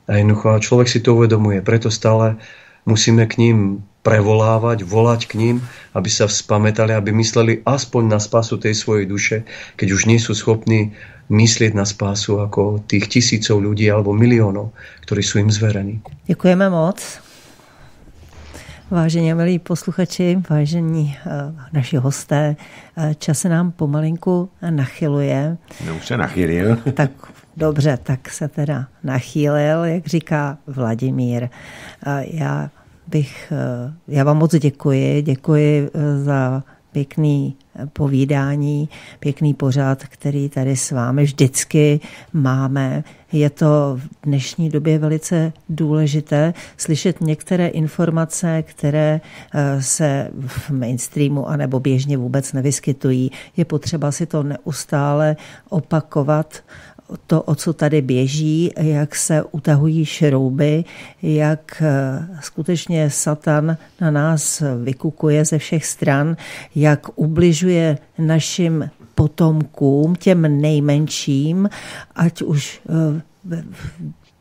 Speaker 3: A jednoducho človek si to uvedomuje, preto stále musíme k ním prevolávať, volať k ním, aby sa spamätali, aby mysleli aspoň na spásu tej svojej duše, keď už nie sú schopní myslieť na spásu ako tých tisícov ľudí alebo miliónov, ktorí sú im zverení.
Speaker 1: Děkujeme moc. Vážení milí posluchači, vážení uh, naši hosté, uh, čas se nám pomalinku nachyluje.
Speaker 2: No už se nachylil.
Speaker 1: tak dobře, tak se teda nachýlil, jak říká Vladimír. Já bych, uh, já vám moc děkuji, děkuji za pěkný povídání, pěkný pořád, který tady s vámi vždycky máme. Je to v dnešní době velice důležité slyšet některé informace, které eh, se v mainstreamu anebo běžně vůbec nevyskytují. Je potřeba si to neustále opakovat, to, o co tady běží, jak se utahují šrouby, jak eh, skutečně Satan na nás vykukuje ze všech stran, jak ubližuje našim potomkům, těm nejmenším, ať už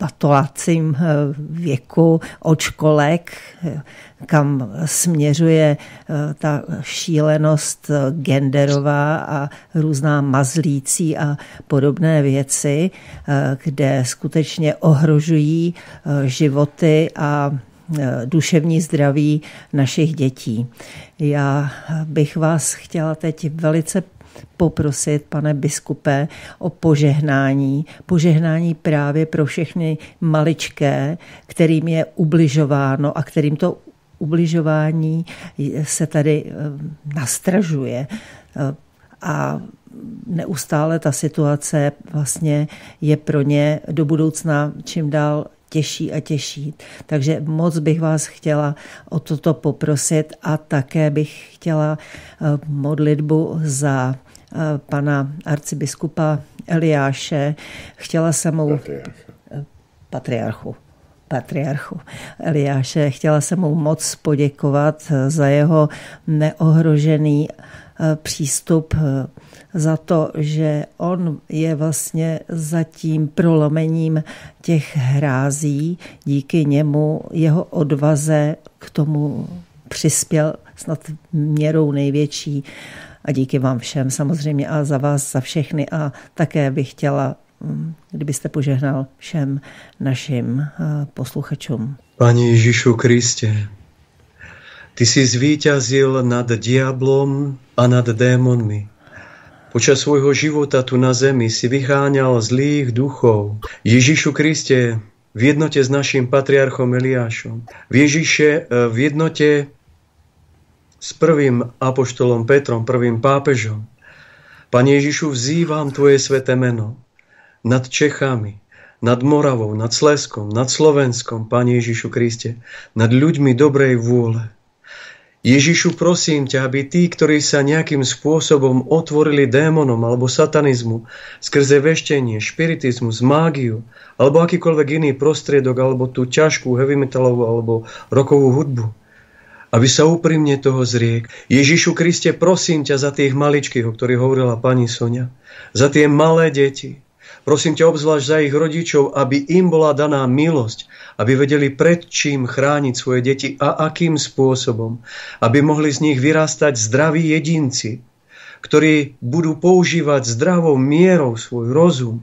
Speaker 1: patolacím eh, věku od školek, eh, kam směřuje eh, ta šílenost genderová a různá mazlící a podobné věci, kde skutečně ohrožují životy a duševní zdraví našich dětí. Já bych vás chtěla teď velice poprosit, pane biskupe, o požehnání. Požehnání právě pro všechny maličké, kterým je ubližováno a kterým to ubližování se tady eh, nastražuje. Eh, a neustále ta situace vlastně je pro ně do budoucna čím dál těžší a těžší. Takže moc bych vás chtěla o toto poprosit a také bych chtěla eh, modlitbu za eh, pana arcibiskupa Eliáše. Chtěla jsem mu... Patriarchu patriarchu Eliáše. Chtěla jsem mu moc poděkovat za jeho neohrožený eh, přístup za to, že on je vlastně za tím prolomením těch hrází. Díky němu, jeho odvaze k tomu přispěl snad měrou největší. A díky vám všem samozřejmě a za vás, za všechny. A také bych chtěla, mm, kdybyste požehnal všem našim eh, posluchačům.
Speaker 3: Pani Ježišu Kriste, Ty si zvíťazil nad diablom a nad démonmi. Počas svojho života tu na zemi si vyháňal zlých duchov. Ježišu Kriste, v jednote s našim patriarchom Eliášom, v Ježiše v jednote s prvým apoštolom Petrom, prvým pápežom. Pane Ježišu, vzývam Tvoje sveté meno nad Čechami, nad Moravou, nad Sleskom, nad Slovenskom, Pane Ježišu Kriste, nad ľuďmi dobrej vôle. Ježišu, prosím ťa, aby tí, ktorí sa nejakým spôsobom otvorili démonom alebo satanizmu skrze veštenie, špiritizmus, mágiu alebo akýkoľvek iný prostriedok alebo tú ťažkú heavy metalovú alebo rokovú hudbu, aby sa úprimne toho zriek. Ježišu Kriste, prosím ťa za tých maličkých, o ktorých hovorila pani Sonia, za tie malé deti, Prosím ťa obzvlášť za ich rodičov, aby im bola daná milosť, aby vedeli pred čím chrániť svoje deti a akým spôsobom, aby mohli z nich vyrastať zdraví jedinci, ktorí budú používať zdravou mierou svoj rozum,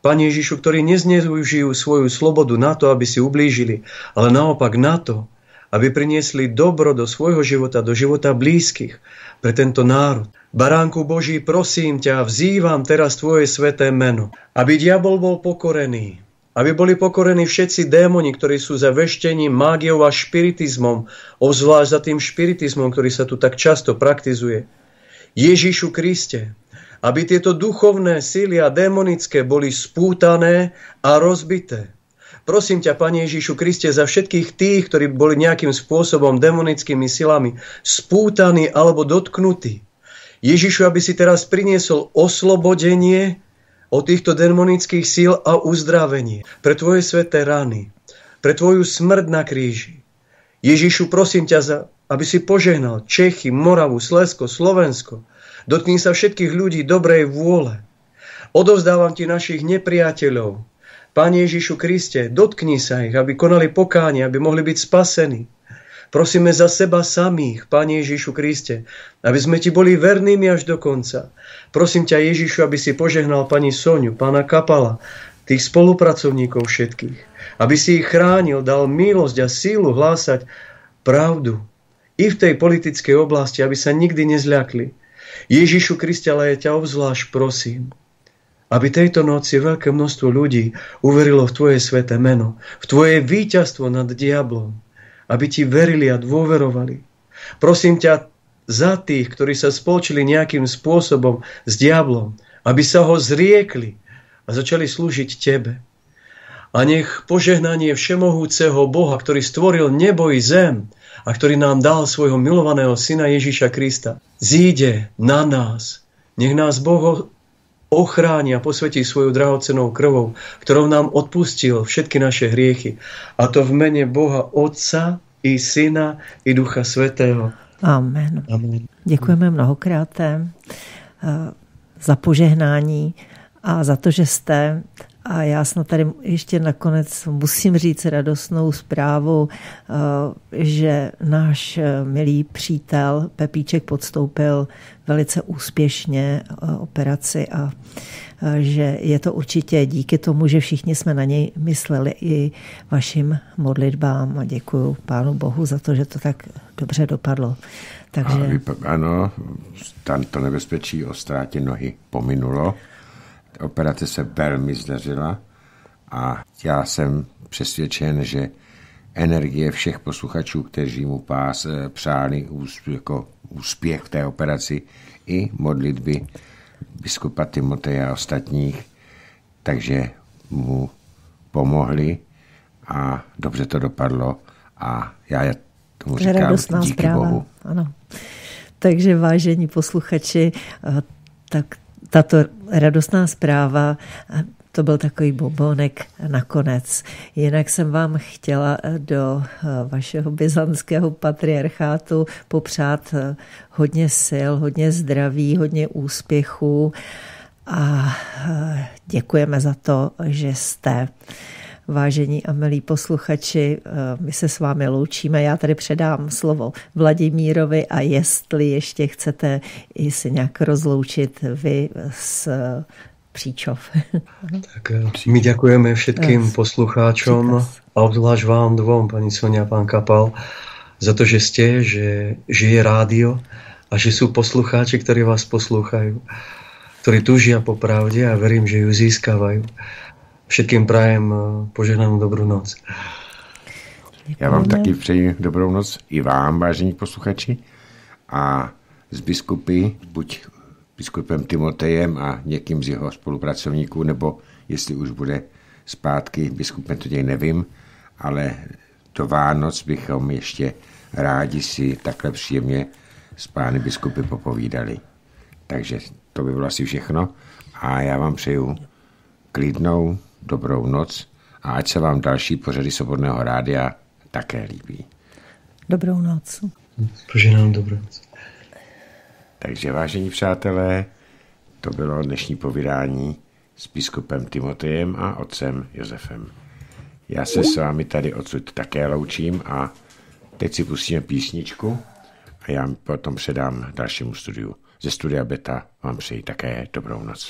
Speaker 3: Pane Ježišu, ktorí nezneužijú svoju slobodu na to, aby si ublížili, ale naopak na to, aby priniesli dobro do svojho života, do života blízkych pre tento národ. Baránku Boží, prosím ťa, vzývam teraz Tvoje sveté meno, aby diabol bol pokorený, aby boli pokorení všetci démoni, ktorí sú za veštením, mágiou a špiritizmom, obzvlášť za tým špiritizmom, ktorý sa tu tak často praktizuje. Ježišu Kriste, aby tieto duchovné síly a démonické boli spútané a rozbité. Prosím ťa, Pane Ježišu Kriste, za všetkých tých, ktorí boli nejakým spôsobom demonickými silami spútaní alebo dotknutí, Ježišu, aby si teraz priniesol oslobodenie od týchto demonických síl a uzdravenie pre tvoje sveté rany, pre tvoju smrť na kríži. Ježišu, prosím ťa, za, aby si požehnal Čechy, Moravu, Slesko, Slovensko. Dotkni sa všetkých ľudí dobrej vôle. Odovzdávam ti našich nepriateľov. Pane Ježišu Kriste, dotkni sa ich, aby konali pokánie, aby mohli byť spasení. Prosíme za seba samých, Pane Ježišu Kriste, aby sme Ti boli vernými až do konca. Prosím ťa Ježišu, aby si požehnal pani Soniu, pána Kapala, tých spolupracovníkov všetkých. Aby si ich chránil, dal milosť a sílu hlásať pravdu. I v tej politickej oblasti, aby sa nikdy nezľakli. Ježišu Kriste, ale ja ťa obzvlášť prosím, aby tejto noci veľké množstvo ľudí uverilo v Tvoje sveté meno, v Tvoje víťazstvo nad diablom, aby Ti verili a dôverovali. Prosím ťa za tých, ktorí sa spolčili nejakým spôsobom s diablom, aby sa ho zriekli a začali slúžiť Tebe. A nech požehnanie všemohúceho Boha, ktorý stvoril nebo i zem a ktorý nám dal svojho milovaného syna Ježíša Krista, zíde na nás. Nech nás Boh ochráni a posvetí svoju drahocenou krvou, ktorou nám odpustil všetky naše hriechy. A to v mene Boha Otca i Syna i Ducha Svetého.
Speaker 1: Amen. Amen. Děkujeme mnohokrát eh, za požehnání a za to, že jste a já snad tady ještě nakonec musím říct radostnou zprávu, eh, že náš eh, milý přítel Pepíček podstoupil velice úspěšně eh, operaci a že je to určitě díky tomu, že všichni jsme na něj mysleli i vašim modlitbám a děkuji Pánu Bohu za to, že to tak dobře dopadlo.
Speaker 2: Takže... ano, tam to nebezpečí o ztrátě nohy pominulo operace se velmi zdařila a já jsem přesvědčen, že energie všech posluchačů, kteří mu pás eh, přáli jako úspěch v té operaci i modlitby biskupa Timoteja a ostatních, takže mu pomohli a dobře to dopadlo a já tomu říkám
Speaker 1: Radostná
Speaker 2: díky
Speaker 1: zpráva.
Speaker 2: Bohu.
Speaker 1: Ano. Takže vážení posluchači, eh, tak tato radostná zpráva, to byl takový bobonek nakonec. Jinak jsem vám chtěla do vašeho byzantského patriarchátu popřát hodně sil, hodně zdraví, hodně úspěchů a děkujeme za to, že jste Vážení a milí posluchači, eh, my se s vámi loučíme. Já tady předám slovo Vladimírovi a jestli ještě chcete i se nějak rozloučit vy s Příčov.
Speaker 3: tak eh, my děkujeme všetkým poslucháčom a obzvlášť vám dvom, paní Sonia a pán Kapal, za to, že jste, že, že je rádio a že jsou poslucháči, ktorí vás poslúchajú, ktorí túžia po pravde a verím, že ju získavajú. Všetkým prajem eh, požehnanú dobrou noc.
Speaker 2: Já vám taky přeji dobrou noc i vám, vážení posluchači. A z biskupy, buď biskupem Timotejem a někým z jeho spolupracovníků, nebo jestli už bude zpátky biskupem, to děj nevím, ale do Vánoc bychom ještě rádi si takhle příjemně s pány biskupy popovídali. Takže to by bylo asi všechno a já vám přeju klidnou, dobrou noc a ať se vám další pořady Svobodného rádia také líbí.
Speaker 1: Dobrou noc.
Speaker 3: Poženám dobrou noc.
Speaker 2: Takže vážení přátelé, to bylo dnešní povídání s biskupem Timotejem a otcem Josefem. Já se s vámi tady odsud také loučím a teď si pustíme písničku a já potom předám dalšímu studiu. Ze studia Beta vám přeji také dobrou noc.